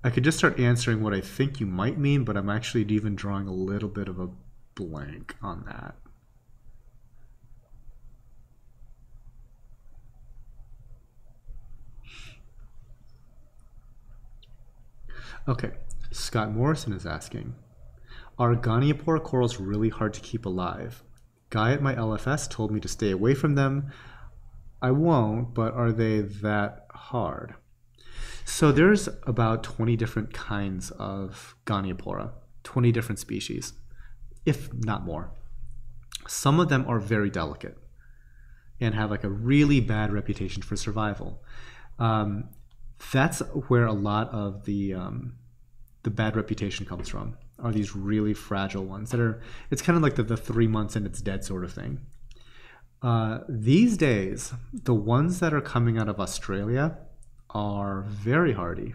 Speaker 1: I could just start answering what I think you might mean, but I'm actually even drawing a little bit of a blank on that. Okay, Scott Morrison is asking, are Goniopora corals really hard to keep alive? Guy at my LFS told me to stay away from them, I won't, but are they that hard? So there's about 20 different kinds of Goniopora, 20 different species, if not more. Some of them are very delicate and have like a really bad reputation for survival. Um, that's where a lot of the um, the bad reputation comes from. Are these really fragile ones that are? It's kind of like the, the three months and it's dead sort of thing. Uh, these days, the ones that are coming out of Australia are very hardy.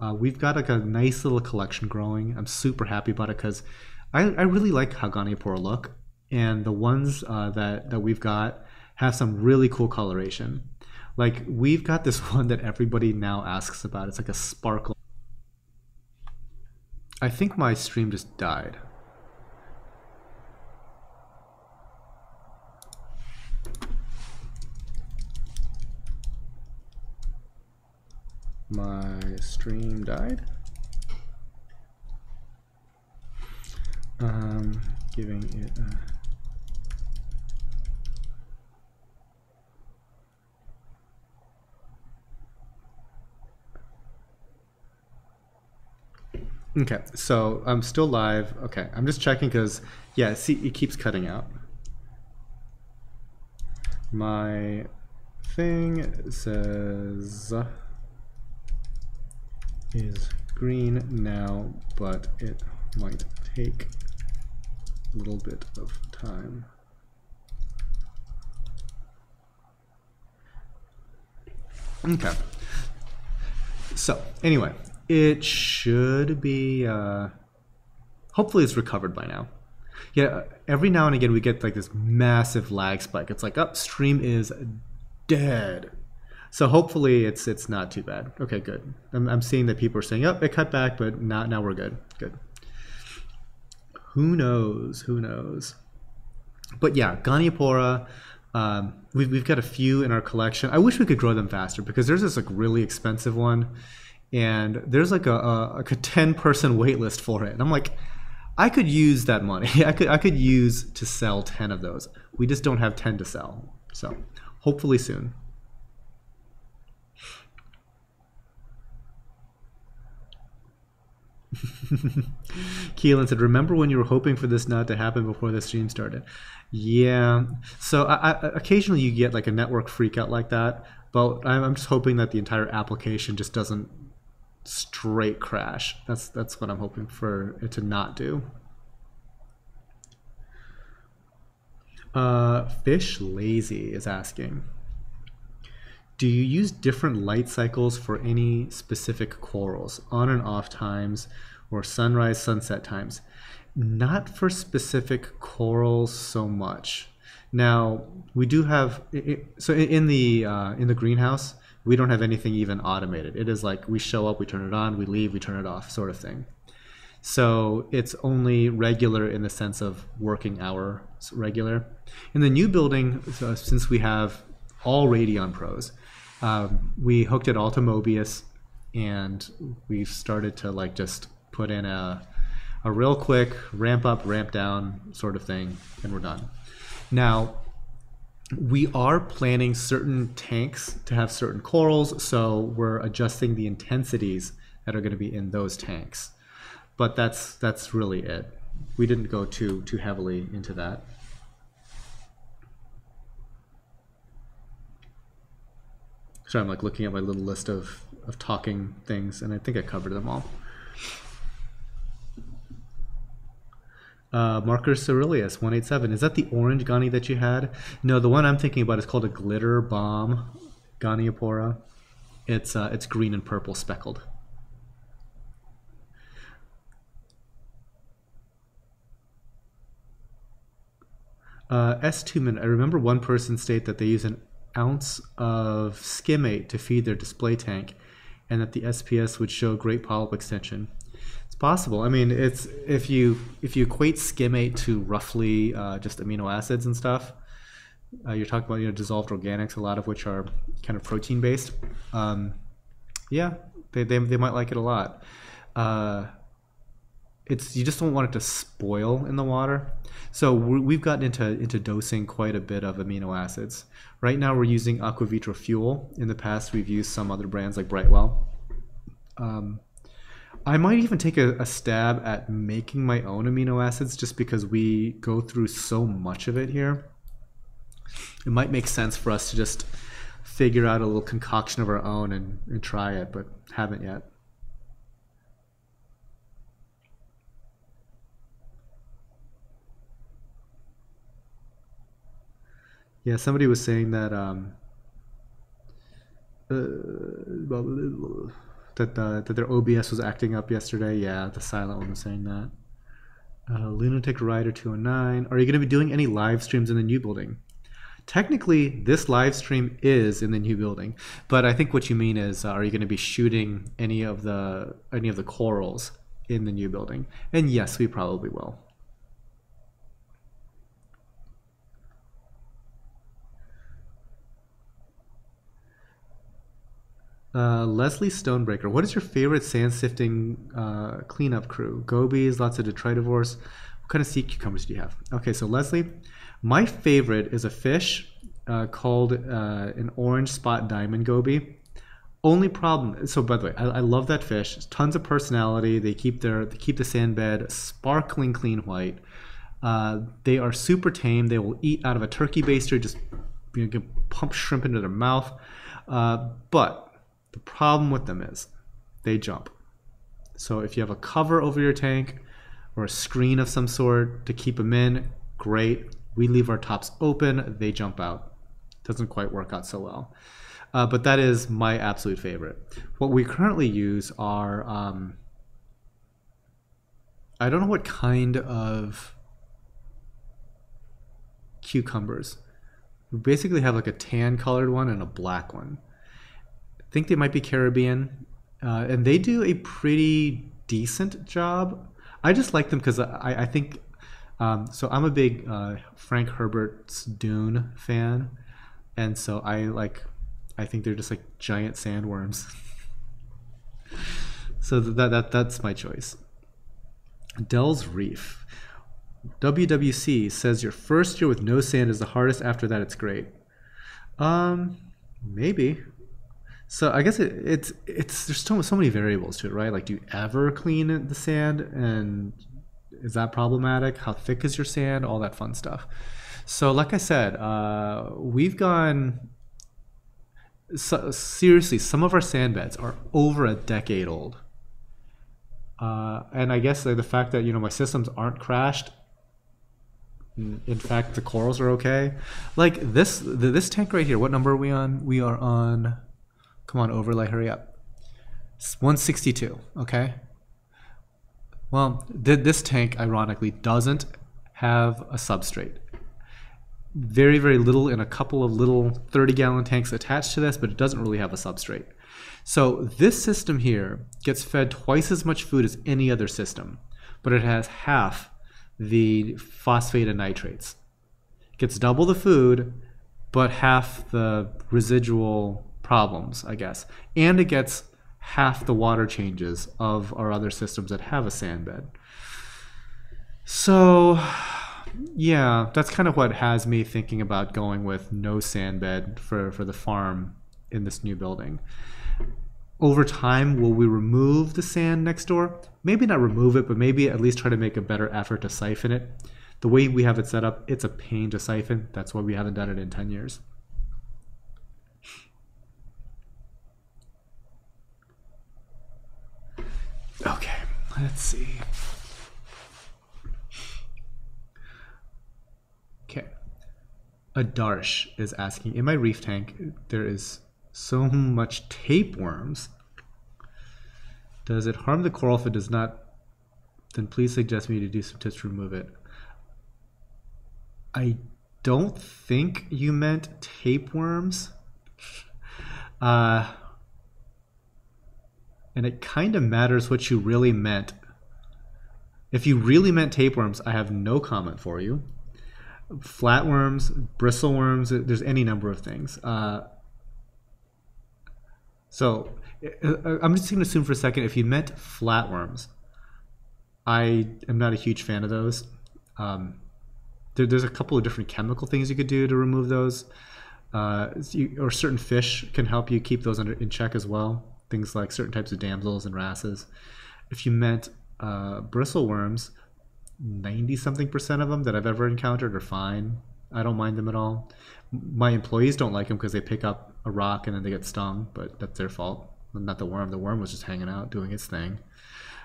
Speaker 1: Uh, we've got like a nice little collection growing. I'm super happy about it because I, I really like how Goniopora look, and the ones uh, that that we've got have some really cool coloration. Like we've got this one that everybody now asks about. It's like a sparkle. I think my stream just died. My stream died. Um, giving it a Okay, so I'm still live. Okay, I'm just checking because, yeah, see, it keeps cutting out. My thing says is green now, but it might take a little bit of time. Okay. So, anyway, it should be, uh, hopefully it's recovered by now. Yeah, every now and again we get like this massive lag spike. It's like, upstream is dead. So hopefully it's it's not too bad. Okay, good. I'm, I'm seeing that people are saying, "Oh, it cut back," but not now we're good. Good. Who knows? Who knows? But yeah, Goniopora. Um, we've we've got a few in our collection. I wish we could grow them faster because there's this like really expensive one, and there's like a, a, like a ten person wait list for it. And I'm like, I could use that money. I could I could use to sell ten of those. We just don't have ten to sell. So hopefully soon. Keelan said, "Remember when you were hoping for this not to happen before the stream started?" Yeah. So I, I, occasionally you get like a network freakout like that, but I'm, I'm just hoping that the entire application just doesn't straight crash. That's that's what I'm hoping for it to not do. Uh, Fish Lazy is asking, do you use different light cycles for any specific corals, on and off times, or sunrise, sunset times? Not for specific corals so much. Now we do have so in the uh, in the greenhouse we don't have anything even automated. It is like we show up, we turn it on, we leave, we turn it off, sort of thing. So it's only regular in the sense of working hour regular. In the new building, uh, since we have all Radion Pros, um, we hooked it all to Mobius, and we've started to like just put in a a real quick ramp up, ramp down sort of thing, and we're done. Now, we are planning certain tanks to have certain corals, so we're adjusting the intensities that are going to be in those tanks. But that's that's really it. We didn't go too too heavily into that. So I'm like looking at my little list of, of talking things, and I think I covered them all. Uh, Marcus Aurelius, 187. Is that the orange Gani that you had? No, the one I'm thinking about is called a glitter bomb Goniopora. It's, uh, it's green and purple speckled. Uh, S2 minute. I remember one person state that they use an ounce of skimmate to feed their display tank and that the SPS would show great polyp extension It's possible. I mean, it's if you if you equate skimmate to roughly uh, just amino acids and stuff, uh, you're talking about you know dissolved organics, a lot of which are kind of protein based. Um, yeah, they, they they might like it a lot. Uh, it's you just don't want it to spoil in the water. So we've gotten into into dosing quite a bit of amino acids. Right now we're using AquaVitro Fuel. In the past we've used some other brands like Brightwell. Um, I might even take a, a, stab at making my own amino acids just because we go through so much of it here. It might make sense for us to just figure out a little concoction of our own and, and try it, but haven't yet. Yeah, somebody was saying that um, uh, that the, that their OBS was acting up yesterday. Yeah, the silent one was saying that. Uh, Lunatic Rider 209. Are you going to be doing any live streams in the new building? Technically, this live stream is in the new building, but I think what you mean is, uh, are you going to be shooting any of the any of the corals in the new building? And yes, we probably will. Uh, Leslie Stonebreaker, what is your favorite sand sifting uh, cleanup crew? Gobies, lots of detritivores. What kind of sea cucumbers do you have? Okay, so Leslie, my favorite is a fish uh, called uh, an orange spot diamond goby. Only problem. So by the way, I, I love that fish. tons of personality. They keep their they keep the sand bed sparkling clean white. Uh, they are super tame. They will eat out of a turkey baster. Just you know, pump shrimp into their mouth. But the problem with them is they jump. So if you have a cover over your tank or a screen of some sort to keep them in, great. We leave our tops open, they jump out. Doesn't quite work out so well. Uh, but that is my absolute favorite. What we currently use are, um, I don't know what kind of cucumbers. We basically have like a tan colored one and a black one think they might be Caribbean, uh, and they do a pretty decent job. I just like them because I, I think um, so. I'm a big uh, Frank Herbert's Dune fan, and so I like. I think they're just like giant sandworms. so that that that's my choice. Dell's Reef. WWC says your first year with no sand is the hardest. After that, it's great. Um, maybe. So I guess it, it's it's there's so so many variables to it, right? Like, do you ever clean the sand, and is that problematic? How thick is your sand? All that fun stuff. So, like I said, uh, we've gone so, seriously. Some of our sand beds are over a decade old, uh, and I guess like, the fact that you know my systems aren't crashed. In fact, the corals are okay. Like this, this tank right here. What number are we on? We are on Come on, overlay, hurry up. It's 162, okay? Well, this tank, ironically, doesn't have a substrate. Very, very little in a couple of little 30 gallon tanks attached to this, but it doesn't really have a substrate. So this system here gets fed twice as much food as any other system, but it has half the phosphate and nitrates. It gets double the food, but half the residual problems, I guess. And it gets half the water changes of our other systems that have a sand bed. So, yeah, that's kind of what has me thinking about going with no sand bed for, for the farm in this new building. Over time, will we remove the sand next door? Maybe not remove it, but maybe at least try to make a better effort to siphon it. The way we have it set up, it's a pain to siphon. That's why we haven't done it in 10 years. Okay, let's see. Okay. Adarsh is asking, in my reef tank, there is so much tapeworms. Does it harm the coral if it does not? Then please suggest me to do some tips to remove it. I don't think you meant tapeworms. Uh, and it kind of matters what you really meant. If you really meant tapeworms, I have no comment for you. Flatworms, bristleworms, there's any number of things. Uh, so uh, I'm just going to assume for a second if you meant flatworms, I am not a huge fan of those. Um, there, there's a couple of different chemical things you could do to remove those. Uh, you, or certain fish can help you keep those under in check as well things like certain types of damsels and wrasses. If you meant uh, bristleworms, 90 something percent of them that I've ever encountered are fine. I don't mind them at all. My employees don't like them because they pick up a rock and then they get stung, but that's their fault. Not the worm. The worm was just hanging out doing its thing.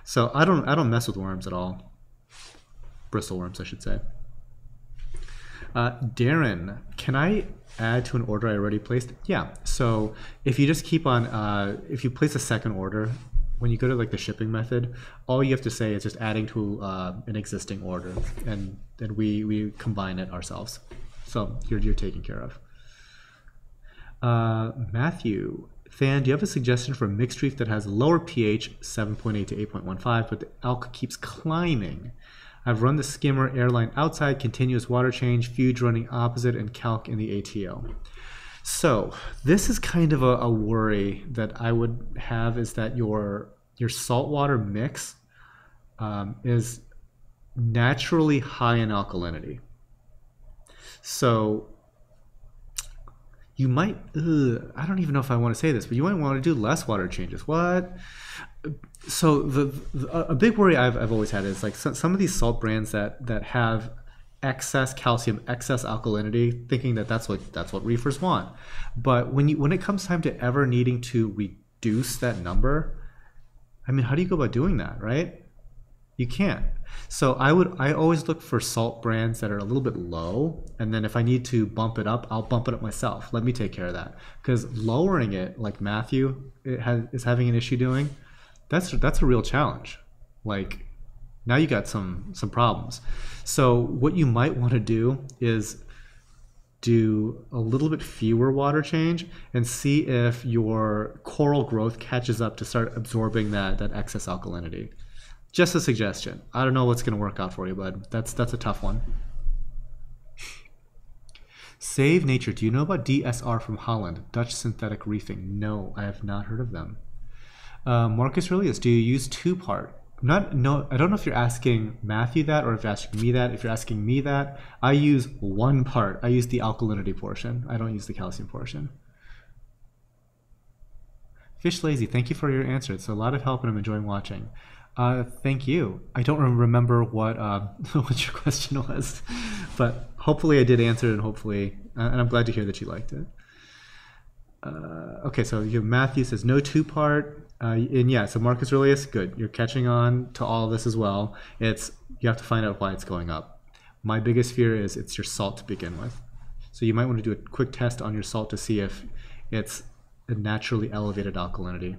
Speaker 1: So I don't I don't mess with worms at all. Bristleworms, I should say. Uh, Darren, can I add to an order I already placed? Yeah. So if you just keep on, uh, if you place a second order, when you go to like the shipping method, all you have to say is just adding to uh, an existing order, and then we we combine it ourselves. So you're you're taken care of. Uh, Matthew, Fan, do you have a suggestion for a mixed reef that has lower pH, 7.8 to 8.15, but the alk keeps climbing? I've run the skimmer airline outside, continuous water change, Fuge running opposite, and calc in the ATO. So this is kind of a, a worry that I would have is that your your saltwater mix um, is naturally high in alkalinity. So you might, ugh, I don't even know if I want to say this, but you might want to do less water changes. What? So the, the, a big worry I've, I've always had is like some, some of these salt brands that that have excess calcium, excess alkalinity, thinking that that's what that's what reefers want. But when you when it comes time to ever needing to reduce that number, I mean, how do you go about doing that, right? You can't. So I would I always look for salt brands that are a little bit low, and then if I need to bump it up, I'll bump it up myself. Let me take care of that because lowering it, like Matthew has, is having an issue doing that's that's a real challenge. Like now you got some some problems. So what you might want to do is do a little bit fewer water change and see if your coral growth catches up to start absorbing that that excess alkalinity. Just a suggestion. I don't know what's going to work out for you, but that's that's a tough one. Save Nature. Do you know about DSR from Holland, Dutch synthetic reefing? No, I have not heard of them. Uh, Marcus Aurelius, do you use two part? Not no. I don't know if you're asking Matthew that or if you're asking me that. If you're asking me that, I use one part. I use the alkalinity portion. I don't use the calcium portion. Fish Lazy, thank you for your answer. It's a lot of help and I'm enjoying watching. Uh, thank you. I don't remember what uh, what your question was, but hopefully I did answer it, and hopefully, uh, and I'm glad to hear that you liked it. Uh, okay, so you Matthew says no two part, uh, and yeah, so Marcus Aurelius, good. You're catching on to all of this as well. It's you have to find out why it's going up. My biggest fear is it's your salt to begin with, so you might want to do a quick test on your salt to see if it's a naturally elevated alkalinity.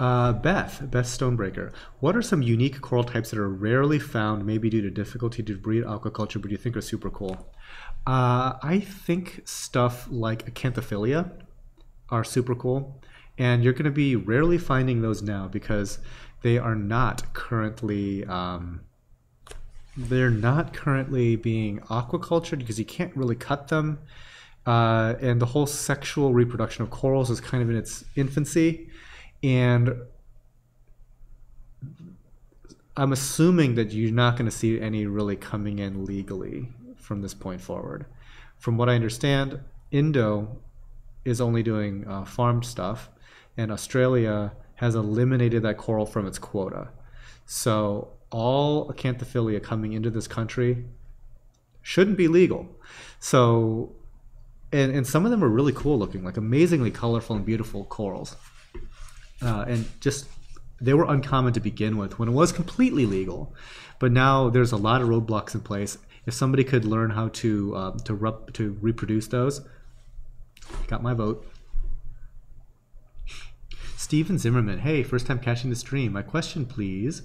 Speaker 1: Uh, Beth, Beth Stonebreaker. What are some unique coral types that are rarely found, maybe due to difficulty to breed aquaculture, but you think are super cool? Uh, I think stuff like Acanthophyllia are super cool, and you're going to be rarely finding those now because they are not currently um, they're not currently being aquacultured because you can't really cut them. Uh, and the whole sexual reproduction of corals is kind of in its infancy and I'm assuming that you're not going to see any really coming in legally from this point forward. From what I understand, Indo is only doing uh, farmed stuff, and Australia has eliminated that coral from its quota. So all acanthophyllia coming into this country shouldn't be legal. So, and, and some of them are really cool looking, like amazingly colorful and beautiful corals uh, and just they were uncommon to begin with when it was completely legal. But now there's a lot of roadblocks in place. If somebody could learn how to uh, to rep- to reproduce those, got my vote. Steven Zimmerman, hey, first time catching the stream. My question, please,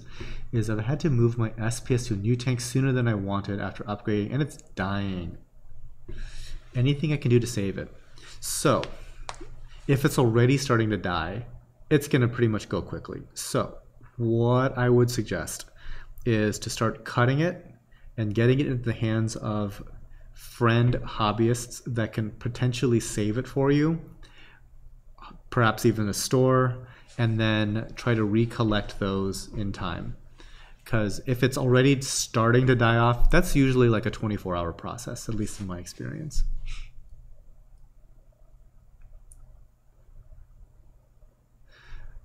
Speaker 1: is that I had to move my SPS to a new tank sooner than I wanted after upgrading, and it's dying. Anything I can do to save it? So, if it's already starting to die, it's going to pretty much go quickly. So, what I would suggest is to start cutting it and getting it into the hands of friend hobbyists that can potentially save it for you, perhaps even a store, and then try to recollect those in time. Because if it's already starting to die off, that's usually like a 24 hour process, at least in my experience.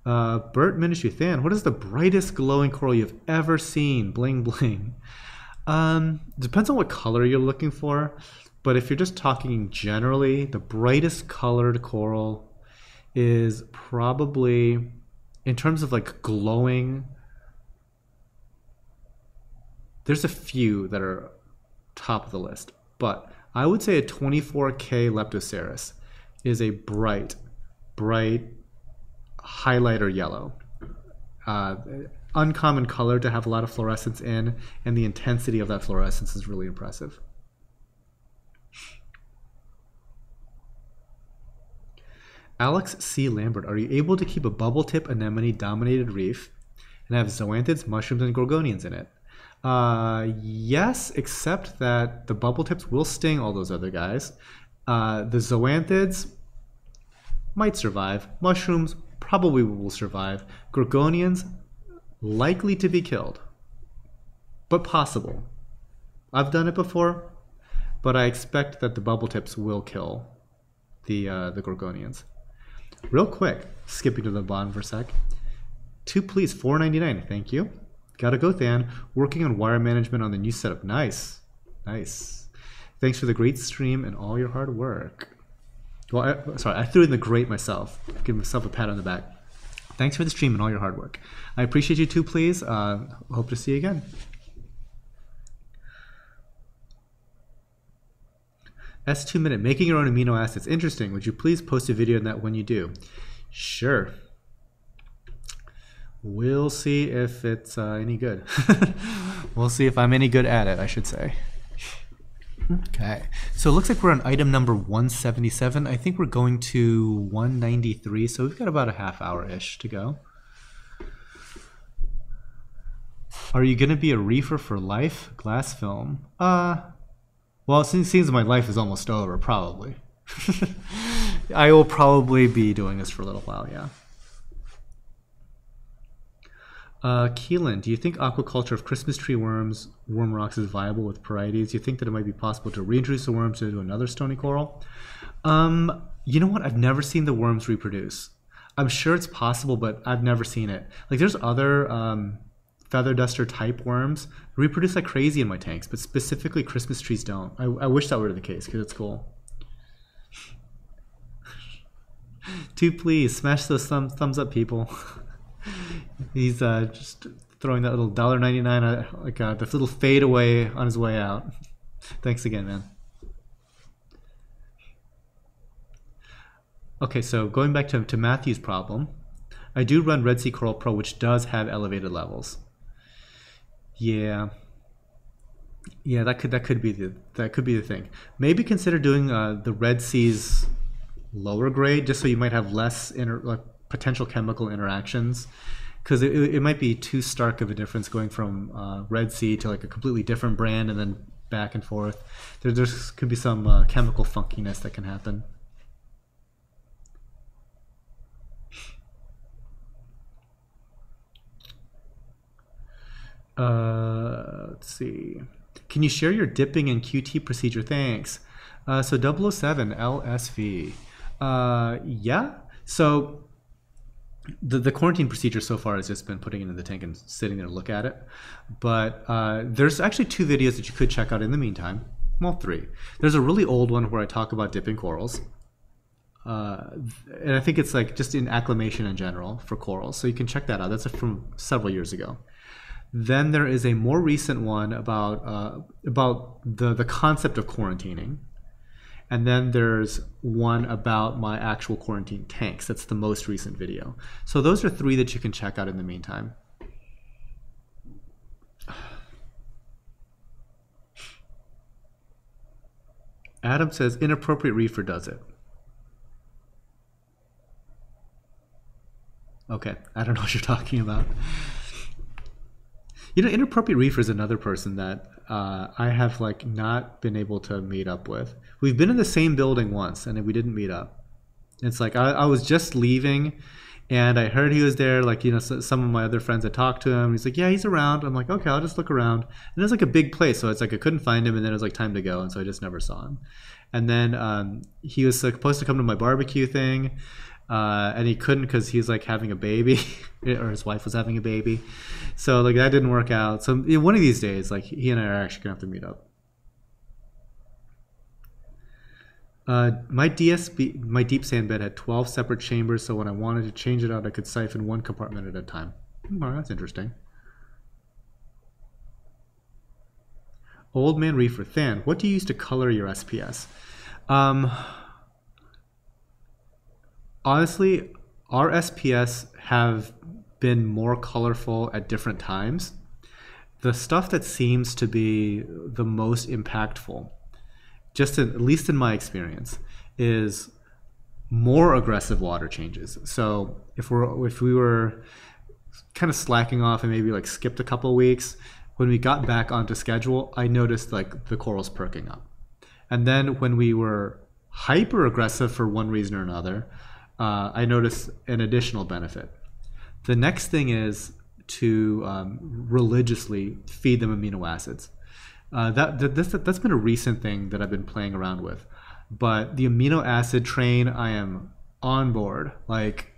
Speaker 1: Uh, Bert Than, what is the brightest glowing coral you've ever seen? Bling bling. Um, depends on what color you're looking for, but if you're just talking generally, the brightest colored coral is probably, in terms of like glowing, there's a few that are top of the list, but I would say a 24K Leptoseris is a bright, bright highlighter yellow. Uh, uncommon color to have a lot of fluorescence in, and the intensity of that fluorescence is really impressive. Alex C. Lambert, are you able to keep a bubble tip anemone dominated reef and have zoanthids, mushrooms, and gorgonians in it? Uh, yes, except that the bubble tips will sting all those other guys. Uh, the zoanthids might survive. Mushrooms probably will survive. Gorgonians, likely to be killed, but possible. I've done it before, but I expect that the bubble tips will kill the uh, the Gorgonians. Real quick, skipping to the bottom for a sec. Two please, four ninety nine. Thank you. Gotta go, Than. Working on wire management on the new setup. Nice, nice. Thanks for the great stream and all your hard work. Well, I, sorry, I threw in the great myself. Give myself a pat on the back. Thanks for the stream and all your hard work. I appreciate you too, please. Uh, hope to see you again. S2 minute, making your own amino acids. Interesting. Would you please post a video on that when you do? Sure. We'll see if it's uh, any good. we'll see if I'm any good at it, I should say. Okay, so it looks like we're on item number 177. I think we're going to 193, so we've got about a half hour-ish to go. Are you going to be a reefer for life? Glass film. Uh, well, since seems my life is almost over, probably. I will probably be doing this for a little while, yeah. Uh, Keelan, do you think aquaculture of Christmas tree worms, worm rocks is viable with Porites? Do you think that it might be possible to reintroduce the worms into another stony coral? Um, you know what? I've never seen the worms reproduce. I'm sure it's possible, but I've never seen it. Like there's other um, feather duster type worms reproduce like crazy in my tanks, but specifically Christmas trees don't. I, I wish that were the case because it's cool. Two, please smash those thumb, thumbs up, people. He's uh, just throwing that little dollar ninety nine, uh, like uh, the little fade away on his way out. Thanks again, man. Okay, so going back to, to Matthew's problem, I do run Red Sea Coral Pro, which does have elevated levels. Yeah, yeah, that could that could be the that could be the thing. Maybe consider doing uh, the Red Sea's lower grade, just so you might have less inter, like, potential chemical interactions because it, it might be too stark of a difference going from uh, Red Sea to like a completely different brand and then back and forth. There there's, could be some uh, chemical funkiness that can happen. Uh, let's see. Can you share your dipping and QT procedure? Thanks. Uh, so 007 LSV. Uh, yeah. So the, the quarantine procedure so far has just been putting it in the tank and sitting there to look at it. But uh, there's actually two videos that you could check out in the meantime. Well, three. There's a really old one where I talk about dipping corals. Uh, and I think it's like just in acclimation in general for corals. So you can check that out. That's from several years ago. Then there is a more recent one about uh, about the the concept of quarantining, and then there's one about my actual quarantine tanks. That's the most recent video. So those are three that you can check out in the meantime. Adam says inappropriate reefer does it. Okay, I don't know what you're talking about. You know, inappropriate reefer is another person that uh, I have like not been able to meet up with. We've been in the same building once, and we didn't meet up. It's like I, I was just leaving, and I heard he was there. Like you know, so, some of my other friends had talked to him. He's like, "Yeah, he's around." I'm like, "Okay, I'll just look around." And it's like a big place, so it's like I couldn't find him, and then it was like time to go, and so I just never saw him. And then um, he was supposed to come to my barbecue thing uh, and he couldn't because he's like having a baby, or his wife was having a baby, so like that didn't work out. So one of these days, like he and I are actually gonna have to meet up. Uh, my DSB, my deep sand bed had 12 separate chambers, so when I wanted to change it out, I could siphon one compartment at a time. Oh, that's interesting. Old Man Reefer, Than, what do you use to color your SPS? Um, honestly, our SPS have been more colorful at different times. The stuff that seems to be the most impactful, just in, at least in my experience, is more aggressive water changes. So if we're if we were kind of slacking off and maybe like skipped a couple weeks, when we got back onto schedule, I noticed like the corals perking up. And then when we were hyper aggressive for one reason or another, uh, I notice an additional benefit. The next thing is to um, religiously feed them amino acids. Uh, that, that that's, that's been a recent thing that I've been playing around with. But the amino acid train, I am on board. Like,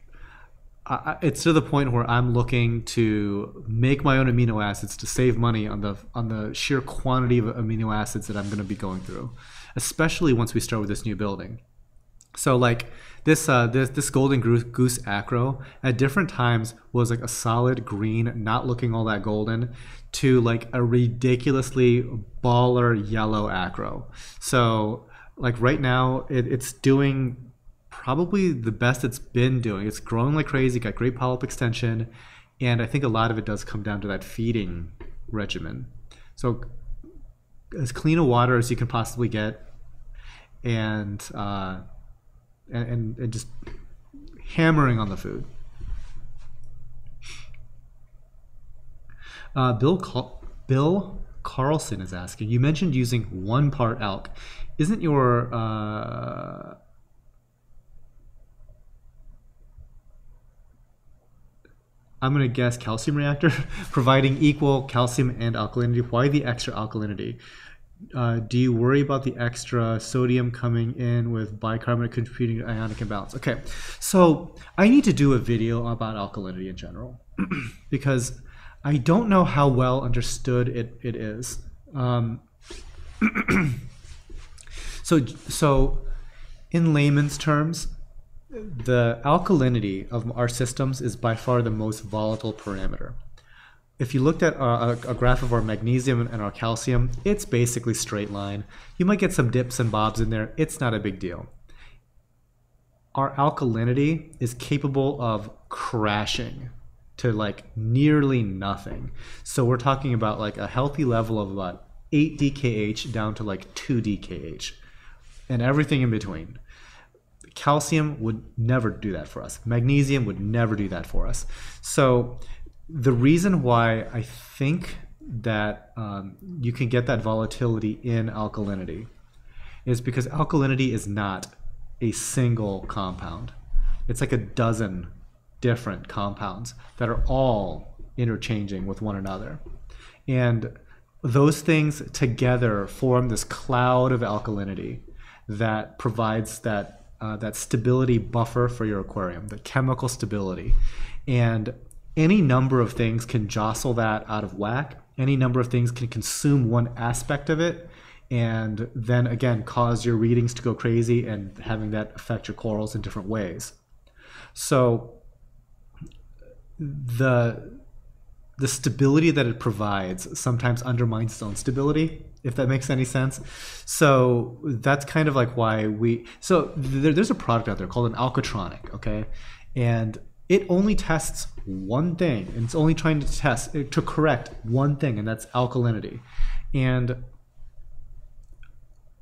Speaker 1: I, it's to the point where I'm looking to make my own amino acids to save money on the on the sheer quantity of amino acids that I'm going to be going through, especially once we start with this new building. So like this uh, this this golden goose acro at different times was like a solid green, not looking all that golden, to like a ridiculously baller yellow acro. So like right now it, it's doing probably the best it's been doing. It's growing like crazy, got great polyp extension, and I think a lot of it does come down to that feeding regimen. So as clean a water as you can possibly get, and uh, and, and, and just hammering on the food. Uh, Bill Bill Carlson is asking. You mentioned using one part alk. Isn't your uh, I'm going to guess calcium reactor, providing equal calcium and alkalinity. Why the extra alkalinity? Uh, do you worry about the extra sodium coming in with bicarbonate contributing to ionic imbalance? Okay, so I need to do a video about alkalinity in general because I don't know how well understood it, it is. Um, so, so in layman's terms, the alkalinity of our systems is by far the most volatile parameter. If you looked at a, a, graph of our magnesium and our calcium, it's basically straight line. You might get some dips and bobs in there. It's not a big deal. Our alkalinity is capable of crashing to like nearly nothing. So we're talking about like a healthy level of about 8 DKH down to like 2 DKH and everything in between. Calcium would never do that for us. Magnesium would never do that for us. So the reason why I think that um, you can get that volatility in alkalinity is because alkalinity is not a single compound. It's like a dozen different compounds that are all interchanging with one another. And those things together form this cloud of alkalinity that provides that uh, that stability buffer for your aquarium, the chemical stability. And any number of things can jostle that out of whack. Any number of things can consume one aspect of it and then again cause your readings to go crazy and having that affect your corals in different ways. So the the stability that it provides sometimes undermines its own stability if that makes any sense so that's kind of like why we so there, there's a product out there called an Alkatronic okay and it only tests one thing and it's only trying to test to correct one thing and that's alkalinity and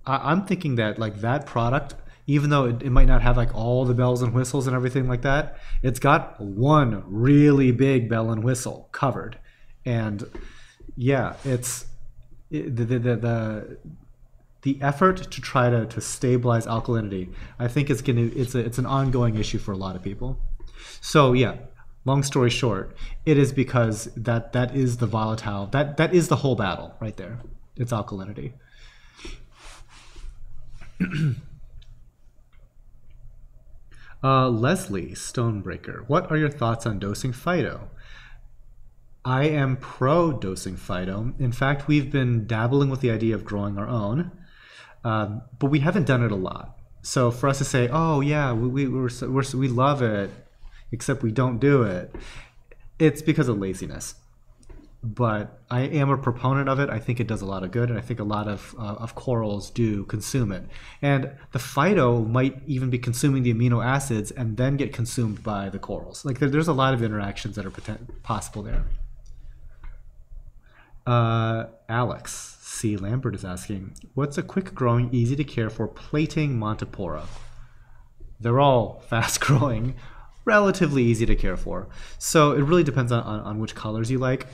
Speaker 1: I, i'm thinking that like that product even though it, it, might not have like all the bells and whistles and everything like that, it's got one really big bell and whistle covered. And yeah, it's it, the, the, the, the effort to try to, to stabilize alkalinity, I think it's gonna it's a, it's an ongoing issue for a lot of people. So yeah, long story short, it is because that that is the volatile that that is the whole battle right there. It's alkalinity. Uh, Leslie Stonebreaker, what are your thoughts on dosing Phyto? I am pro dosing Phyto. In fact, we've been dabbling with the idea of growing our own, um, but we haven't done it a lot. So for us to say, "Oh yeah, we we we're, we love it," except we don't do it, it's because of laziness but I am a proponent of it. I think it does a lot of good, and I think a lot of uh, of corals do consume it. And the phyto might even be consuming the amino acids and then get consumed by the corals. Like there, there's a lot of interactions that are potent, possible there. Uh, Alex C. Lambert is asking, what's a quick growing, easy to care for plating Montipora? They're all fast growing, relatively easy to care for. So it really depends on, on, on which colors you like.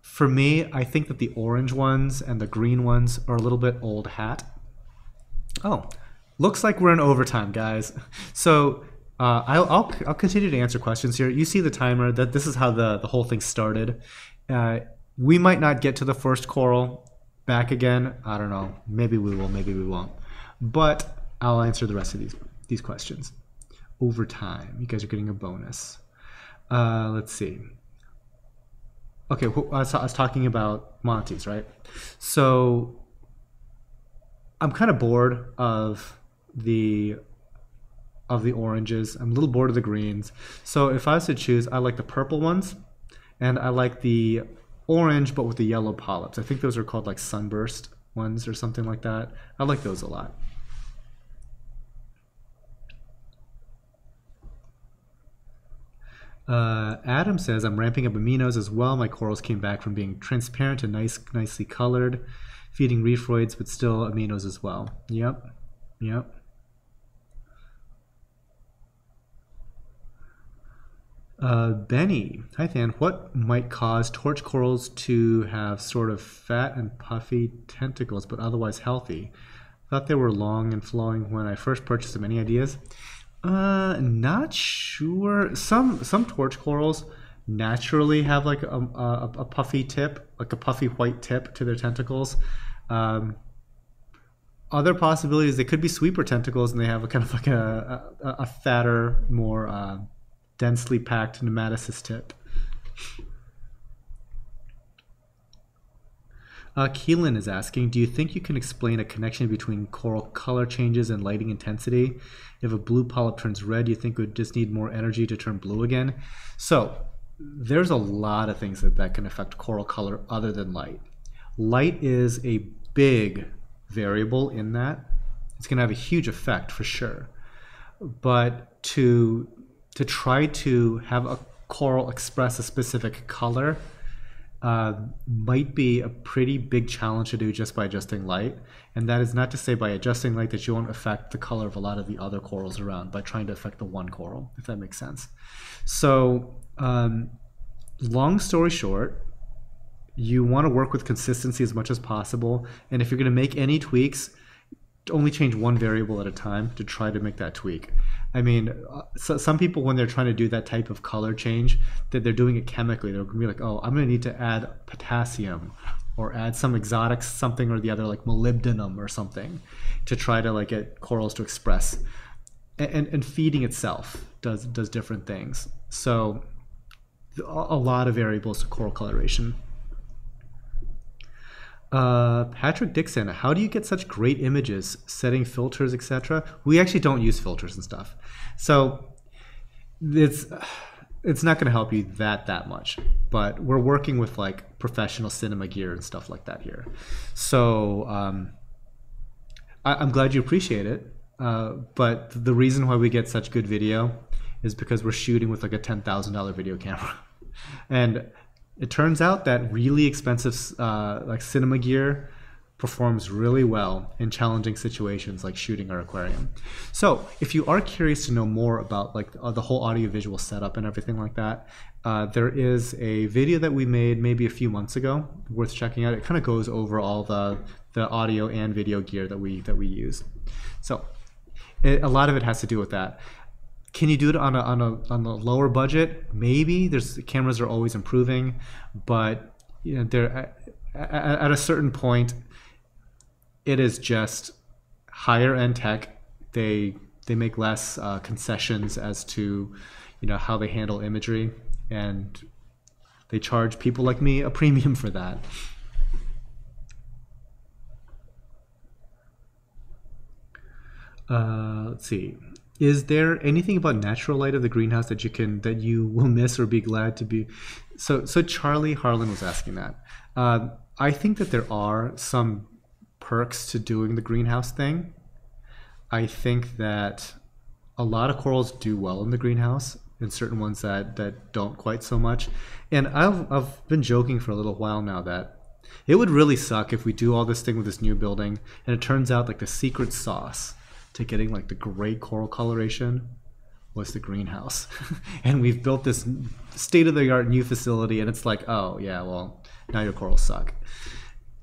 Speaker 1: For me, I think that the orange ones and the green ones are a little bit old hat. Oh, looks like we're in overtime, guys. So uh, I'll, I'll, I'll, continue to answer questions here. You see the timer, that this is how the, the whole thing started. Uh, we might not get to the first coral back again. I don't know. Maybe we will, maybe we won't. But I'll answer the rest of these, these questions. Overtime, you guys are getting a bonus. Uh, let's see okay, I was talking about Montes, right? So I'm kind of bored of the of the oranges. I'm a little bored of the greens. So if I was to choose, I like the purple ones, and I like the orange but with the yellow polyps. I think those are called like sunburst ones or something like that. I like those a lot. Uh, Adam says, I'm ramping up aminos as well. My corals came back from being transparent to nice, nicely colored, feeding Reef-Roids, but still aminos as well. Yep, yep. Uh, Benny, hi Than, what might cause torch corals to have sort of fat and puffy tentacles but otherwise healthy? Thought they were long and flowing when I first purchased them. Any ideas? Uh, not sure. Some some torch corals naturally have like a, a, a puffy tip, like a puffy white tip to their tentacles. Um, other possibilities, they could be sweeper tentacles and they have a kind of like a, a, a fatter, more uh, densely packed nematocyst tip. Uh, Keelan is asking, do you think you can explain a connection between coral color changes and lighting intensity? If a blue polyp turns red, you think it would just need more energy to turn blue again? So there's a lot of things that, that can affect coral color other than light. Light is a big variable in that. It's going to have a huge effect for sure. But to to try to have a coral express a specific color uh, might be a pretty big challenge to do just by adjusting light. And that is not to say by adjusting light that you won't affect the color of a lot of the other corals around by trying to affect the one coral, if that makes sense. So, um, long story short, you want to work with consistency as much as possible. And if you're going to make any tweaks, only change one variable at a time to try to make that tweak. I mean, uh, so some people when they're trying to do that type of color change, that they're doing it chemically. They're gonna be like, oh, I'm gonna need to add potassium, or add some exotic something or the other, like molybdenum or something, to try to like get corals to express. And, and, and feeding itself does does different things. So a lot of variables to coral coloration. Uh, Patrick Dixon, how do you get such great images, setting filters, etc.? We actually don't use filters and stuff, so it's it's not going to help you that that much. But we're working with like professional cinema gear and stuff like that here, so um, I, am glad you appreciate it. Uh, but the reason why we get such good video is because we're shooting with like a ten thousand dollar video camera, and it turns out that really expensive uh, like cinema gear performs really well in challenging situations like shooting our aquarium. So if you are curious to know more about like uh, the whole audiovisual setup and everything like that, uh, there is a video that we made maybe a few months ago worth checking out. It kind of goes over all the the audio and video gear that we that we use. So it, a lot of it has to do with that. Can you do it on a on a on a lower budget? Maybe. There's cameras are always improving, but you know, they're at, at a certain point, it is just higher end tech. They they make less uh, concessions as to you know how they handle imagery, and they charge people like me a premium for that. Uh, let's see is there anything about natural light of the greenhouse that you can that you will miss or be glad to be? So so charlie harlan was asking that. Uh, i think that there are some perks to doing the greenhouse thing. I think that a lot of corals do well in the greenhouse and certain ones that that don't quite so much. And i've i've been joking for a little while now that it would really suck if we do all this thing with this new building and it turns out like the secret sauce to getting like the great coral coloration was the greenhouse. and we've built this state of the art new facility, and it's like, oh, yeah, well, now your corals suck.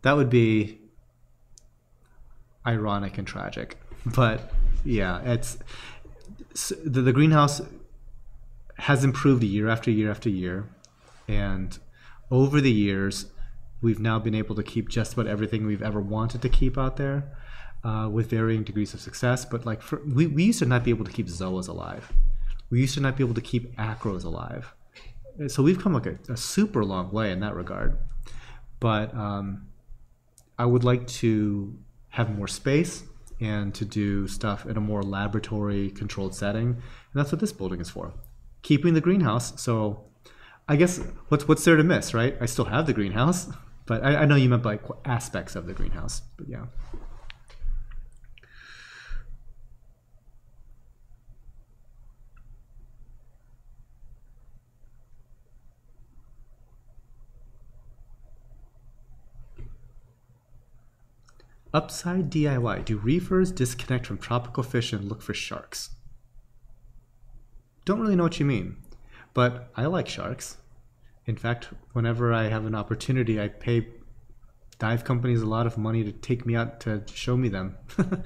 Speaker 1: That would be ironic and tragic. But yeah, it's the, the greenhouse has improved year after year after year. And over the years, we've now been able to keep just about everything we've ever wanted to keep out there uh, with varying degrees of success. But like for, we, we used to not be able to keep zoas alive. We used to not be able to keep acros alive. So we've come like a, a super long way in that regard. But um, I would like to have more space and to do stuff in a more laboratory controlled setting. And that's what this building is for. Keeping the greenhouse. So I guess what's what's there to miss, right? I still have the greenhouse, but I, I know you meant like aspects of the greenhouse. But yeah. Upside DIY. Do reefers disconnect from tropical fish and look for sharks? Don't really know what you mean, but I like sharks. In fact, whenever I have an opportunity, I pay dive companies a lot of money to take me out to show me them.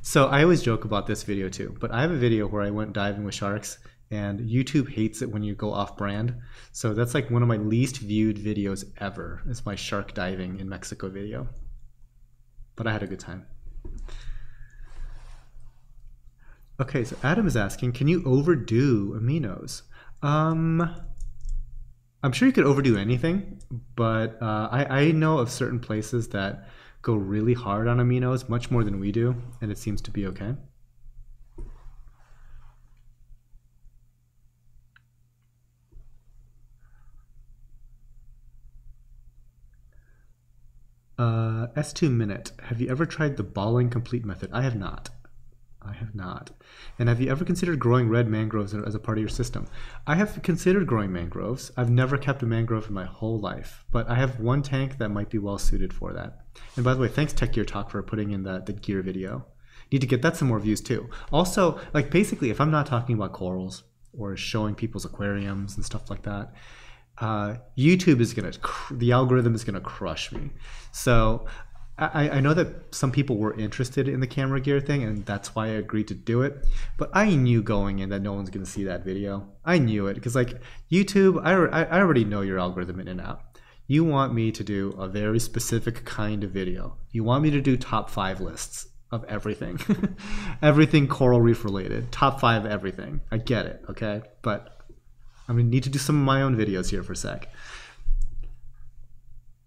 Speaker 1: so I always joke about this video too, but I have a video where I went diving with sharks and YouTube hates it when you go off brand. So that's like one of my least viewed videos ever. Is my shark diving in Mexico video. But I had a good time. Okay, so Adam is asking, can you overdo aminos? Um, I'm sure you could overdo anything, but uh, I, I know of certain places that go really hard on aminos, much more than we do, and it seems to be okay. Uh, S2 Minute. Have you ever tried the balling complete method? I have not. I have not. And have you ever considered growing red mangroves as a part of your system? I have considered growing mangroves. I've never kept a mangrove in my whole life, but I have one tank that might be well suited for that. And by the way, thanks Tech Gear Talk for putting in the, the gear video. Need to get that some more views too. Also, like basically, if I'm not talking about corals or showing people's aquariums and stuff like that, uh, YouTube is gonna the algorithm is gonna crush me. So I, I know that some people were interested in the camera gear thing, and that's why I agreed to do it. But I knew going in that no one's gonna see that video. I knew it because like YouTube, I, I already know your algorithm in and out. You want me to do a very specific kind of video. You want me to do top five lists of everything, everything coral reef related, top five everything. I get it, okay, but I'm gonna need to do some of my own videos here for a sec.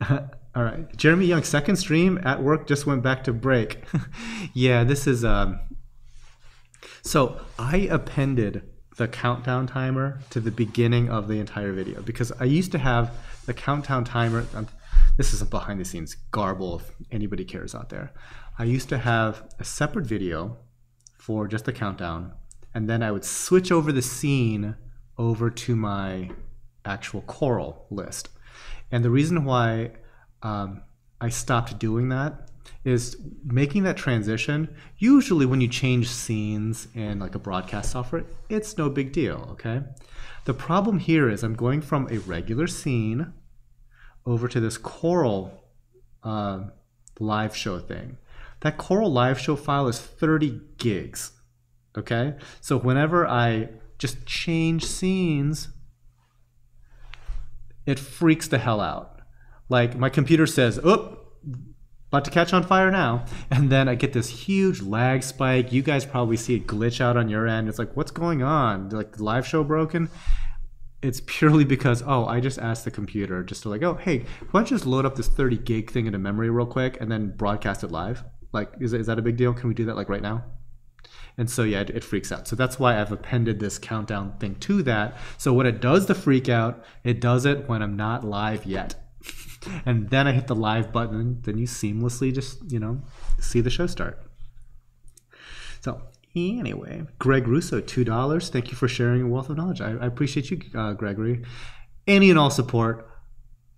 Speaker 1: All right, Jeremy Young, second stream at work just went back to break. yeah, this is um. So I appended the countdown timer to the beginning of the entire video because I used to have the countdown timer. Um, this is a behind the scenes garble if anybody cares out there. I used to have a separate video for just the countdown, and then I would switch over the scene over to my actual coral list. And the reason why um, I stopped doing that is making that transition. Usually, when you change scenes in like a broadcast software, it's no big deal, okay? The problem here is I'm going from a regular scene over to this coral uh, live show thing. That coral live show file is 30 gigs, okay? So whenever I just change scenes, it freaks the hell out. Like my computer says, "Oh, about to catch on fire now," and then I get this huge lag spike. You guys probably see a glitch out on your end. It's like, what's going on? Like the live show broken? It's purely because oh, I just asked the computer just to like, oh, hey, why don't you just load up this 30 gig thing into memory real quick and then broadcast it live? Like, is, is that a big deal? Can we do that like right now? And so yeah, it, it, freaks out. So that's why I've appended this countdown thing to that. So when it does the freak out, it does it when I'm not live yet. and then I hit the live button, then you seamlessly just, you know, see the show start. So anyway, Greg Russo, $2. Thank you for sharing a wealth of knowledge. I, I appreciate you, uh, Gregory. Any and all support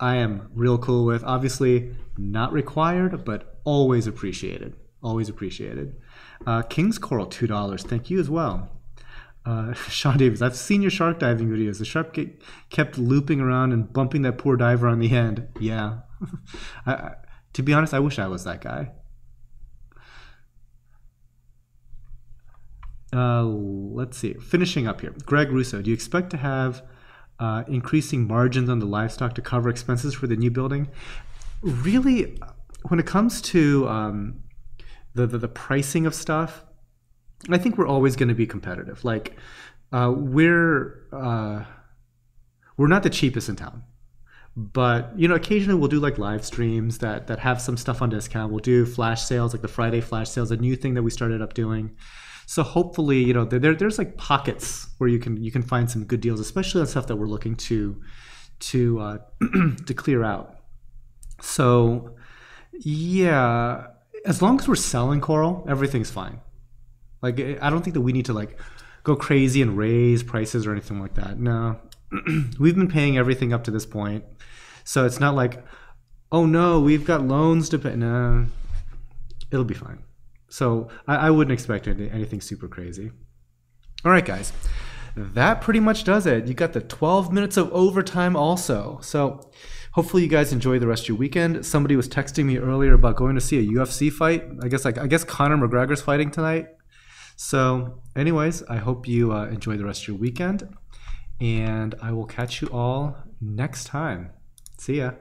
Speaker 1: I am real cool with. Obviously, not required, but always appreciated. Always appreciated. Uh, King's Coral, $2. Thank you as well. Uh, Sean Davis, I've seen your shark diving videos. The shark kept looping around and bumping that poor diver on the end. Yeah. I, I, to be honest, I wish I was that guy. Uh, let's see. Finishing up here. Greg Russo, do you expect to have uh, increasing margins on the livestock to cover expenses for the new building? Really, when it comes to um, the, the, the pricing of stuff, I think we're always going to be competitive. Like uh, we're uh, we're not the cheapest in town, but you know occasionally we'll do like live streams that that have some stuff on discount. We'll do flash sales like the Friday flash sales, a new thing that we started up doing. So hopefully, you know, there, there's like pockets where you can you can find some good deals, especially on stuff that we're looking to to uh, to clear out. So yeah, as long as we're selling coral, everything's fine. Like I don't think that we need to like go crazy and raise prices or anything like that. No, we've been paying everything up to this point, so it's not like, oh no, we've got loans to pay. No, it'll be fine. So I, I wouldn't expect anything super crazy. All right, guys, that pretty much does it. You got the 12 minutes of overtime also. So Hopefully, you guys enjoy the rest of your weekend. Somebody was texting me earlier about going to see a UFC fight. I guess like I guess Conor McGregor's fighting tonight. So, anyways, I hope you uh, enjoy the rest of your weekend, and I will catch you all next time. See ya.